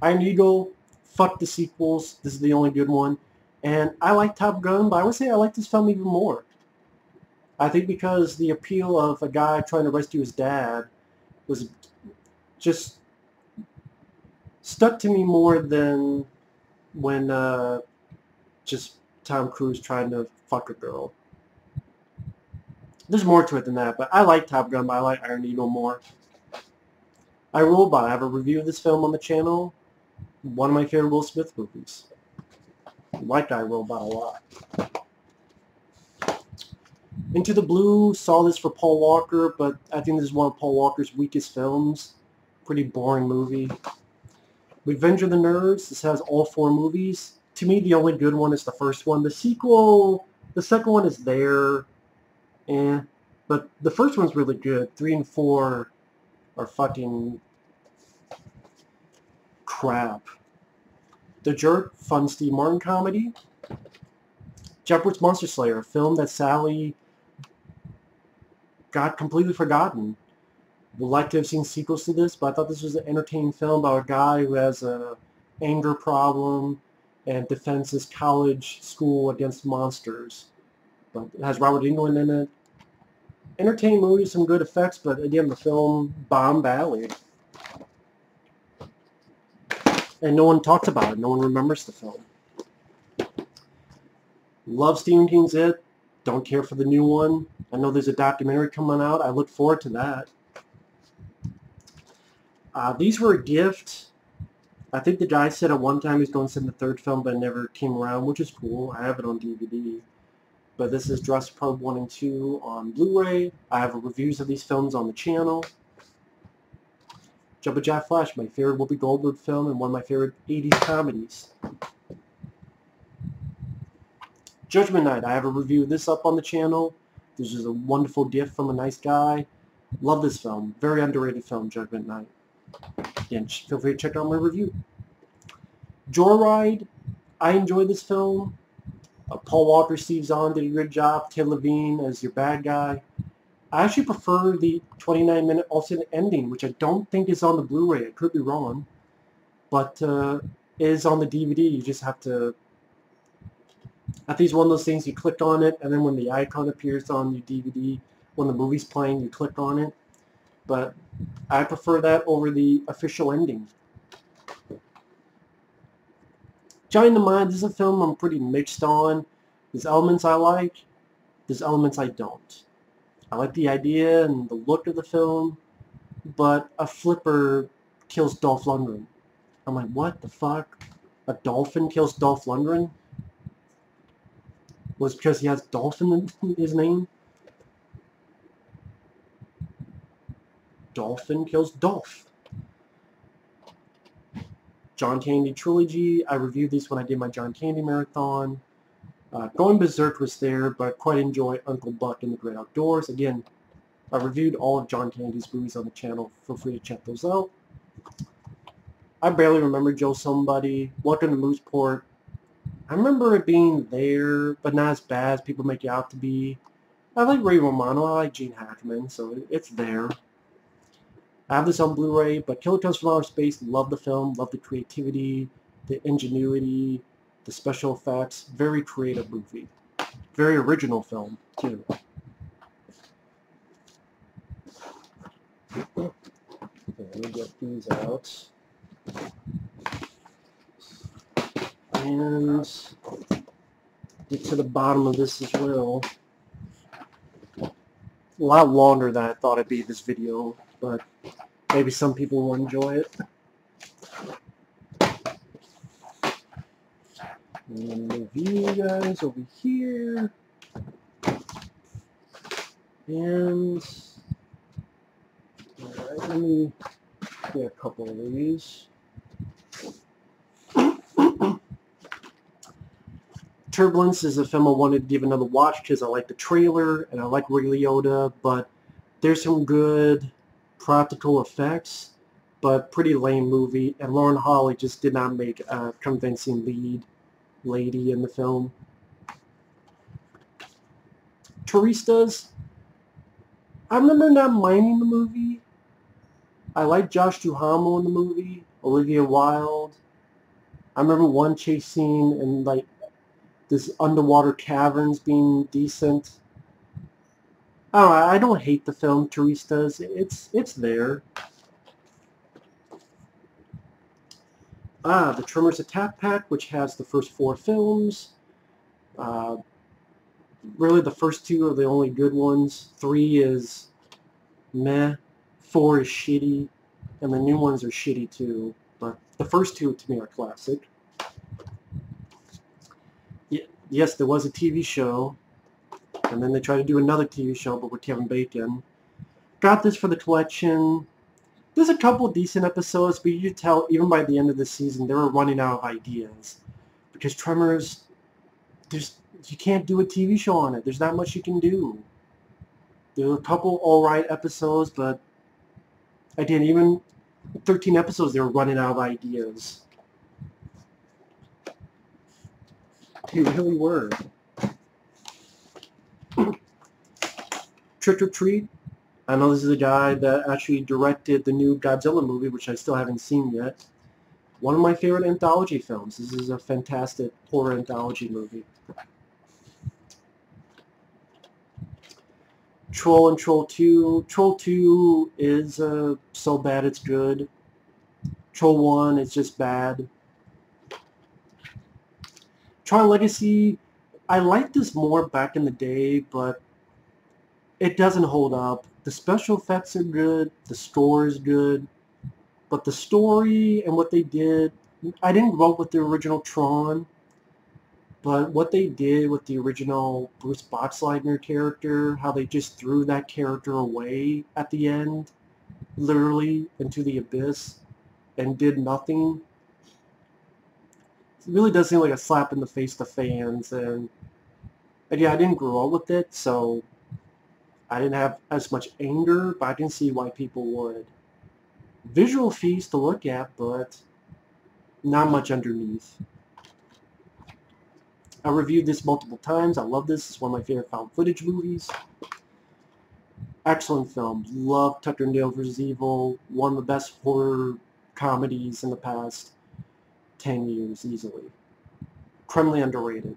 [SPEAKER 1] Iron Eagle, fuck the sequels. This is the only good one. And I like Top Gun, but I would say I like this film even more. I think because the appeal of a guy trying to rescue his dad was just stuck to me more than when uh, just Tom Cruise trying to fuck a girl. There's more to it than that, but I like Top Gun, but I like Iron Eagle more. I Robot. I have a review of this film on the channel. One of my favorite Will Smith movies. I like I Robot a lot. Into the Blue saw this for Paul Walker, but I think this is one of Paul Walker's weakest films. Pretty boring movie. Revenge of the Nerds. This has all four movies. To me, the only good one is the first one. The sequel, the second one is there, eh. But the first one's really good. Three and four are fucking crap. The Jerk, fun Steve Martin comedy. Jack Brooks Monster Slayer, a film that Sally got completely forgotten. Would like to have seen sequels to this, but I thought this was an entertaining film about a guy who has a anger problem and defends his college school against monsters. But it has Robert Englund in it. Entertaining movie, some good effects, but again, the film bombed badly. And no one talks about it. No one remembers the film. Love Stephen King's It. Don't care for the new one. I know there's a documentary coming out. I look forward to that. Uh, these were a gift. I think the guy said at one time he's going to send the third film, but never came around, which is cool. I have it on DVD. But this is Jurassic Park 1 and 2 on Blu-ray. I have reviews of these films on the channel. Jumpin' Jack Flash, my favorite Whoopi Goldberg film and one of my favorite 80s comedies. Judgment Night, I have a review of this up on the channel. This is a wonderful gift from a nice guy. Love this film. Very underrated film, Judgment Night. Again, feel free to check out my review. Joyride, I enjoyed this film. Uh, Paul Walker, Steve Zahn did a good job. Ted Levine as your bad guy. I actually prefer the 29-minute alternate ending, which I don't think is on the Blu-ray. I could be wrong. But uh, is on the DVD. You just have to I think it's one of those things you click on it, and then when the icon appears on your DVD, when the movie's playing, you click on it. But I prefer that over the official ending. Johnny Mnemonic is a film I'm pretty mixed on. There's elements I like, there's elements I don't. I like the idea and the look of the film, but a flipper kills Dolph Lundgren. I'm like, what the fuck? A dolphin kills Dolph Lundgren? was because he has Dolphin in his name. Dolphin kills Dolph. John Candy Trilogy. I reviewed these when I did my John Candy Marathon. Uh, Going Berserk was there, but quite enjoy Uncle Buck and the Great Outdoors. Again, I reviewed all of John Candy's movies on the channel. Feel free to check those out. I barely remember Joe Somebody. Welcome to Mooseport. I remember it being there, but not as bad as people make it out to be. I like Ray Romano. I like Gene Hackman, so it's there. I have this on Blu-ray, but Killer from Outer Space, love the film, love the creativity, the ingenuity, the special effects. Very creative movie. Very original film, too. Okay, let me get these out. and get to the bottom of this as well. A lot longer than I thought it'd be this video, but maybe some people will enjoy it. And you guys over here. And alright, let me get a couple of these. Turbulence is a film I wanted to give another watch because I like the trailer and I like Ray Liotta, but there's some good practical effects, but pretty lame movie, and Lauren Holly just did not make a convincing lead lady in the film. Turistas, I remember not minding the movie. I like Josh Duhamel in the movie, Olivia Wilde. I remember one chase scene and like this underwater caverns being decent. Don't, I don't hate the film Turistas. It's it's there. Ah, the Tremors Attack Pack, which has the first four films. Uh, really, the first two are the only good ones. Three is meh. Four is shitty. And the new ones are shitty too. But the first two, to me, are classic. Yes, there was a TV show. And then they tried to do another TV show, but with Kevin Bacon. Got this for the collection. There's a couple decent episodes, but you tell even by the end of the season they were running out of ideas. Because Tremors, there's you can't do a TV show on it. There's not much you can do. There were a couple alright episodes, but again, even 13 episodes, they were running out of ideas. They really were. Trick or Treat, I know this is a guy that actually directed the new Godzilla movie, which I still haven't seen yet. One of my favorite anthology films. This is a fantastic horror anthology movie. Troll and Troll 2. Troll 2 is uh, so bad it's good. Troll 1 is just bad. Tron Legacy, I liked this more back in the day, but it doesn't hold up. The special effects are good, the score is good, but the story and what they did, I didn't grow up with the original Tron, but what they did with the original Bruce Boxleitner character, how they just threw that character away at the end, literally into the abyss, and did nothing, it really does seem like a slap in the face to fans, and, and yeah, I didn't grow up with it, so I didn't have as much anger, but I can see why people would. Visual feast to look at, but not much underneath. I reviewed this multiple times. I love this. It's one of my favorite found footage movies. Excellent film. Love Tucker and Dale vs. Evil. One of the best horror comedies in the past 10 years easily. Criminally underrated.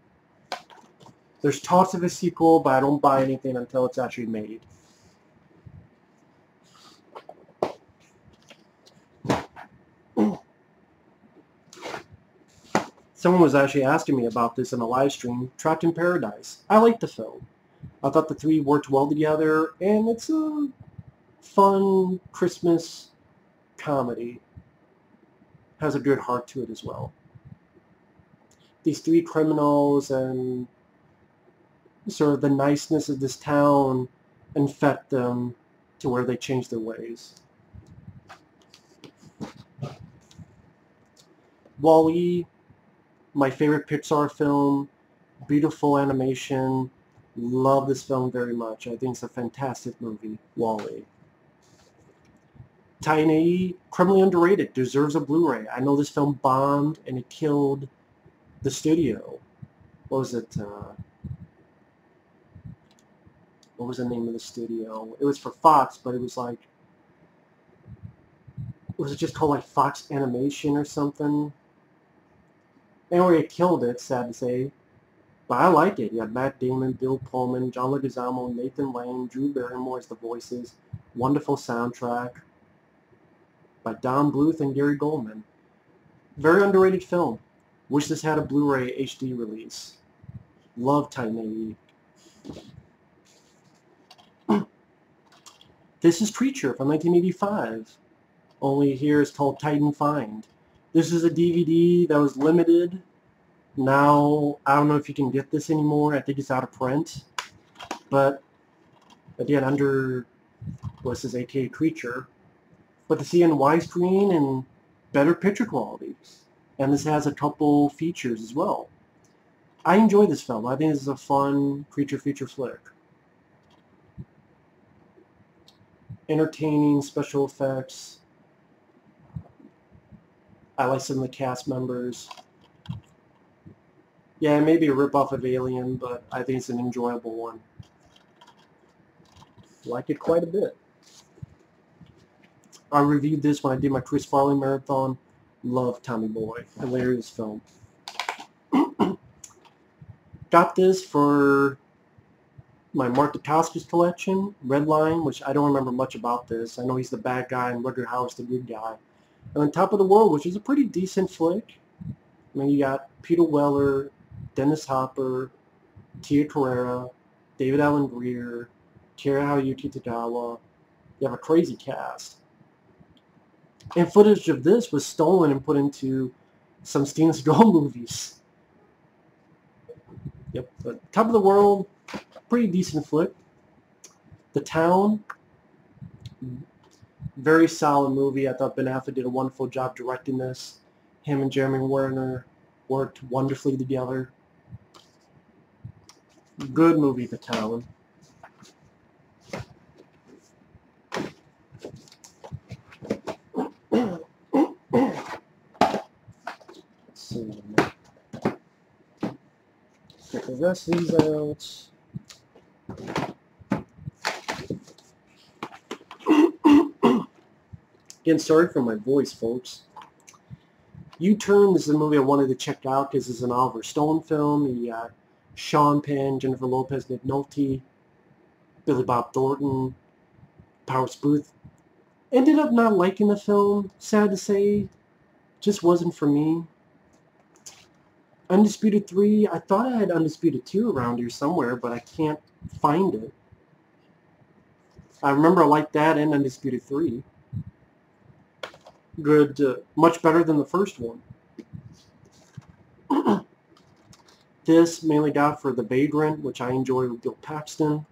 [SPEAKER 1] There's talks of a sequel, but I don't buy anything until it's actually made. Someone was actually asking me about this in a live stream, Trapped in Paradise. I like the film. I thought the three worked well together, and it's a fun Christmas comedy. Has a good heart to it as well. These three criminals and sort of the niceness of this town infect them to where they change their ways. Wall-E, my favorite Pixar film, beautiful animation, love this film very much. I think it's a fantastic movie, Wall-E. Tiny, criminally underrated, deserves a Blu-ray. I know this film bombed and it killed the studio. What was it? Uh, what was the name of the studio? It was for Fox, but it was like, was it just called like Fox Animation or something? Anyway, it killed it, sad to say. But I like it. You had Matt Damon, Bill Pullman, John Leguizamo, Nathan Lane, Drew Barrymore as the voices. Wonderful soundtrack by Don Bluth and Gary Goldman. Very underrated film. Wish this had a Blu-ray HD release. Love Titan This is Creature from 1985. Only here it's called Titan Find. This is a DVD that was limited. Now, I don't know if you can get this anymore. I think it's out of print. But, again, under, this, AKA Creature. But to see in widescreen and better picture quality. And this has a couple features as well. I enjoy this film. I think this is a fun creature feature flick. Entertaining special effects. I like some of the cast members. Yeah, maybe a ripoff of Alien, but I think it's an enjoyable one. Like it quite a bit. I reviewed this when I did my Chris Farley marathon. Love Tommy Boy. Hilarious film. Got this for my Mark Dacascos collection, Red Line, which I don't remember much about this. I know he's the bad guy and Rutger Hauer's the good guy. And then Top of the World, which is a pretty decent flick. I mean, you got Peter Weller, Dennis Hopper, Tia Carrere, David Alan Grier, Cary-Hiroyuki Tagawa. You have a crazy cast. And footage of this was stolen and put into some Steven Seagal movies. Yep, but Top of the World, pretty decent flick. The Town, very solid movie. I thought Ben Affleck did a wonderful job directing this. Him and Jeremy Renner worked wonderfully together. Good movie, The Town. Let's see. Get the rest of these out. Again, sorry for my voice, folks. U-Turn, this is a movie I wanted to check out because it's an Oliver Stone film. You uh, got Sean Penn, Jennifer Lopez, Nick Nolte, Billy Bob Thornton, Powers Boothe. Ended up not liking the film, sad to say. Just wasn't for me. Undisputed 3, I thought I had Undisputed 2 around here somewhere, but I can't find it. I remember I liked that and Undisputed 3 good, uh, much better than the first one. this mainly got for The Vagrant, which I enjoy with Bill Paxton.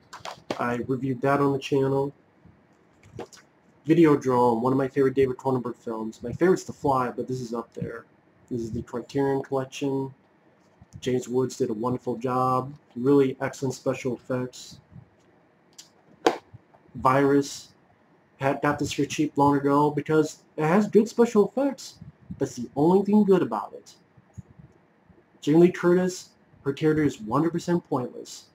[SPEAKER 1] I reviewed that on the channel. Videodrome, one of my favorite David Cronenberg films. My favorite's The Fly, but this is up there. This is the Criterion Collection. James Woods did a wonderful job. Really excellent special effects. Virus, got this for cheap long ago because it has good special effects. That's the only thing good about it. Jamie Lee Curtis, her character is 100% pointless.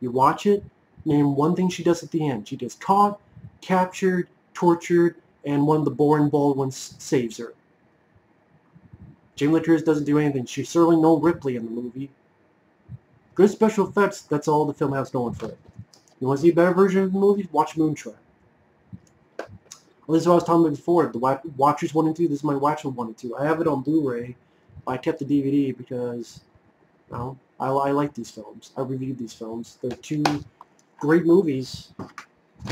[SPEAKER 1] You watch it, name one thing she does at the end. She gets caught, captured, tortured, and one of the boring bald ones saves her. Jamie Lee Curtis doesn't do anything. She's certainly no Ripley in the movie. Good special effects, that's all the film has going for it. You want to see a better version of the movie? Watch Moontrap. This is what I was talking about before. The Watchers 1 and 2. This is my Watcher 1 and 2. I have it on Blu-ray. I kept the DVD because, you know, I, I like these films. I reviewed these films. They're two great movies.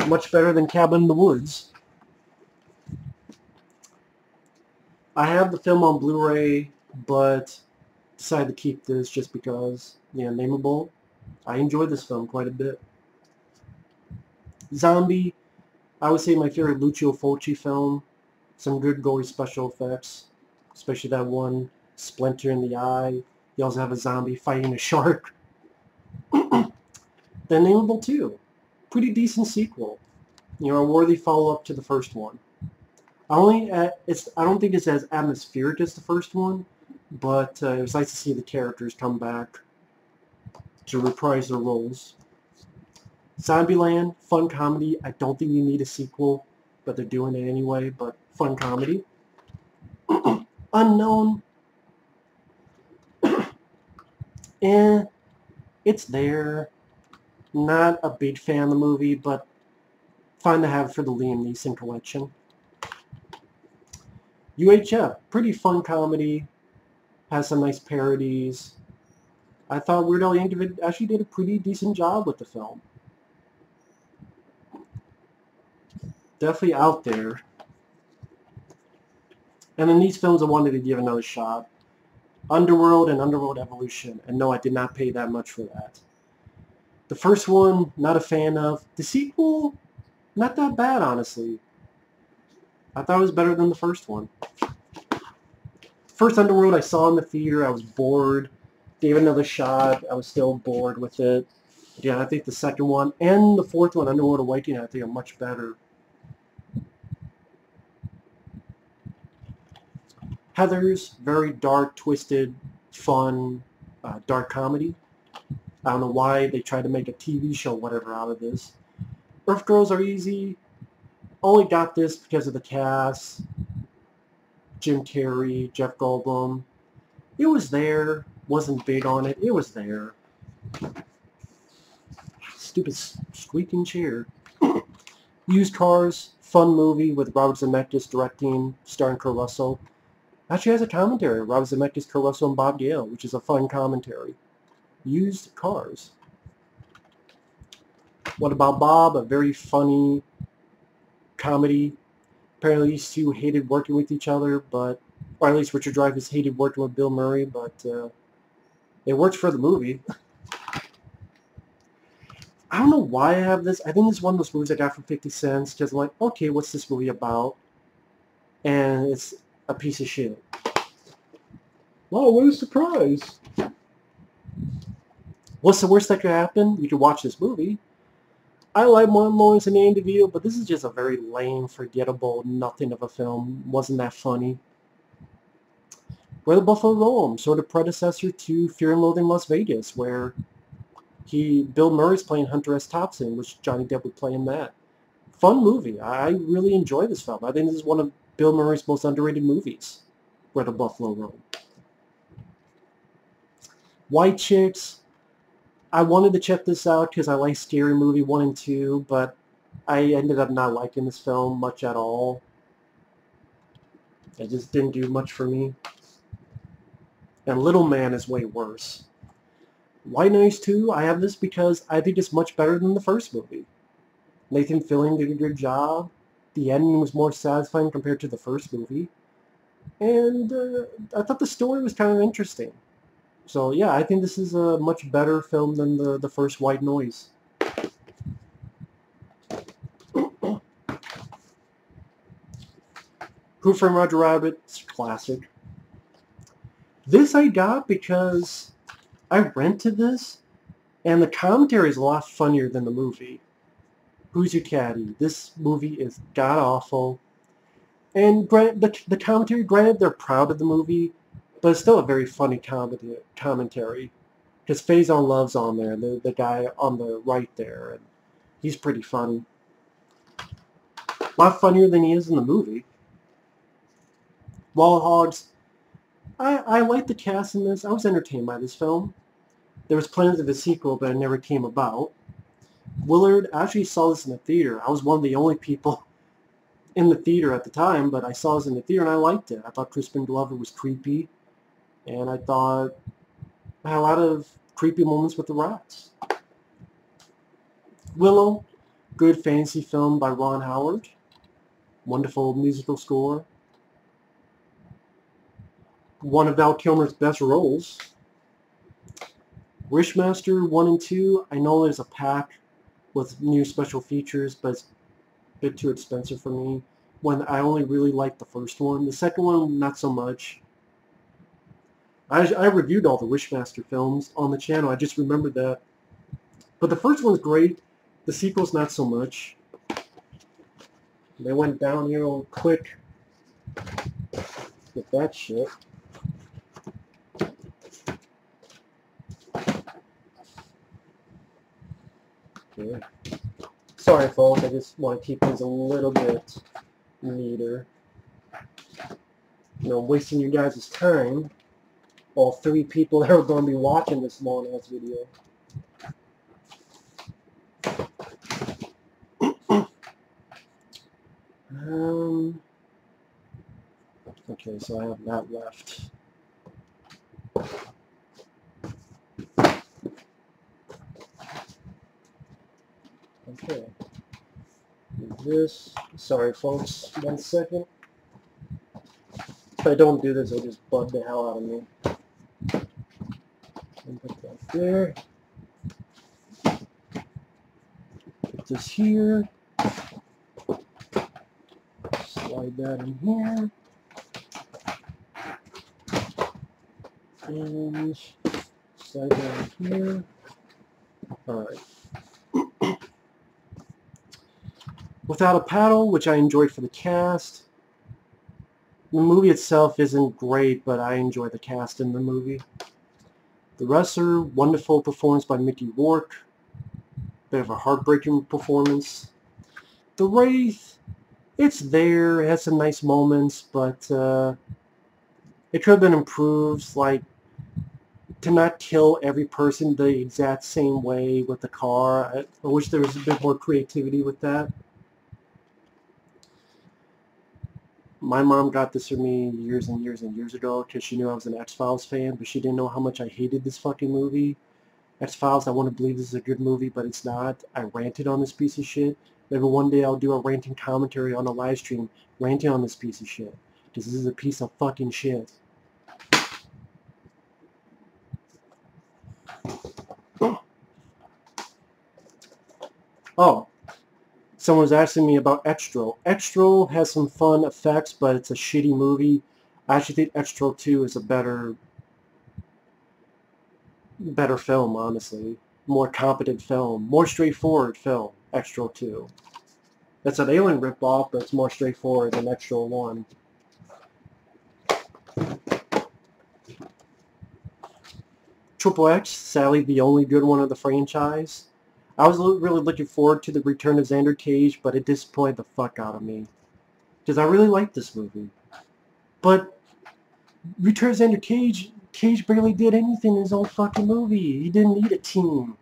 [SPEAKER 1] Much better than Cabin in the Woods. I have the film on Blu-ray, but decided to keep this just because, yeah, nameable. I enjoyed this film quite a bit. Zombie I would say my favorite Lucio Fulci film. Some good gory special effects, especially that one splinter in the eye. You also have a zombie fighting a shark. the Nameable 2. Pretty decent sequel. You know, a worthy follow-up to the first one. I only uh, it's I don't think it's as atmospheric as the first one, but uh, it was nice to see the characters come back to reprise their roles. Zombieland, fun comedy. I don't think you need a sequel, but they're doing it anyway, but fun comedy. Unknown. eh, it's there. Not a big fan of the movie, but fun to have for the Liam Neeson collection. UHF, pretty fun comedy. Has some nice parodies. I thought Weird Al Yankovic actually did a pretty decent job with the film. Definitely out there. And in these films, I wanted to give another shot. Underworld and Underworld Evolution. And no, I did not pay that much for that. The first one, not a fan of. The sequel, not that bad, honestly. I thought it was better than the first one. First Underworld I saw in the theater. I was bored. gave another shot. I was still bored with it. Yeah, I think the second one and the fourth one, Underworld Awakening, I think are much better. Heathers, very dark, twisted, fun, uh, dark comedy. I don't know why they tried to make a TV show, whatever, out of this. Earth Girls are easy. Only got this because of the cast. Jim Carrey, Jeff Goldblum. It was there. Wasn't big on it. It was there. Stupid squeaking chair. Used Cars, fun movie with Robert Zemeckis directing, starring Kurt Russell. Actually has a commentary, Rob Zemeckis, Kurt Russell, and Bob Gale, which is a fun commentary. Used Cars. What About Bob? A very funny comedy. Apparently these two hated working with each other, but, or at least Richard Dreyfuss hated working with Bill Murray, but uh, it worked for the movie. I don't know why I have this. I think it's one of those movies I got for 50 cents because I'm like, okay, what's this movie about? And it's a piece of shit. Wow, what a surprise. What's the worst that could happen? You could watch this movie. I like Martin Lawrence and Danny DeVito, but this is just a very lame, forgettable, nothing of a film. Wasn't that funny. Where the Buffalo Roam, sort of predecessor to Fear and Loathing Las Vegas, where he Bill Murray's playing Hunter S. Thompson, which Johnny Depp would play in that. Fun movie. I really enjoy this film. I think this is one of Bill Murray's most underrated movies, Where the Buffalo Roam. White Chicks. I wanted to check this out because I like Scary Movie 1 and 2, but I ended up not liking this film much at all. It just didn't do much for me. And Little Man is way worse. White Noise 2, I have this because I think it's much better than the first movie. Nathan Fillion did a good job. The ending was more satisfying compared to the first movie. And uh, I thought the story was kind of interesting. So yeah, I think this is a much better film than the, the first White Noise. Who Framed Roger Rabbit? Classic. This I got because I rented this, and the commentary is a lot funnier than the movie. Who's Your Caddy? This movie is god-awful. And grant, the, the commentary, granted, they're proud of the movie, but it's still a very funny comedy, commentary. Because Faizon Love's on there, the, the guy on the right there, and he's pretty funny. A lot funnier than he is in the movie. Wild Hogs, I, I like the cast in this. I was entertained by this film. There was plans of a sequel, but it never came about. Willard I actually saw this in the theater. I was one of the only people in the theater at the time, but I saw this in the theater and I liked it. I thought Crispin Glover was creepy, and I thought I had a lot of creepy moments with the rats. Willow, good fantasy film by Ron Howard. Wonderful musical score. One of Val Kilmer's best roles. Wishmaster 1 and 2, I know there's a pack with new special features, but it's a bit too expensive for me. When I only really liked the first one. The second one, not so much. I, I reviewed all the Wishmaster films on the channel. I just remembered that. But the first one's great. The sequel's not so much. They went down downhill quick with that shit. Okay. Sorry folks, I just want to keep things a little bit neater. You know, wasting you guys' time. All three people that are going to be watching this long ass video. um, okay, so I have that left. Okay. This, sorry folks, one second. If I don't do this, it'll just bug the hell out of me. Put that there. Put this here. Slide that in here. And slide that in here. Alright. Without a Paddle, which I enjoyed for the cast. The movie itself isn't great, but I enjoy the cast in the movie. The Wrestler, wonderful performance by Mickey Rourke. Bit of a heartbreaking performance. The Wraith, it's there, it has some nice moments, but uh, it could have been improved, like to not kill every person the exact same way with the car. I, I wish there was a bit more creativity with that. My mom got this for me years and years and years ago because she knew I was an X-Files fan, but she didn't know how much I hated this fucking movie. X-Files, I want to believe this is a good movie, but it's not. I ranted on this piece of shit. Maybe one day I'll do a ranting commentary on a live stream ranting on this piece of shit. Because this is a piece of fucking shit. Oh, someone was asking me about Xtro. Xtro has some fun effects, but it's a shitty movie. I actually think Xtro 2 is a better better film, honestly. More competent film. More straightforward film, Xtro 2. It's an Alien ripoff, but it's more straightforward than Xtro 1. Triple X, sadly the only good one of the franchise. I was really looking forward to the return of Xander Cage, but it disappointed the fuck out of me. Because I really liked this movie. But Return of Xander Cage, Cage barely did anything in his own fucking movie. He didn't need a team.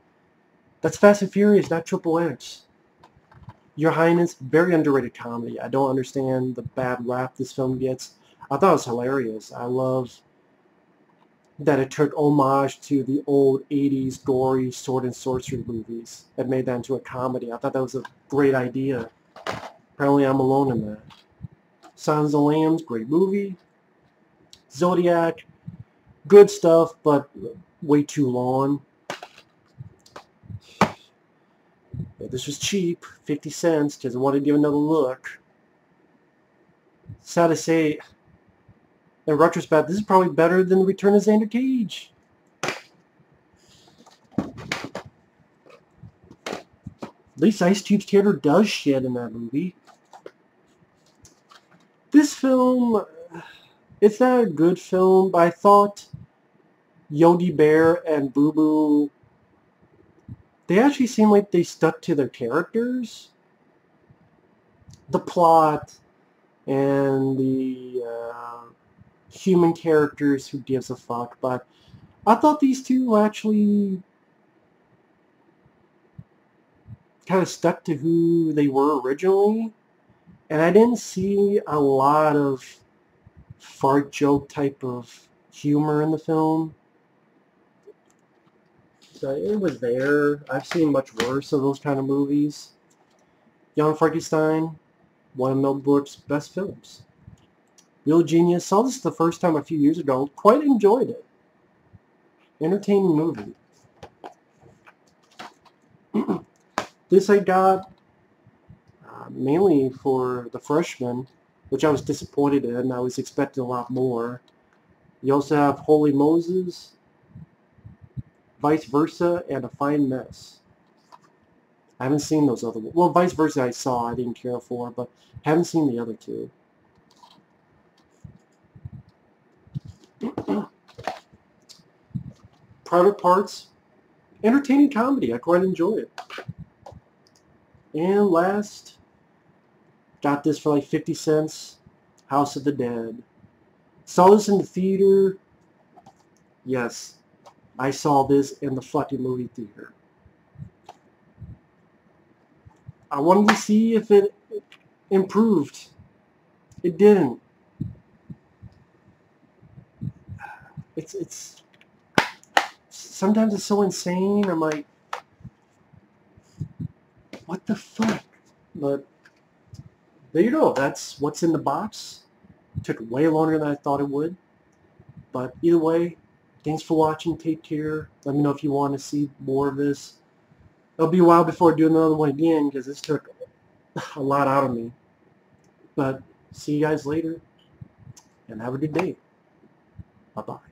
[SPEAKER 1] That's Fast and Furious, not Triple X. Your Highness, very underrated comedy. I don't understand the bad rap this film gets. I thought it was hilarious. I love that it took homage to the old 80s gory sword and sorcery movies and made that into a comedy. I thought that was a great idea. Apparently I'm alone in that. Sons of Lambs, great movie. Zodiac, good stuff, but way too long. This was cheap, 50 cents, because I wanted to give another look. Sad to say, in retrospect, this is probably better than the Return of Xander Cage. At least Ice Cube's character does shit in that movie. This film, it's not a good film, but I thought Yogi Bear and Boo Boo, they actually seem like they stuck to their characters. The plot and the uh, human characters who gives a fuck, but I thought these two actually kind of stuck to who they were originally, and I didn't see a lot of fart joke type of humor in the film. So it was there. I've seen much worse of those kind of movies. Young Frankenstein, one of Mel Brooks' best films. Real Genius. Saw this the first time a few years ago. Quite enjoyed it. Entertaining movie. this I got uh, mainly for The Freshman, which I was disappointed in. I was expecting a lot more. You also have Holy Moses, Vice Versa, and A Fine Mess. I haven't seen those other ones. Well, Vice Versa I saw, I didn't care for, but haven't seen the other two. Private Parts, entertaining comedy. I quite enjoy it. And last, got this for like 50 cents, House of the Dead. Saw this in the theater. Yes, I saw this in the fucking movie theater. I wanted to see if it improved. It didn't. It's it's sometimes it's so insane. I'm like, what the fuck? But there you go. That's what's in the box. It took way longer than I thought it would. But either way, thanks for watching. Take care. Let me know if you want to see more of this. It'll be a while before I do another one again because this took a lot out of me. But see you guys later and have a good day. Bye-bye.